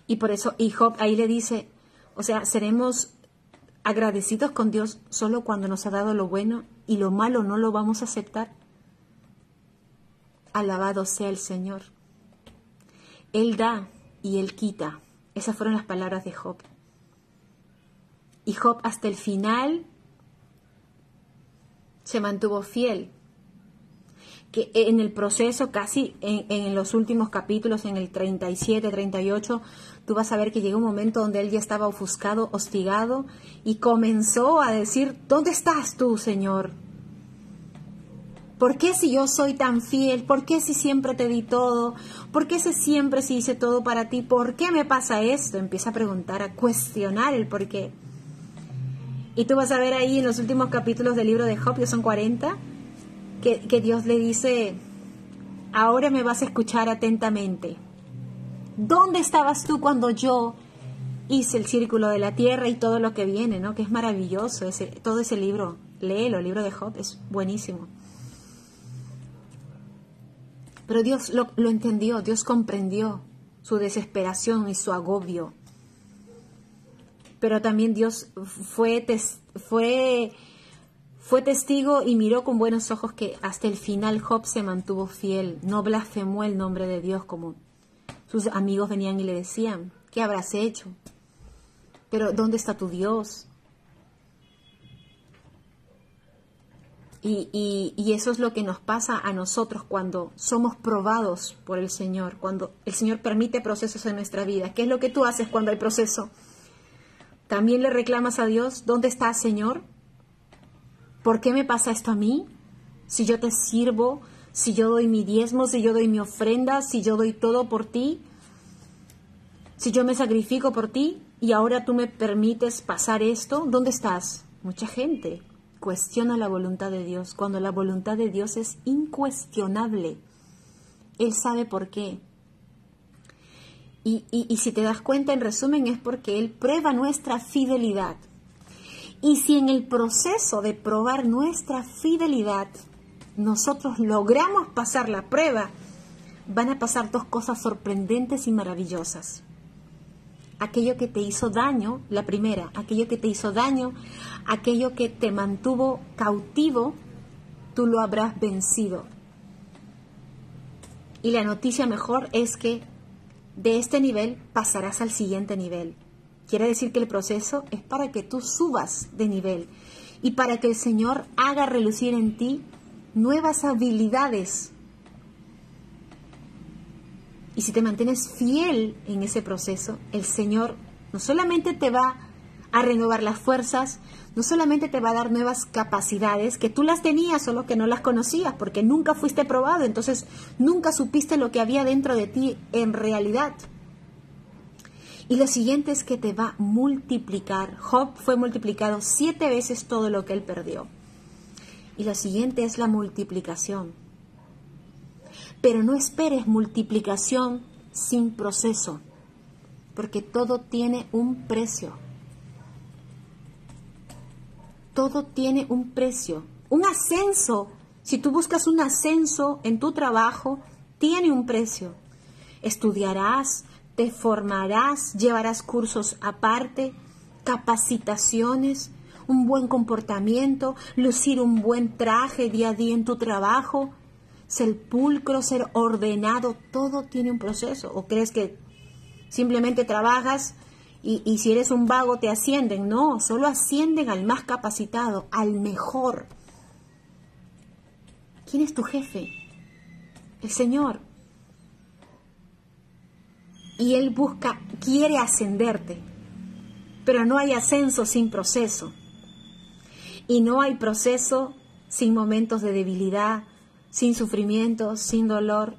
Y por eso, y Job ahí le dice, o sea, seremos agradecidos con Dios solo cuando nos ha dado lo bueno y lo malo no lo vamos a aceptar. Alabado sea el Señor. Él da y Él quita. Esas fueron las palabras de Job. Y Job hasta el final se mantuvo fiel. Que en el proceso, casi en, los últimos capítulos, en el 37, 38, tú vas a ver que llegó un momento donde él ya estaba ofuscado, hostigado, y comenzó a decir, ¿dónde estás tú, Señor? ¿Por qué si yo soy tan fiel? ¿Por qué si siempre te di todo? ¿Por qué si siempre si hice todo para ti? ¿Por qué me pasa esto? Empieza a preguntar, a cuestionar el por qué. Y tú vas a ver ahí en los últimos capítulos del libro de Job, que son 40, que, Dios le dice ahora me vas a escuchar atentamente. ¿Dónde estabas tú cuando yo hice el círculo de la tierra y todo lo que viene, ¿no? Que es maravilloso, ese, todo ese libro. Léelo, el libro de Job, es buenísimo. Pero Dios lo, entendió, Dios comprendió su desesperación y su agobio. Pero también Dios fue, fue, fue testigo y miró con buenos ojos que hasta el final Job se mantuvo fiel, no blasfemó el nombre de Dios como sus amigos venían y le decían, ¿qué habrás hecho? Pero ¿dónde está tu Dios? Y, y, eso es lo que nos pasa a nosotros cuando somos probados por el Señor, cuando el Señor permite procesos en nuestra vida. ¿Qué es lo que tú haces cuando hay proceso? ¿También le reclamas a Dios, ¿dónde estás, Señor? ¿Por qué me pasa esto a mí? Si yo te sirvo, si yo doy mi diezmo, si yo doy mi ofrenda, si yo doy todo por ti, si yo me sacrifico por ti y ahora tú me permites pasar esto, ¿dónde estás? Mucha gente cuestiona la voluntad de Dios, cuando la voluntad de Dios es incuestionable. Él sabe por qué. Y, y, si te das cuenta, en resumen, es porque Él prueba nuestra fidelidad. Y si en el proceso de probar nuestra fidelidad nosotros logramos pasar la prueba, van a pasar dos cosas sorprendentes y maravillosas aquello que te hizo daño, la primera, aquello que te hizo daño, aquello que te mantuvo cautivo, tú lo habrás vencido. Y la noticia mejor es que de este nivel pasarás al siguiente nivel. Quiere decir que el proceso es para que tú subas de nivel y para que el Señor haga relucir en ti nuevas habilidades y si te mantienes fiel en ese proceso, el Señor no solamente te va a renovar las fuerzas, no solamente te va a dar nuevas capacidades, que tú las tenías, solo que no las conocías, porque nunca fuiste probado, entonces nunca supiste lo que había dentro de ti en realidad. Y lo siguiente es que te va a multiplicar. Job fue multiplicado siete veces todo lo que él perdió. Y lo siguiente es la multiplicación pero no esperes multiplicación sin proceso, porque todo tiene un precio. Todo tiene un precio. Un ascenso, si tú buscas un ascenso en tu trabajo, tiene un precio. Estudiarás, te formarás, llevarás cursos aparte, capacitaciones, un buen comportamiento, lucir un buen traje día a día en tu trabajo, ser pulcro, ser ordenado, todo tiene un proceso. ¿O crees que simplemente trabajas y, y, si eres un vago te ascienden? No, solo ascienden al más capacitado, al mejor. ¿Quién es tu jefe? El Señor. Y Él busca, quiere ascenderte, pero no hay ascenso sin proceso. Y no hay proceso sin momentos de debilidad, sin sufrimiento, sin dolor.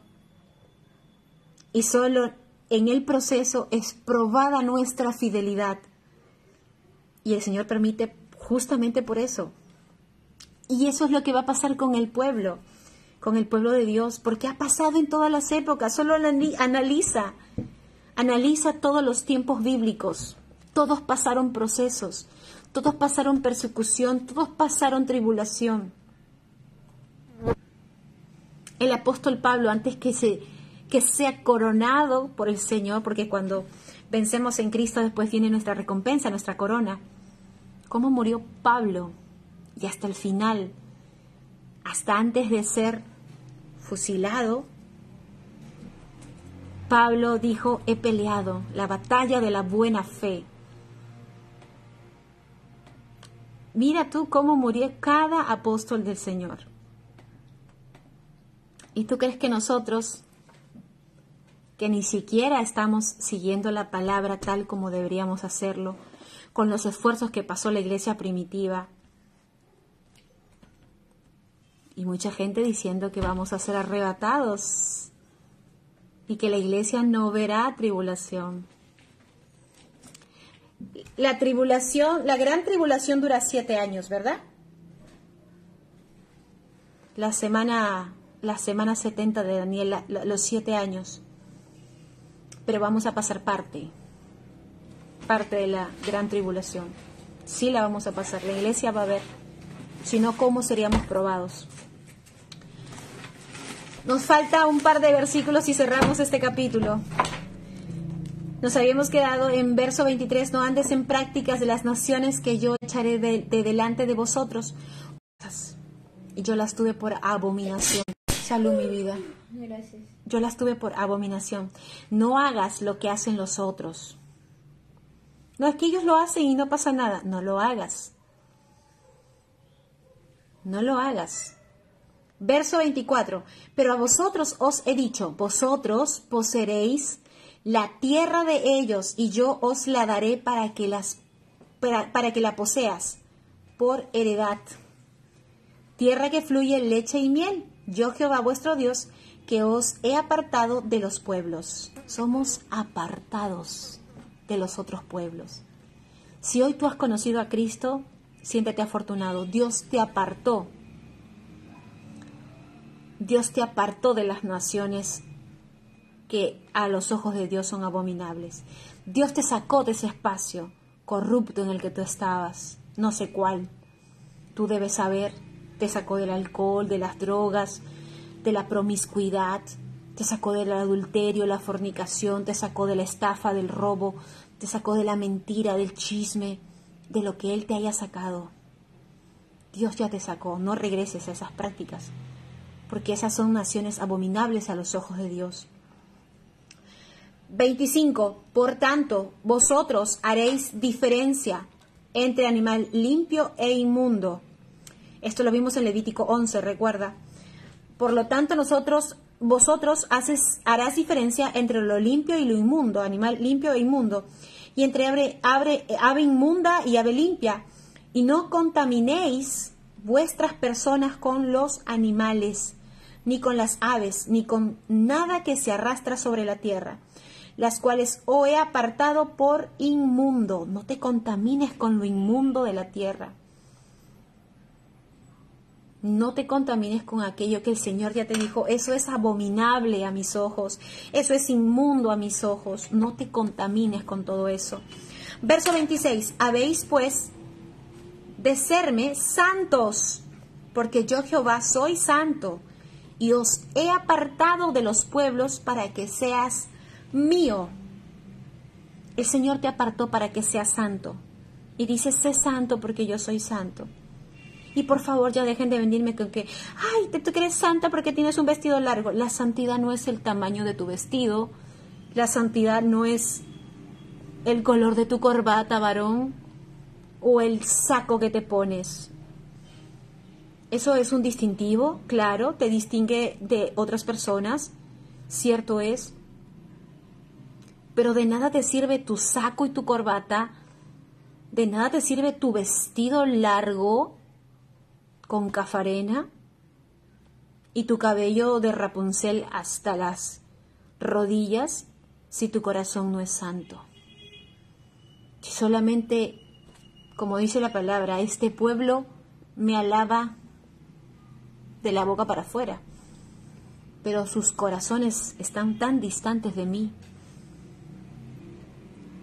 Y solo en el proceso es probada nuestra fidelidad. Y el Señor permite justamente por eso. Y eso es lo que va a pasar con el pueblo, con el pueblo de Dios, porque ha pasado en todas las épocas. Solo analiza, analiza todos los tiempos bíblicos. Todos pasaron procesos, todos pasaron persecución, todos pasaron tribulación el apóstol Pablo antes que, se, que sea coronado por el Señor, porque cuando vencemos en Cristo después viene nuestra recompensa, nuestra corona. ¿Cómo murió Pablo? Y hasta el final, hasta antes de ser fusilado, Pablo dijo, he peleado la batalla de la buena fe. Mira tú cómo murió cada apóstol del Señor. ¿Y tú crees que nosotros, que ni siquiera estamos siguiendo la palabra tal como deberíamos hacerlo, con los esfuerzos que pasó la iglesia primitiva, y mucha gente diciendo que vamos a ser arrebatados y que la iglesia no verá tribulación. La tribulación, la gran tribulación dura siete años, ¿verdad? La semana las semanas 70 de Daniel, los siete años, pero vamos a pasar parte, parte de la gran tribulación. Sí la vamos a pasar, la iglesia va a ver, si no, ¿cómo seríamos probados? Nos falta un par de versículos y cerramos este capítulo. Nos habíamos quedado en verso 23, no andes en prácticas de las naciones que yo echaré de, delante de vosotros. Y yo las tuve por abominación. Salud mi vida. Gracias. Yo las tuve por abominación. No hagas lo que hacen los otros. No es que ellos lo hacen y no pasa nada. No lo hagas. No lo hagas. Verso 24. Pero a vosotros os he dicho, vosotros poseeréis la tierra de ellos y yo os la daré para que, las, para, que la poseas por heredad. Tierra que fluye leche y miel. Yo Jehová vuestro Dios, que os he apartado de los pueblos. Somos apartados de los otros pueblos. Si hoy tú has conocido a Cristo, siéntete afortunado. Dios te apartó Dios te apartó de las naciones que a los ojos de Dios son abominables. Dios te sacó de ese espacio corrupto en el que tú estabas, no sé cuál. Tú debes saber, te sacó del alcohol, de las drogas, de la promiscuidad, te sacó del adulterio, la fornicación, te sacó de la estafa, del robo, te sacó de la mentira, del chisme, de lo que Él te haya sacado. Dios ya te sacó, no regreses a esas prácticas porque esas son naciones abominables a los ojos de Dios. 25. Por tanto, vosotros haréis diferencia entre animal limpio e inmundo. Esto lo vimos en Levítico 11, recuerda. Por lo tanto, nosotros, vosotros haces, harás diferencia entre lo limpio y lo inmundo, animal limpio e inmundo, y entre ave, ave inmunda y ave limpia, y no contaminéis vuestras personas con los animales ni con las aves, ni con nada que se arrastra sobre la tierra, las cuales os he apartado por inmundo. No te contamines con lo inmundo de la tierra. No te contamines con aquello que el Señor ya te dijo, eso es abominable a mis ojos, eso es inmundo a mis ojos. No te contamines con todo eso. Verso 26, habéis pues de serme santos, porque yo Jehová soy santo y os he apartado de los pueblos para que seas mío. El Señor te apartó para que seas santo. Y dice, sé santo porque yo soy santo. Y por favor ya dejen de venirme con que, ay, tú crees santa porque tienes un vestido largo. La santidad no es el tamaño de tu vestido. La santidad no es el color de tu corbata, varón, o el saco que te pones. Eso es un distintivo, claro, te distingue de otras personas, cierto es, pero de nada te sirve tu saco y tu corbata, de nada te sirve tu vestido largo con cafarena y tu cabello de Rapunzel hasta las rodillas si tu corazón no es santo. Si solamente, como dice la palabra, este pueblo me alaba de la boca para afuera, pero sus corazones están tan distantes de mí.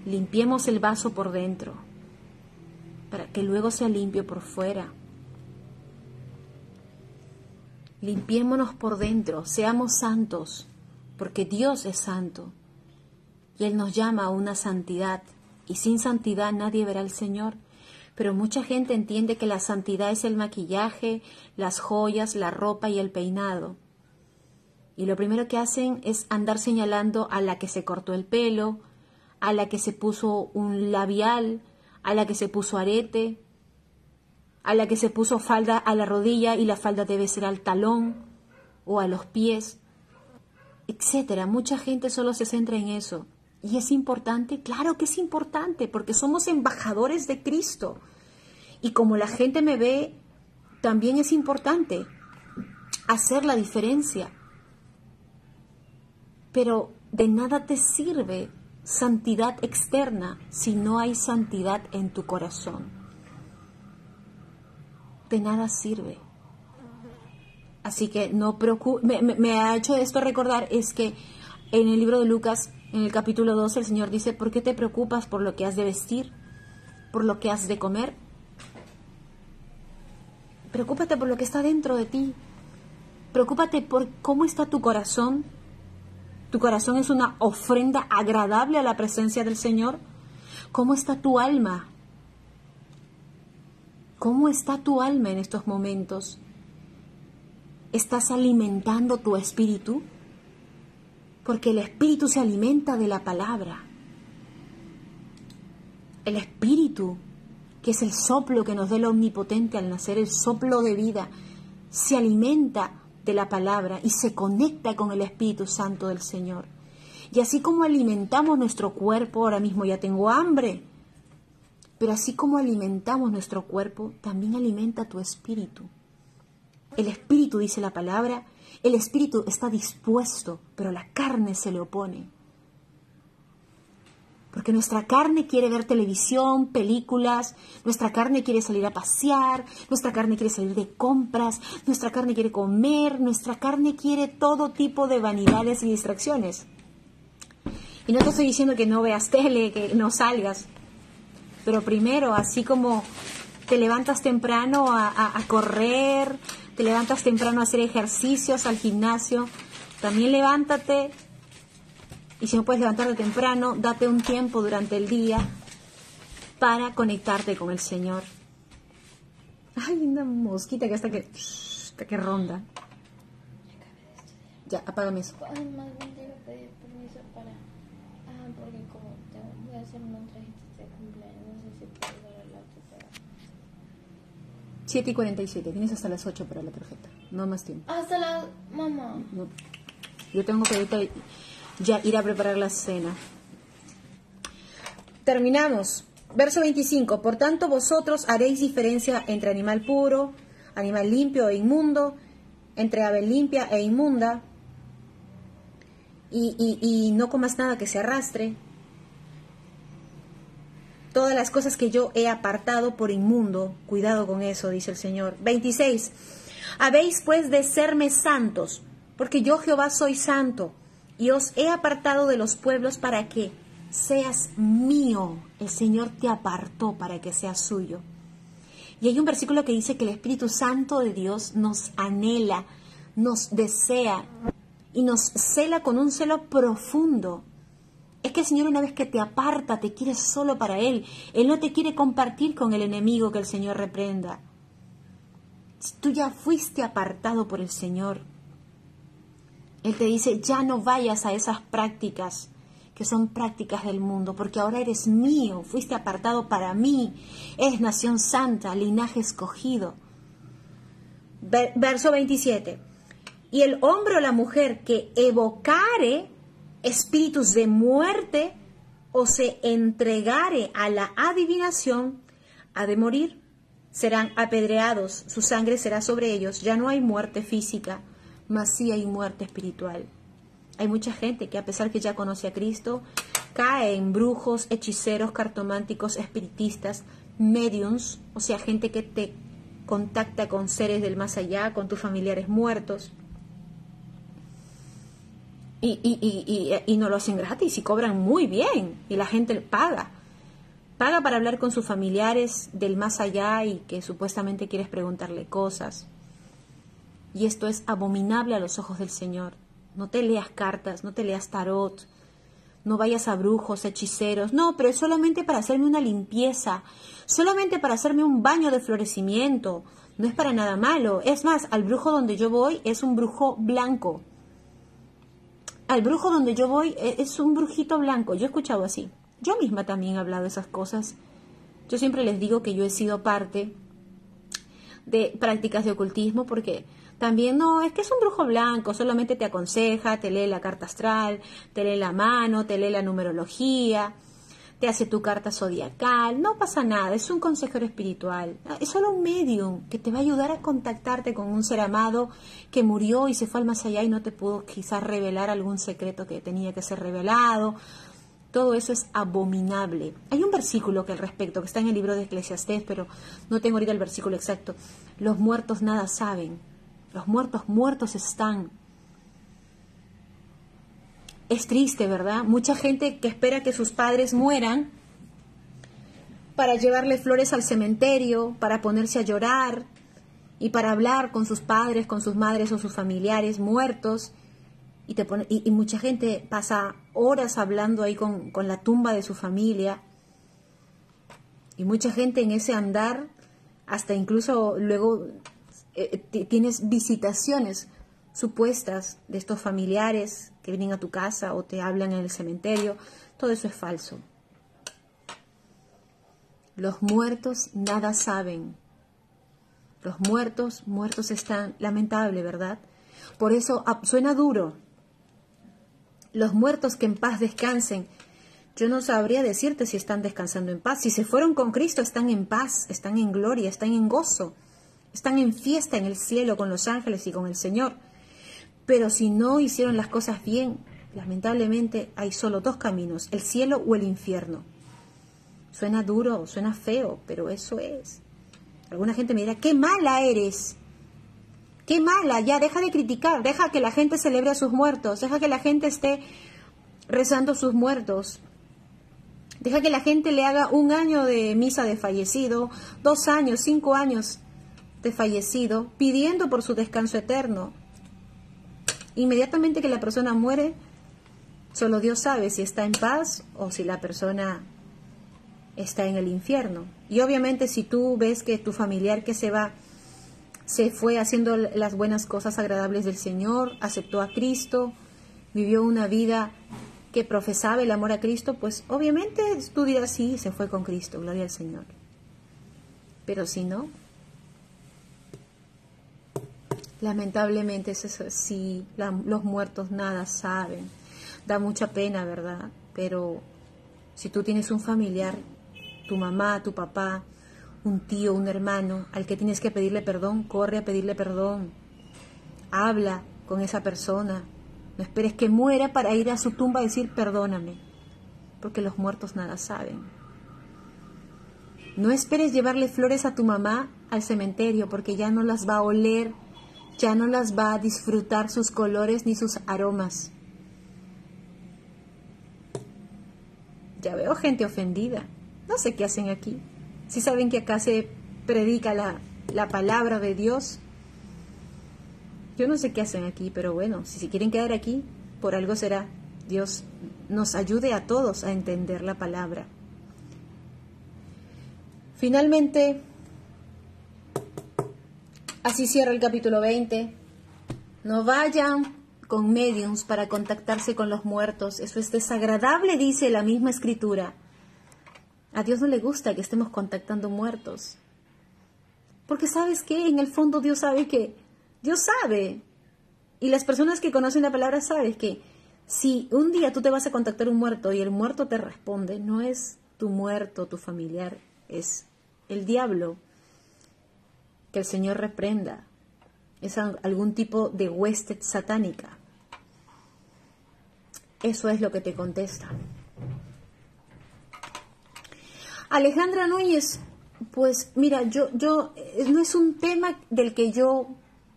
Limpiemos el vaso por dentro, para que luego sea limpio por fuera. Limpiémonos por dentro, seamos santos, porque Dios es santo y Él nos llama a una santidad, y sin santidad nadie verá al Señor. Pero mucha gente entiende que la santidad es el maquillaje, las joyas, la ropa y el peinado. Y lo primero que hacen es andar señalando a la que se cortó el pelo, a la que se puso un labial, a la que se puso arete, a la que se puso falda a la rodilla y la falda debe ser al talón o a los pies, etcétera. Mucha gente solo se centra en eso. ¿Y es importante? Claro que es importante, porque somos embajadores de Cristo. Y como la gente me ve, también es importante hacer la diferencia. Pero de nada te sirve santidad externa si no hay santidad en tu corazón. De nada sirve. Así que no me, me, ha hecho esto recordar es que en el libro de Lucas, en el capítulo 12, el Señor dice, ¿por qué te preocupas por lo que has de vestir? ¿Por lo que has de comer? Preocúpate por lo que está dentro de ti. Preocúpate por cómo está tu corazón. ¿Tu corazón es una ofrenda agradable a la presencia del Señor? ¿Cómo está tu alma? ¿Cómo está tu alma en estos momentos? ¿Estás alimentando tu espíritu? Porque el espíritu se alimenta de la palabra. El espíritu, que es el soplo que nos da el omnipotente al nacer, el soplo de vida, se alimenta de la palabra y se conecta con el Espíritu Santo del Señor. Y así como alimentamos nuestro cuerpo, ahora mismo ya tengo hambre, pero así como alimentamos nuestro cuerpo, también alimenta tu espíritu. El espíritu, dice la palabra, el espíritu está dispuesto, pero la carne se le opone. Porque nuestra carne quiere ver televisión, películas, nuestra carne quiere salir a pasear, nuestra carne quiere salir de compras, nuestra carne quiere comer, nuestra carne quiere todo tipo de vanidades y distracciones. Y no te estoy diciendo que no veas tele, que no salgas, pero primero, así como te levantas temprano a, a correr, te levantas temprano a hacer ejercicios al gimnasio, también levántate y si no puedes levantarte temprano, date un tiempo durante el día para conectarte con el Señor. Ay, una mosquita que hasta que, hasta que ronda. Ya, apágame eso. Más bien te pedir permiso para... Ah, porque como te voy a hacer un trajecito de cumpleaños, no sé si puedo dar el auto para... 7 y 47, tienes hasta las 8 para la tarjeta, no más tiempo. Hasta la... mamá. No. Yo tengo que ahorita ya ir a preparar la cena. Terminamos. Verso 25. Por tanto, vosotros haréis diferencia entre animal puro, animal limpio e inmundo, entre ave limpia e inmunda, y, y no comas nada que se arrastre. Todas las cosas que yo he apartado por inmundo, cuidado con eso, dice el Señor. 26. Habéis pues de serme santos, porque yo Jehová soy santo y os he apartado de los pueblos para que seas mío. El Señor te apartó para que seas suyo. Y hay un versículo que dice que el Espíritu Santo de Dios nos anhela, nos desea y nos cela con un celo profundo. Es que el Señor una vez que te aparta, te quiere solo para Él. Él no te quiere compartir con el enemigo que el Señor reprenda. Tú ya fuiste apartado por el Señor. Él te dice, ya no vayas a esas prácticas que son prácticas del mundo, porque ahora eres mío, fuiste apartado para mí, es nación santa, linaje escogido. Verso 27. Y el hombre o la mujer que evocare espíritus de muerte o se entregare a la adivinación, ha de morir. Serán apedreados, su sangre será sobre ellos, ya no hay muerte física mas sí hay muerte espiritual. Hay mucha gente que a pesar que ya conoce a Cristo, cae en brujos, hechiceros, cartománticos, espiritistas, mediums, o sea, gente que te contacta con seres del más allá, con tus familiares muertos. Y, y, y, y, no lo hacen gratis y cobran muy bien y la gente paga. Paga para hablar con sus familiares del más allá y que supuestamente quieres preguntarle cosas y esto es abominable a los ojos del Señor. No te leas cartas, no te leas tarot, no vayas a brujos, hechiceros, no, pero es solamente para hacerme una limpieza, solamente para hacerme un baño de florecimiento, no es para nada malo. Es más, al brujo donde yo voy es un brujo blanco. Al brujo donde yo voy e, es un brujito blanco, yo he escuchado así. Yo misma también he hablado esas cosas. Yo siempre les digo que yo he sido parte de prácticas de ocultismo porque también no, es que es un brujo blanco, solamente te aconseja, te lee la carta astral, te lee la mano, te lee la numerología, te hace tu carta zodiacal, no pasa nada, es un consejero espiritual, es solo un medium que te va a ayudar a contactarte con un ser amado que murió y se fue al más allá y no te pudo quizás revelar algún secreto que tenía que ser revelado. Todo eso es abominable. Hay un versículo que al respecto, que está en el libro de Eclesiastés, pero no tengo ahorita el versículo exacto. Los muertos nada saben, Los muertos muertos están. Es triste, ¿verdad? Mucha gente que espera que sus padres mueran para llevarle flores al cementerio, para ponerse a llorar y para hablar con sus padres, con sus madres o sus familiares muertos. Y, te pone, y, mucha gente pasa horas hablando ahí con, con la tumba de su familia. Y mucha gente en ese andar, hasta incluso luego eh, tienes visitaciones supuestas de estos familiares que vienen a tu casa o te hablan en el cementerio, todo eso es falso. Los muertos nada saben. Los muertos, muertos están, lamentable, ¿verdad? Por eso suena duro. Los muertos que en paz descansen. Yo no sabría decirte si están descansando en paz. Si se fueron con Cristo, están en paz, están en gloria, están en gozo, están en fiesta en el cielo con los ángeles y con el Señor. Pero si no hicieron las cosas bien, lamentablemente hay solo dos caminos, el cielo o el infierno. Suena duro, suena feo, pero eso es. Alguna gente me dirá, qué mala eres. Qué mala, ya deja de criticar, deja que la gente celebre a sus muertos, deja que la gente esté rezando sus muertos. Deja que la gente le haga un año de misa de fallecido, dos años, cinco años fallecido, pidiendo por su descanso eterno. Inmediatamente que la persona muere, solo Dios sabe si está en paz o si la persona está en el infierno. Y obviamente si tú ves que tu familiar que se va se fue haciendo las buenas cosas agradables del Señor, aceptó a Cristo, vivió una vida que profesaba el amor a Cristo, pues obviamente tú dirás sí, se fue con Cristo, gloria al Señor. Pero si no, Lamentablemente es eso, sí, los muertos nada saben. Da mucha pena, ¿verdad? Pero si tú tienes un familiar, tu mamá, tu papá, un tío, un hermano, al que tienes que pedirle perdón, corre a pedirle perdón. Habla con esa persona. No esperes que muera para ir a su tumba a decir perdóname, porque los muertos nada saben. No esperes llevarle flores a tu mamá al cementerio, porque ya no las va a oler ya no las va a disfrutar sus colores ni sus aromas. Ya veo gente ofendida. No sé qué hacen aquí. Si saben que acá se predica la, la palabra de Dios. Yo no sé qué hacen aquí, pero bueno, si se quieren quedar aquí, por algo será. Dios nos ayude a todos a entender la palabra. Finalmente, Así cierra el capítulo 20. No vayan con mediums para contactarse con los muertos. Eso es desagradable, dice la misma escritura. A Dios no le gusta que estemos contactando muertos. Porque sabes que en el fondo Dios sabe que Dios sabe. Y las personas que conocen la palabra saben que si un día tú te vas a contactar un muerto y el muerto te responde, no es tu muerto, tu familiar, es el diablo que el Señor reprenda. Es algún tipo de hueste satánica. Eso es lo que te contesta. Alejandra Núñez, pues mira, yo, yo, eh, no es un tema del que yo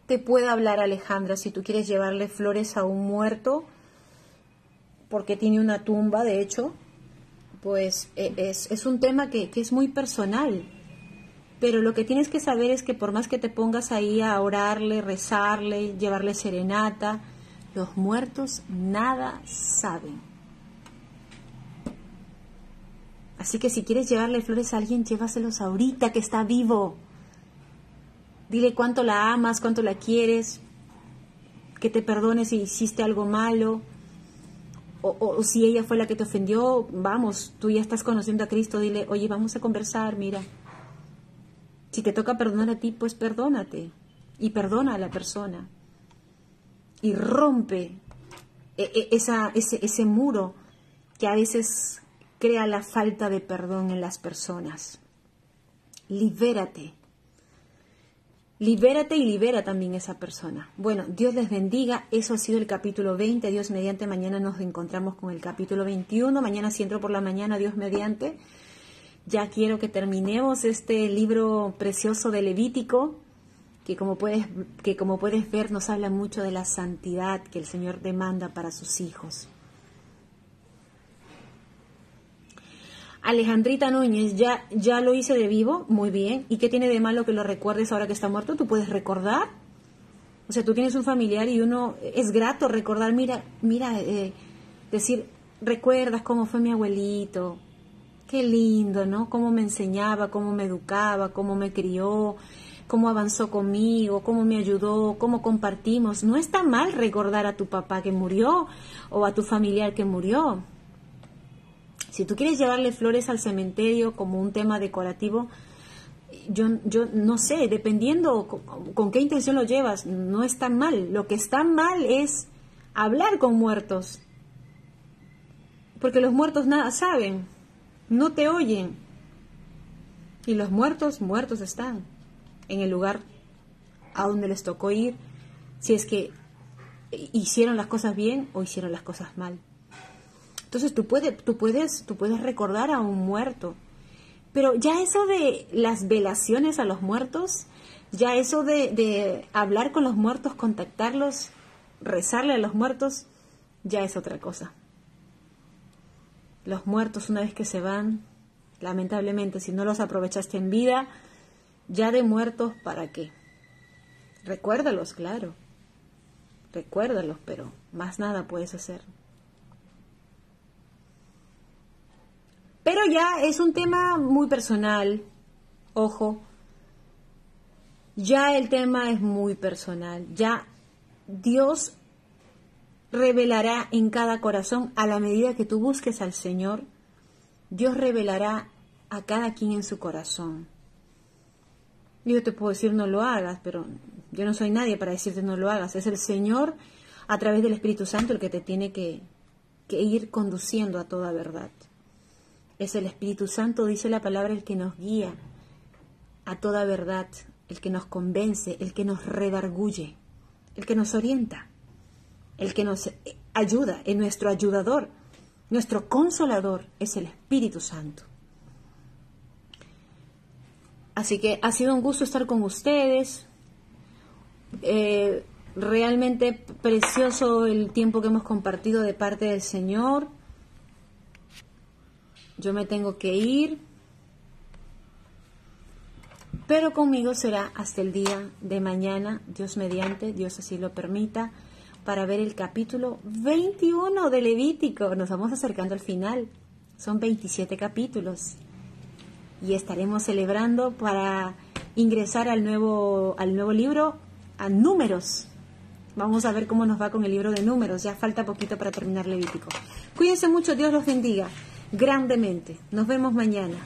te pueda hablar, Alejandra, si tú quieres llevarle flores a un muerto, porque tiene una tumba, de hecho, pues eh, es, es un tema que, que es muy personal. Pero lo que tienes que saber es que por más que te pongas ahí a orarle, rezarle, llevarle serenata, los muertos nada saben. Así que si quieres llevarle flores a alguien, llévaselos ahorita que está vivo. Dile cuánto la amas, cuánto la quieres, que te perdone si hiciste algo malo. O, o, si ella fue la que te ofendió, vamos, tú ya estás conociendo a Cristo, dile, oye, vamos a conversar, mira, si te toca perdonar a ti, pues perdónate y perdona a la persona. Y rompe e, e, esa, ese, ese muro que a veces crea la falta de perdón en las personas. Libérate. Libérate y libera también esa persona. Bueno, Dios les bendiga. Eso ha sido el capítulo 20. Dios mediante. Mañana nos encontramos con el capítulo 21. Mañana si entro por la mañana, Dios mediante ya quiero que terminemos este libro precioso de Levítico que como puedes, que como puedes ver nos habla mucho de la santidad que el Señor demanda para sus hijos. Alejandrita Núñez, ya, ya lo hice de vivo, muy bien. ¿Y qué tiene de malo que lo recuerdes ahora que está muerto? ¿Tú puedes recordar? O sea, tú tienes un familiar y uno es grato recordar, mira, mira, eh, decir, recuerdas cómo fue mi abuelito, qué lindo, ¿no? Cómo me enseñaba, cómo me educaba, cómo me crió, cómo avanzó conmigo, cómo me ayudó, cómo compartimos. No está mal recordar a tu papá que murió o a tu familiar que murió. Si tú quieres llevarle flores al cementerio como un tema decorativo, yo, yo no sé, dependiendo con, qué intención lo llevas, no está mal. Lo que está mal es hablar con muertos. Porque los muertos nada saben, no te oyen. Y los muertos, muertos están en el lugar a donde les tocó ir, si es que hicieron las cosas bien o hicieron las cosas mal. Entonces tú puedes, tú puedes, tú puedes recordar a un muerto. Pero ya eso de las velaciones a los muertos, ya eso de, de hablar con los muertos, contactarlos, rezarle a los muertos, ya es otra cosa. Los muertos una vez que se van, lamentablemente, si no los aprovechaste en vida, ya de muertos, ¿para qué? Recuérdalos, claro. Recuérdalos, pero más nada puedes hacer. Pero ya es un tema muy personal, ojo, ya el tema es muy personal, ya Dios revelará en cada corazón a la medida que tú busques al Señor, Dios revelará a cada quien en su corazón. Yo te puedo decir no lo hagas, pero yo no soy nadie para decirte no lo hagas. Es el Señor a través del Espíritu Santo el que te tiene que, que ir conduciendo a toda verdad. Es el Espíritu Santo, dice la palabra, el que nos guía a toda verdad, el que nos convence, el que nos redarguye, el que nos orienta, el que nos ayuda, es nuestro ayudador, nuestro consolador es el Espíritu Santo. Así que ha sido un gusto estar con ustedes. Eh, realmente precioso el tiempo que hemos compartido de parte del Señor. Yo me tengo que ir, pero conmigo será hasta el día de mañana, Dios mediante, Dios así lo permita, para ver el capítulo 21 de Levítico. Nos vamos acercando al final. Son 27 capítulos. Y estaremos celebrando para ingresar al nuevo, al nuevo libro, a números. Vamos a ver cómo nos va con el libro de números. Ya falta poquito para terminar Levítico. Cuídense mucho, Dios los bendiga grandemente. Nos vemos mañana.